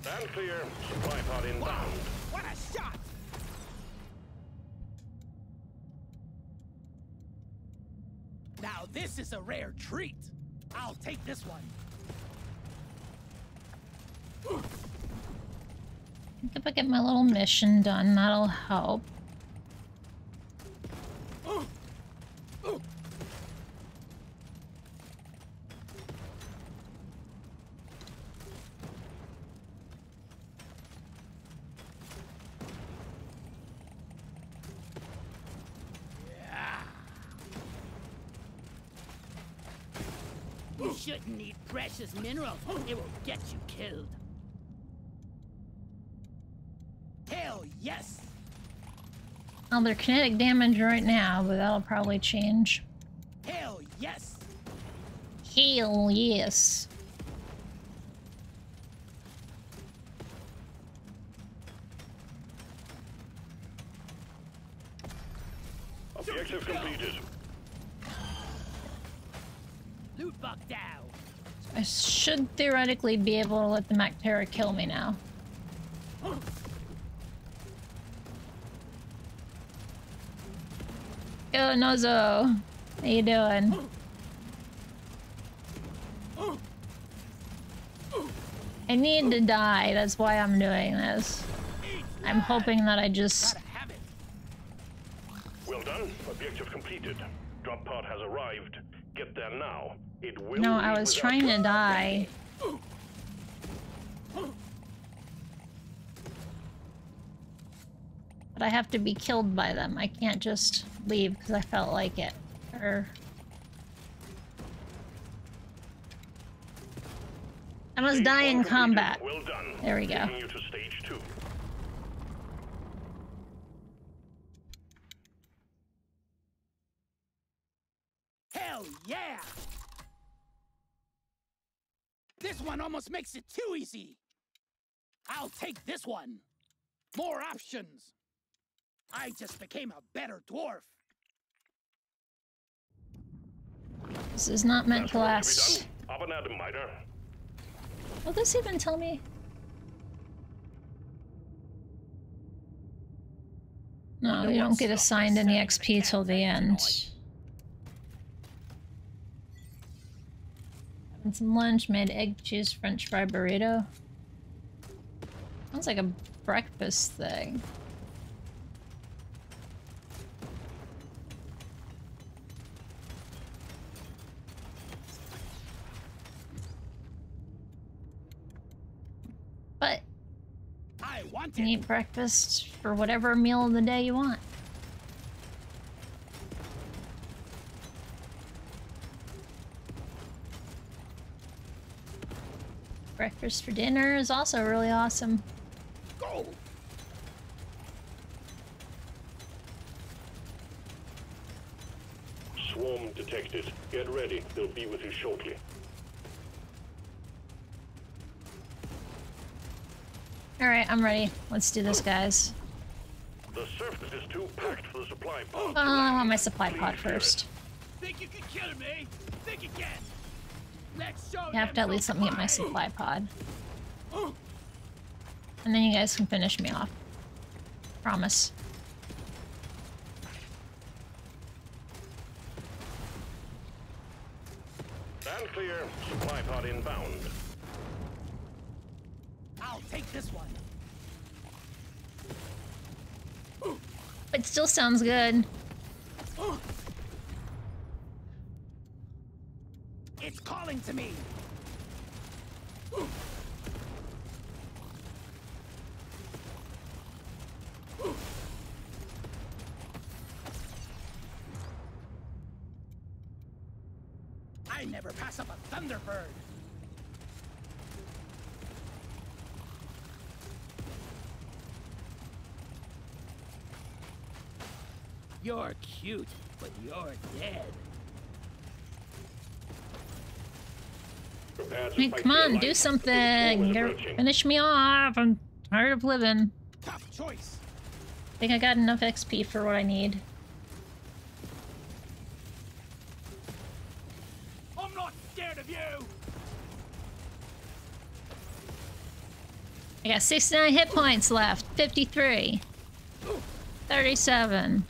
Stand clear. Supply pod Wow, inbound. what a shot! Now this is a rare treat. I'll take this one. If I get my little mission done, that'll help. Precious minerals. It will get you killed. Hell yes! Well, they're kinetic damage right now, but that'll probably change. Hell yes! Hell yes. Objective completed. Loot bug down. I should theoretically be able to let the Mactera kill me now. Yo, Nozo. How you doing? I need to die, that's why I'm doing this. I'm hoping that I just Gotta Well done. Objective completed. Drop pod has arrived. Get there now. It will. No, I was trying to die. But I have to be killed by them. I can't just leave because I felt like it. Or... I must die in combat. Well done. There we go. You to stage two. Hell yeah! This one almost makes it too easy. I'll take this one. More options. I just became a better dwarf. This is not meant Last to last. to be done. Up and at 'em, Miner. Will this even tell me? No, you don't get assigned any selling in the XP till the end. tonight. Having some lunch, made egg cheese french fry burrito. Sounds like a breakfast thing. But I want you can it. eat breakfast for whatever meal of the day you want. Breakfast for dinner is also really awesome. Go! Swarm detected. Get ready. They'll be with you shortly. Alright, I'm ready. Let's do this, guys. The surface is too packed for the supply pod. Oh, I want my supply pod Please clear first. Think you can kill me? Think again. Let's show You have to at least let me get my supply pod. Oh, And then you guys can finish me off. Promise. Stand clear. Supply pod inbound. I'll take this one. It still sounds good. It's calling to me. I never pass up a Thunderbird. You're cute, but you're dead. Prepare to Hey, come on, do Stage something. Get- Finish me off. I'm tired of living. Tough choice. think I got enough XP for what I need. I'm not scared of you. I got 69 hit points left. 53. 37.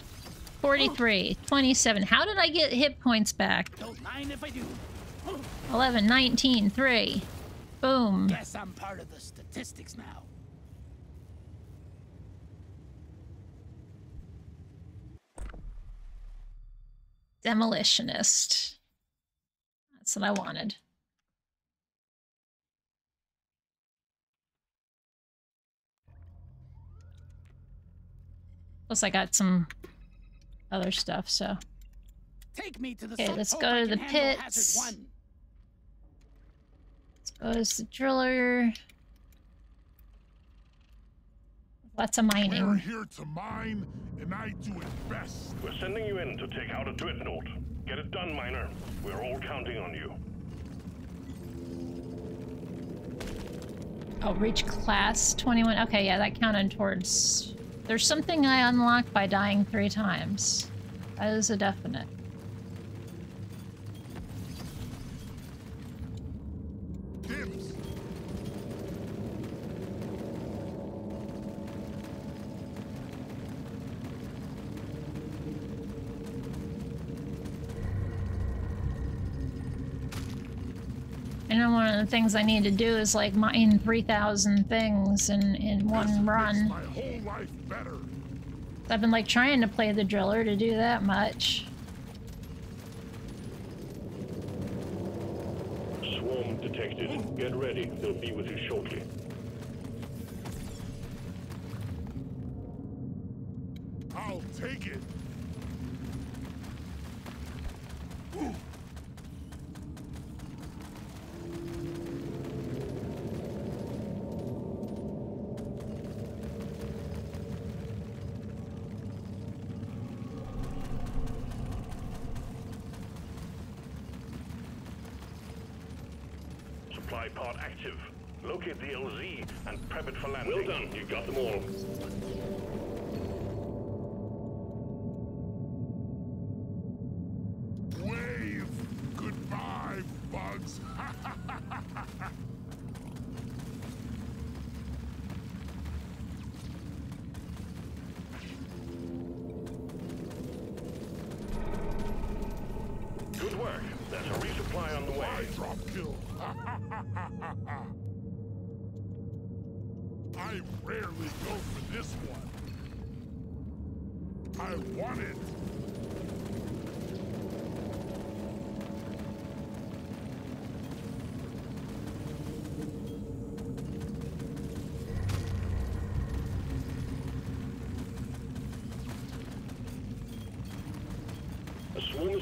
43. 27. How did I get hit points back? Don't mind if I do. 11, 19, 3. Boom. Guess I'm part of the statistics now. Demolitionist. That's what I wanted. Plus, I got some other stuff, so. Take me to the Okay, let's go to the handle pits. Hazard one. Goes the driller. Lots of We're here to mine, and I do it best. We're sending you in to take out a dreadnought. Get it done, Miner. We're all counting on you. Oh, reach class 21. Okay, yeah, that counted towards. There's something I unlock by dying three times. That is a definite. I know one of the things I need to do is like mine 3,000 things in, in one run. my whole life better. I've been like trying to play the driller to do that much. Swarm detected. Get ready. They'll be with you shortly. I'll take it.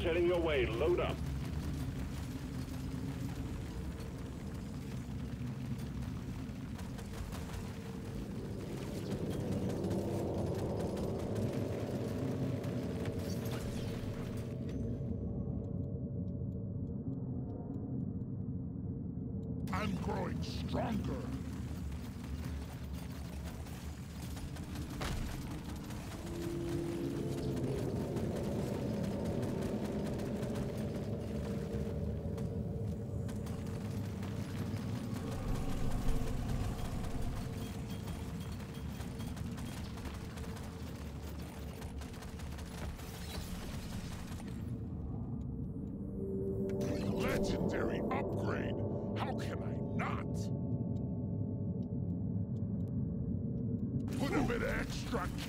Heading your way. Load up. I'm growing stronger. Legendary upgrade. How can I not? Put a bit of extra kick in it. Ugh. Never felt better.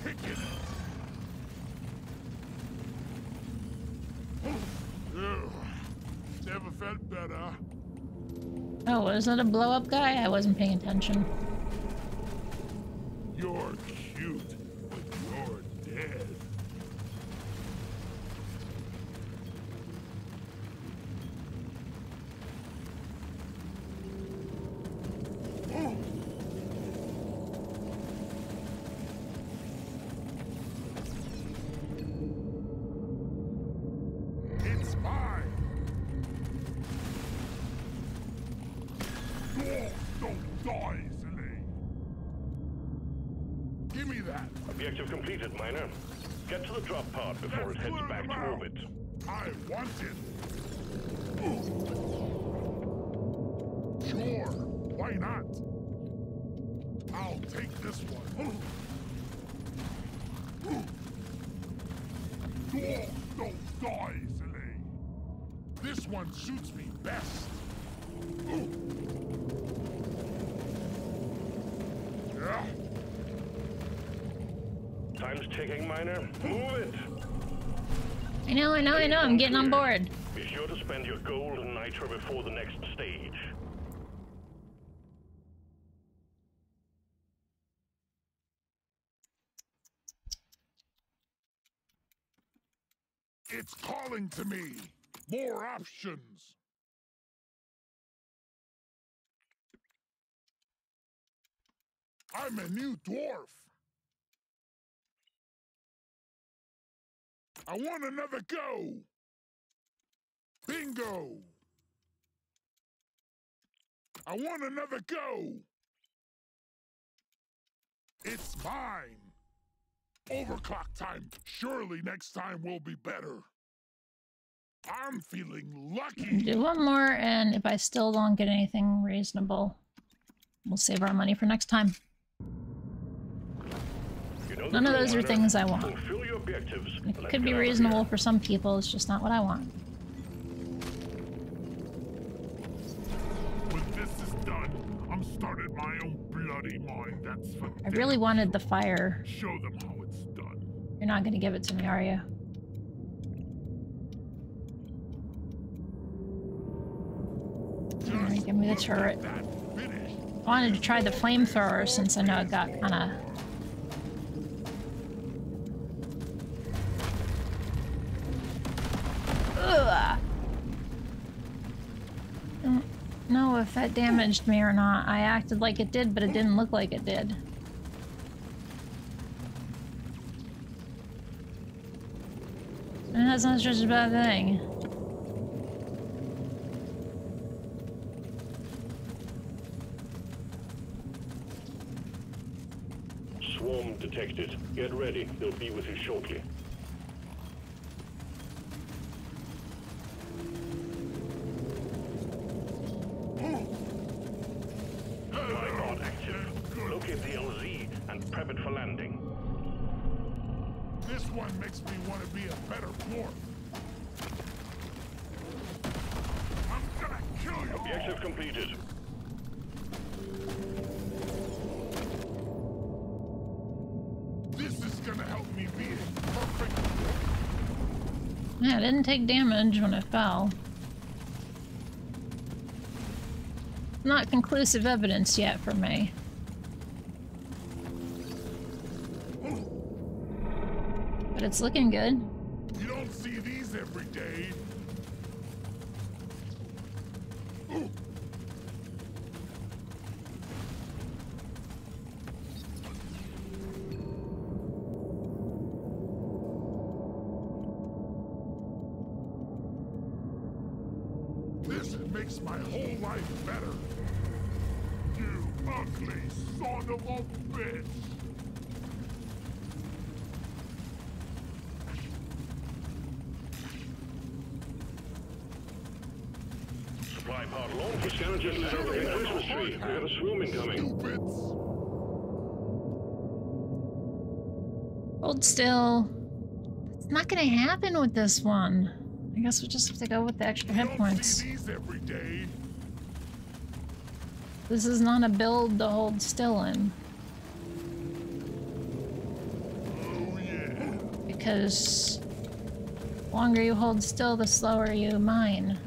Oh, was that a blow up guy? I wasn't paying attention. Suits me best. Yeah. Time's ticking, Miner. Move it. I know, I know, I know. I'm getting on board. Be sure to spend your gold and nitra before the next stage. It's calling to me. More options. I'm a new dwarf. I want another go. Bingo. I want another go. It's mine. Overclock time. Surely next time will be better. I'm feeling lucky. Do one more, and if I still don't get anything reasonable, we'll save our money for next time. You know None of those are things I want. Fulfill your objectives. It could be get out of reasonable for some people, it's just not what I want. When this is done, I'm starting my own bloody mine. That's for I really wanted the fire. Show them how it's done. You're not going to give it to me, are you? Alright, give me the turret. I wanted to try the flamethrower since I know it got kind of... Ugh. If that damaged me or not. I acted like it did, but it didn't look like it did. And that's not such a bad thing. Swarm detected. They'll be with you shortly. Didn't take damage when it fell. Not conclusive evidence yet for me. But it's looking good. You don't see these every day. This makes my whole life better. You ugly son of a bitch! Supply pod launch. The scanner just lit over the Christmas tree. We got a swarm incoming. Stupids! Hold still. It's not gonna happen with this one. I guess we'll just have to go with the extra hit points. This is not a build to hold still in. Oh yeah. Because the longer you hold still, the slower you mine.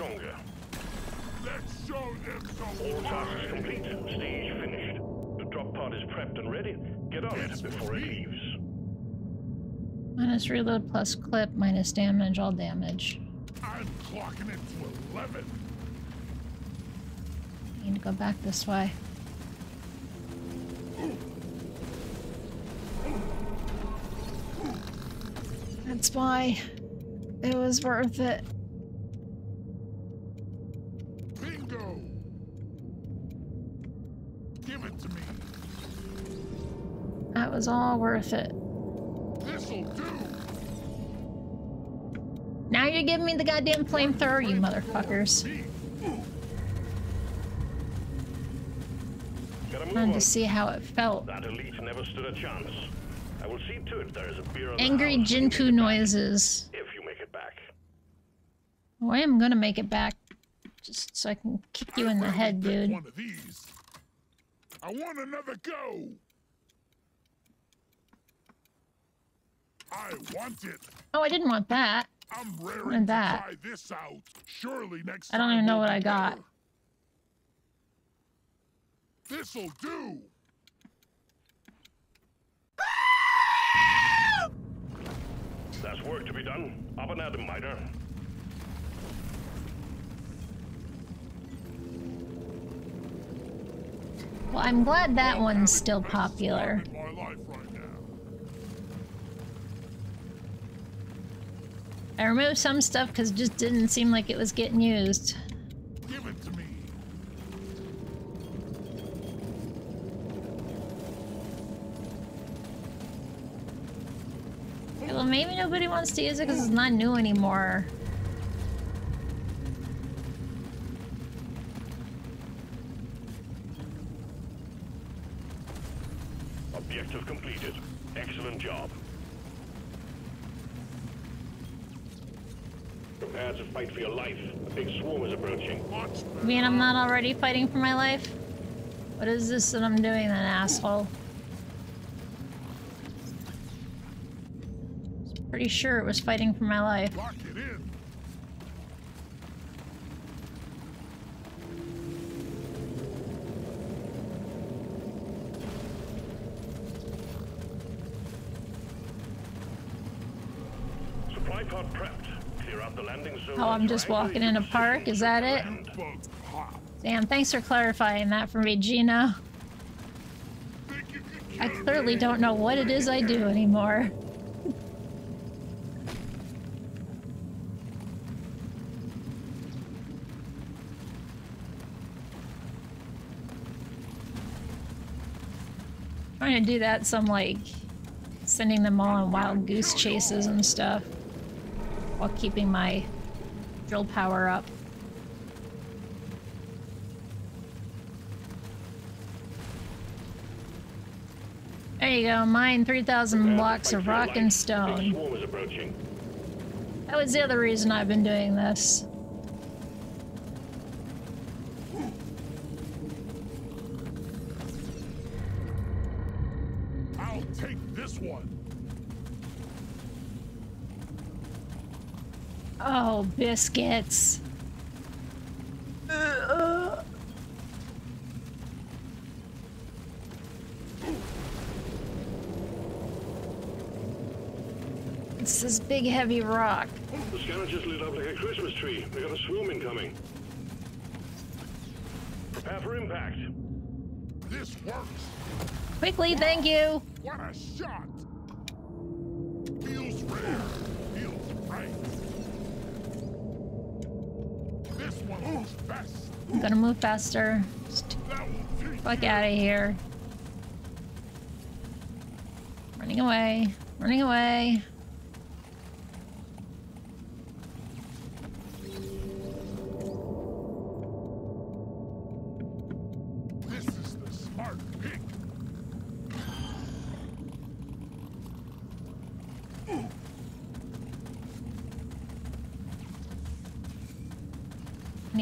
Stronger. Let's show them some All tasks fire. complete. Stage finished. The drop pod is prepped and ready. Get on That's it before it leaves. Minus reload plus clip, minus damage, all damage. I'm clocking it to 11. Need to go back this way. That's why it was worth it. All worth it. Now you're giving me the goddamn flamethrower, you motherfuckers. Wanted to see how it felt. That elite never stood a chance. I will see to it there is a beer Angry house when you Ginpu make it back. noises. If you make it back. Oh, I am gonna make it back. Just so I can kick you in the head, dude. One of these. I want another go. I want it. Oh, I didn't want that. I'm raring wanted to that. try this out. Surely next I don't even know what I got. This'll do. There's work to be done. Up and at 'em, Miner. Well, I'm glad that one's still the best time popular. my life right I removed some stuff because it just didn't seem like it was getting used. Give it to me. Okay, well, maybe nobody wants to use it because it's not new anymore. Objective completed. Excellent job. Prepare to fight for your life. A big swarm is approaching. Much I mean, I'm not already fighting for my life? What is this that I'm doing then, asshole? Pretty sure it was fighting for my life. Lock it in. Supply pod prepped. Clear out the landing zone. Oh, I'm just walking in a park, is that it? Damn, thanks for clarifying that for me, Gino. I clearly don't know what it is I do anymore. Trying to do that, some like sending them all on wild goose chases and stuff while keeping my drill power up. There you go, mine 3,000 blocks of rock and stone. swarm is approaching. That was the other reason I've been doing this. Oh, biscuits. Uh, It's this big heavy rock. The scanner just lit up like a Christmas tree. We got a swarm incoming. Prepare for impact. This works. Quickly, thank you. What a shot. I'm gonna move faster. Just fuck out of here. Running away. Running away.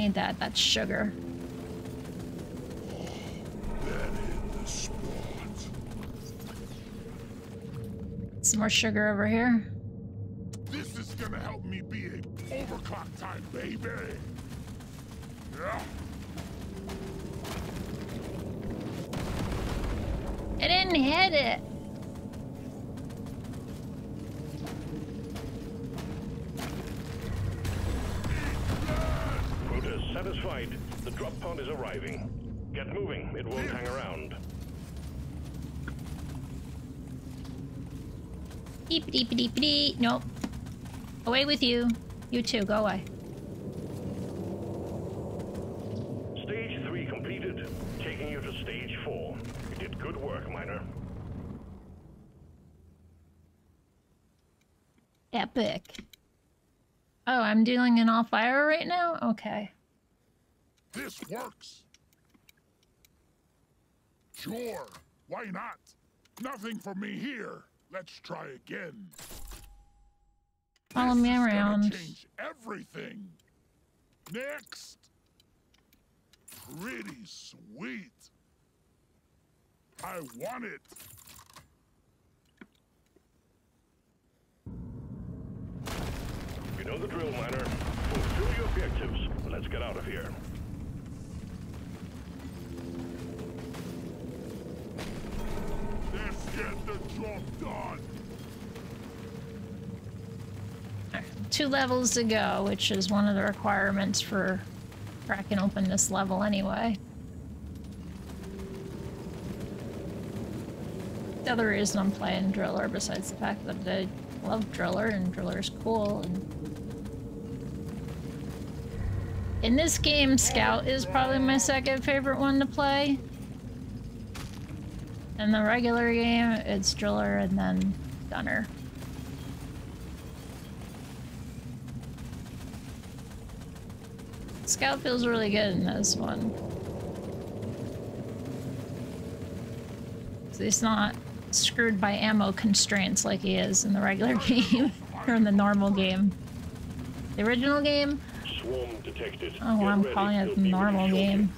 Need that. That's sugar. Some more sugar over here. Beep deep deep deep. Nope. Away with you. You too. Go away. Stage 3 completed. Taking you to stage 4. You did good work, Miner. Epic. Oh, I'm dealing in all fire right now? Okay. This works. Sure, why not? Nothing for me here. Let's try again. Follow This me gonna around. Change everything. Next. Pretty sweet. I want it. You know the drill, miner. Fulfill your objectives. Let's get out of here. Get the job done. Two levels to go, which is one of the requirements for cracking open this level anyway. The other reason I'm playing Driller, besides the fact that I love Driller and Driller's cool, and in this game, Scout is probably my second favorite one to play. In the regular game, it's Driller and then Gunner. Scout feels really good in this one. So he's not screwed by ammo constraints like he is in the regular game or in the normal game. The original game, Swarm detected. oh, Get I'm calling it the be with you normal game.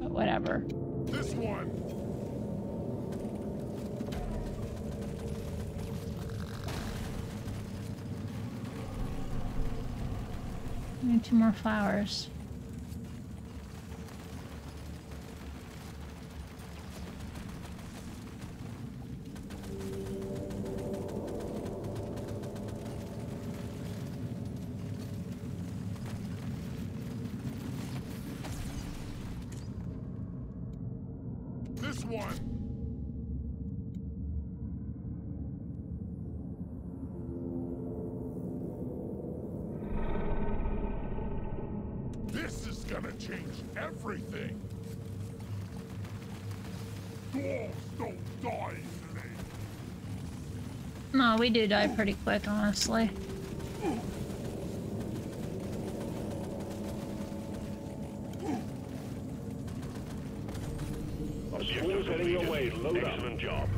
But whatever. This one. Two more flowers. We do die pretty quick, honestly. Swarm's heading your way. Load up. Excellent job.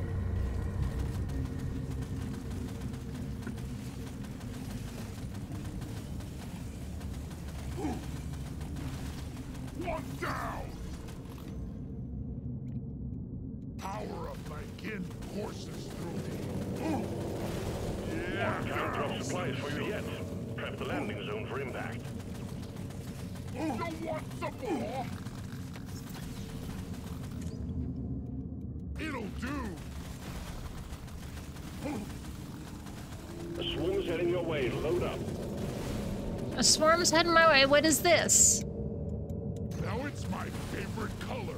One down. Power of my kin courses through me. Yeah. Can't drop supplies for you yet. Prep the landing zone for impact. You want some more? It'll do. A swarm's heading your way. Load up. A swarm's heading my way. What is this? Now it's my favorite color.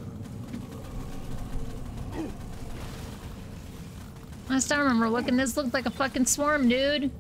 Time I remember looking, this looked like a fucking swarm, dude.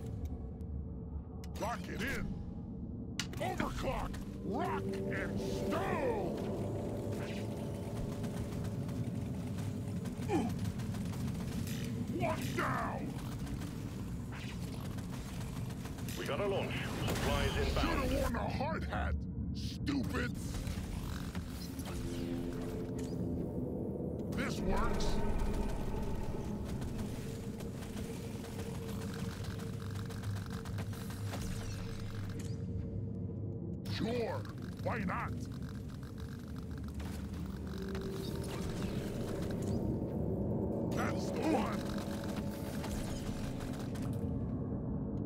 Why not? That's the one.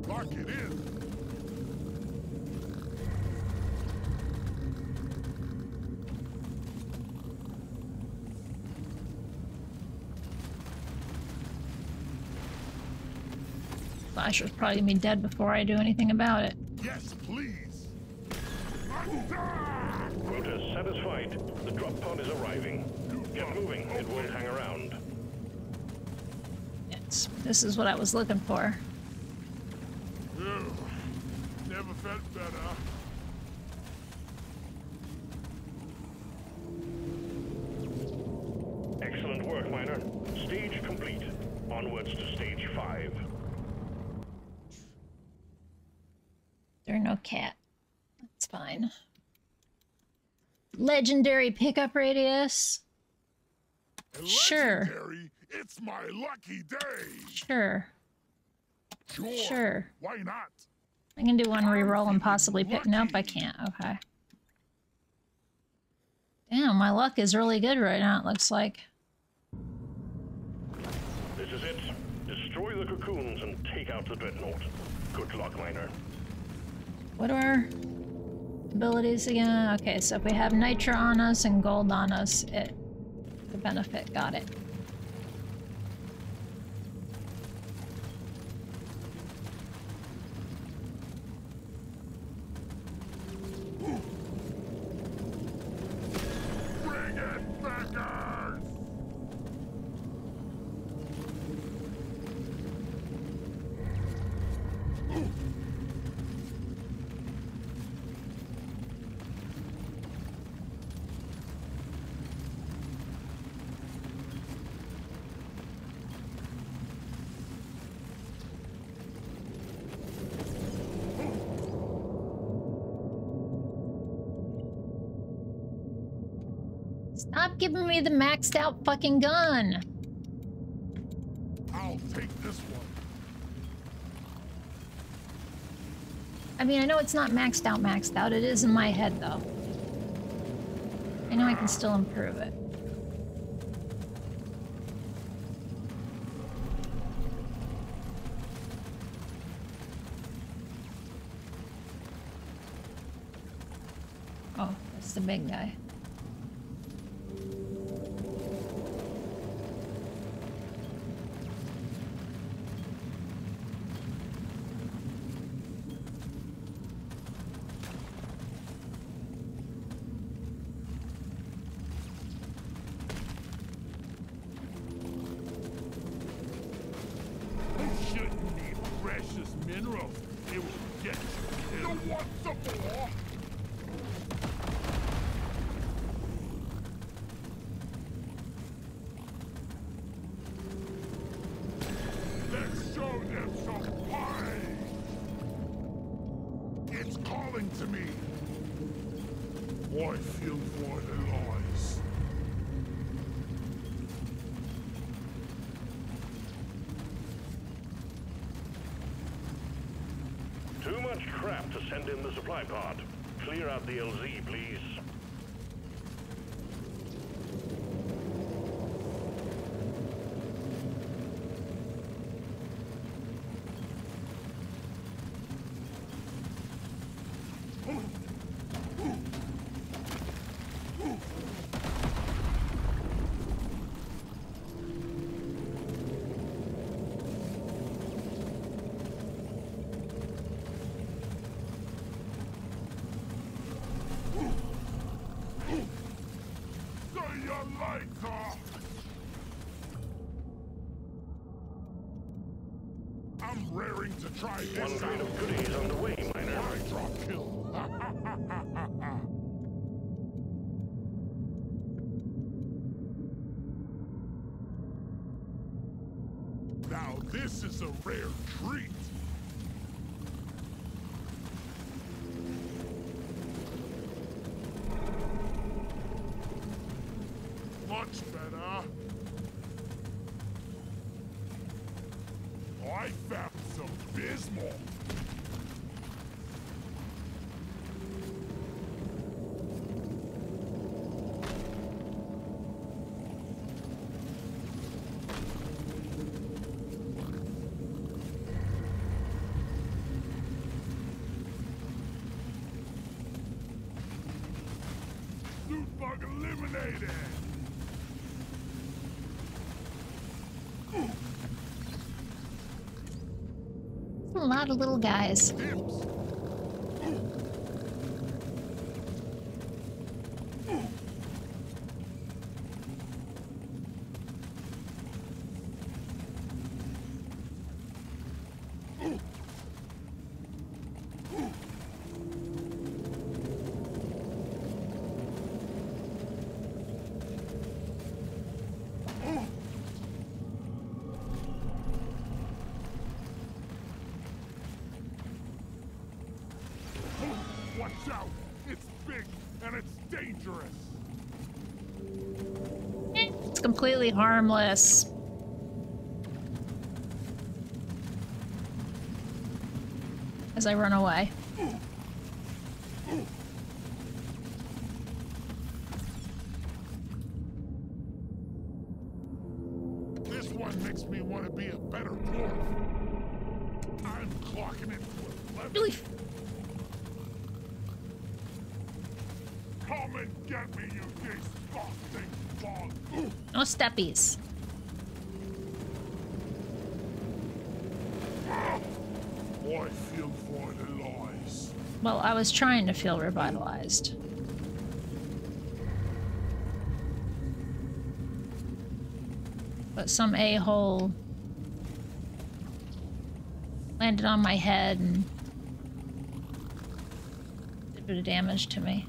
Lock it in. Flasher's probably gonna be dead before I do anything about it. Yes, please. Attack! Quota satisfied. The drop pod is arriving. Get moving. It won't hang around. It's, this is what I was looking for. Ugh, Never felt better. Excellent work, miner. Stage complete. Onwards to stage five. There are no cat. That's fine. Legendary pickup radius. Sure. Legendary, It's my lucky day. Sure. Sure. Sure. Why not? I can do one reroll and possibly pick. Nope, I can't. Okay. Damn, my luck is really good right now, it looks like. This is it. Destroy the cocoons and take out the dreadnought. Good luck, miner. What are our abilities again? Okay, so if we have nitra on us and gold on us, it the benefit. Got it. Bring it, beggars! Stop giving me the maxed out fucking gun. I'll take this one. I mean, I know it's not maxed out, maxed out. It is in my head, though. I know I can still improve it. Oh, that's the big guy. A lot of little guys. Completely harmless. As I run away. No steppies. I feel vitalized. Well, I was trying to feel revitalized. But some a-hole landed on my head and did a bit of damage to me.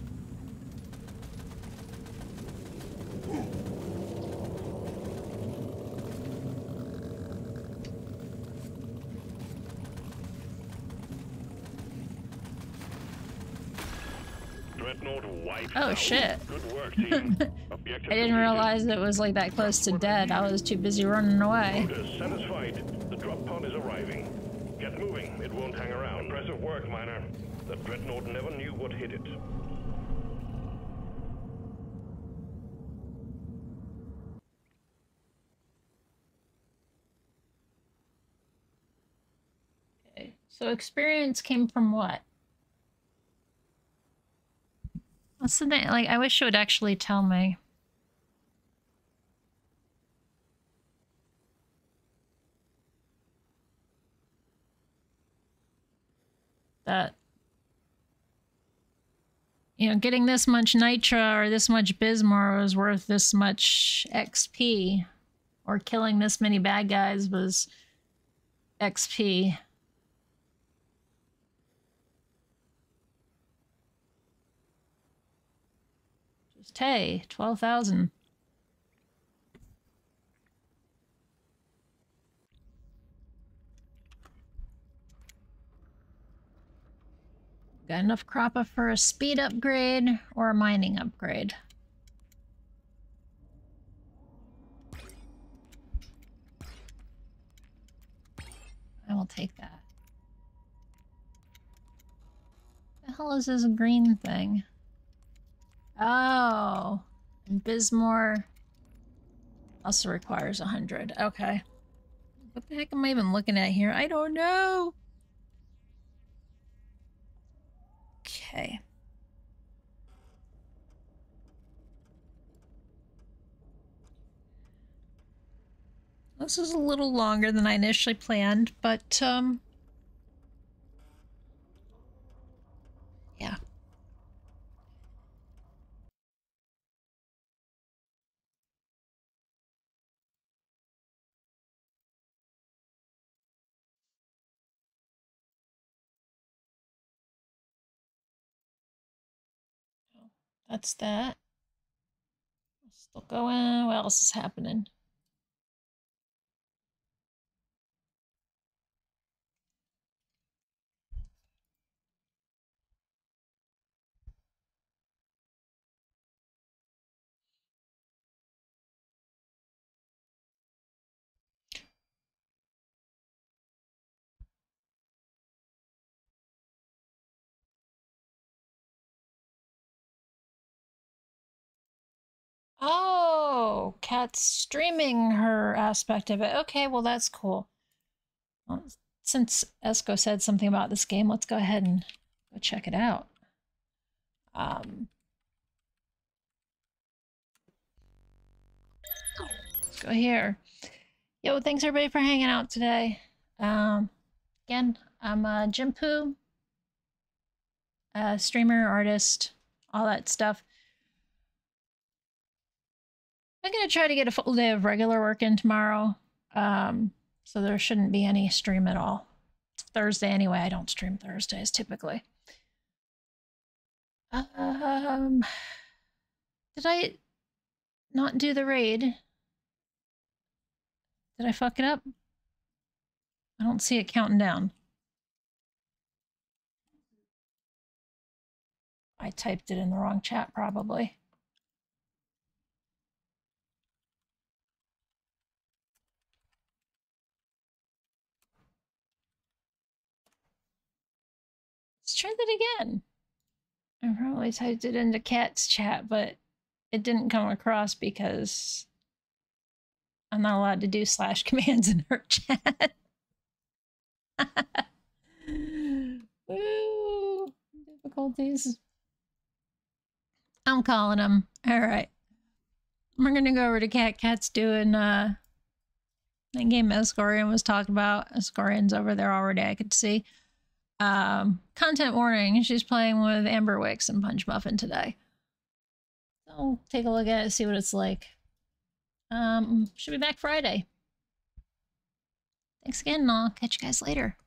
Dreadnought wiped Oh, shit. Good work, team. Objective I didn't realize it was like that close to dead. I was too busy running away. Satisfied. The drop pod is arriving. Get moving. It won't hang around. Impressive work, Miner. The Dreadnought never knew what hit it. Okay. So experience came from what? What's the name? Like, I wish it would actually tell me. That, you know, getting this much Nitra or this much Bismor was worth this much XP, or killing this many bad guys was XP. Twelve thousand. Got enough Croppa for a speed upgrade or a mining upgrade. I will take that. The hell is this green thing? Oh, and Bismor also requires a hundred. Okay. What the heck am I even looking at here? I don't know. Okay. This is a little longer than I initially planned, but um That's that. Still going. What else is happening? Kat's streaming her aspect of it. Okay, well, that's cool. Well, since Esco said something about this game, let's go ahead and go check it out. Um, go here. Yo, thanks everybody for hanging out today. Um, again, I'm uh, Ginpu, uh, streamer, artist, all that stuff. I'm gonna try to get a full day of regular work in tomorrow. Um, so there shouldn't be any stream at all. It's Thursday anyway. I don't stream Thursdays typically. Um, did I not do the raid? Did I fuck it up? I don't see it counting down. I typed it in the wrong chat, probably. Try that again. I probably typed it into Cat's chat, but it didn't come across because I'm not allowed to do slash commands in her chat. Woo! Difficulties. I'm calling them. All right. We're gonna go over to Cat. Cat's doing uh that game Escorian was talking about. Escorian's over there already, I could see. Um, content warning, she's playing with Amber Wicks and Punch Muffin today. So take a look at it, see what it's like. Um, should be back Friday. Thanks again, and I'll catch you guys later.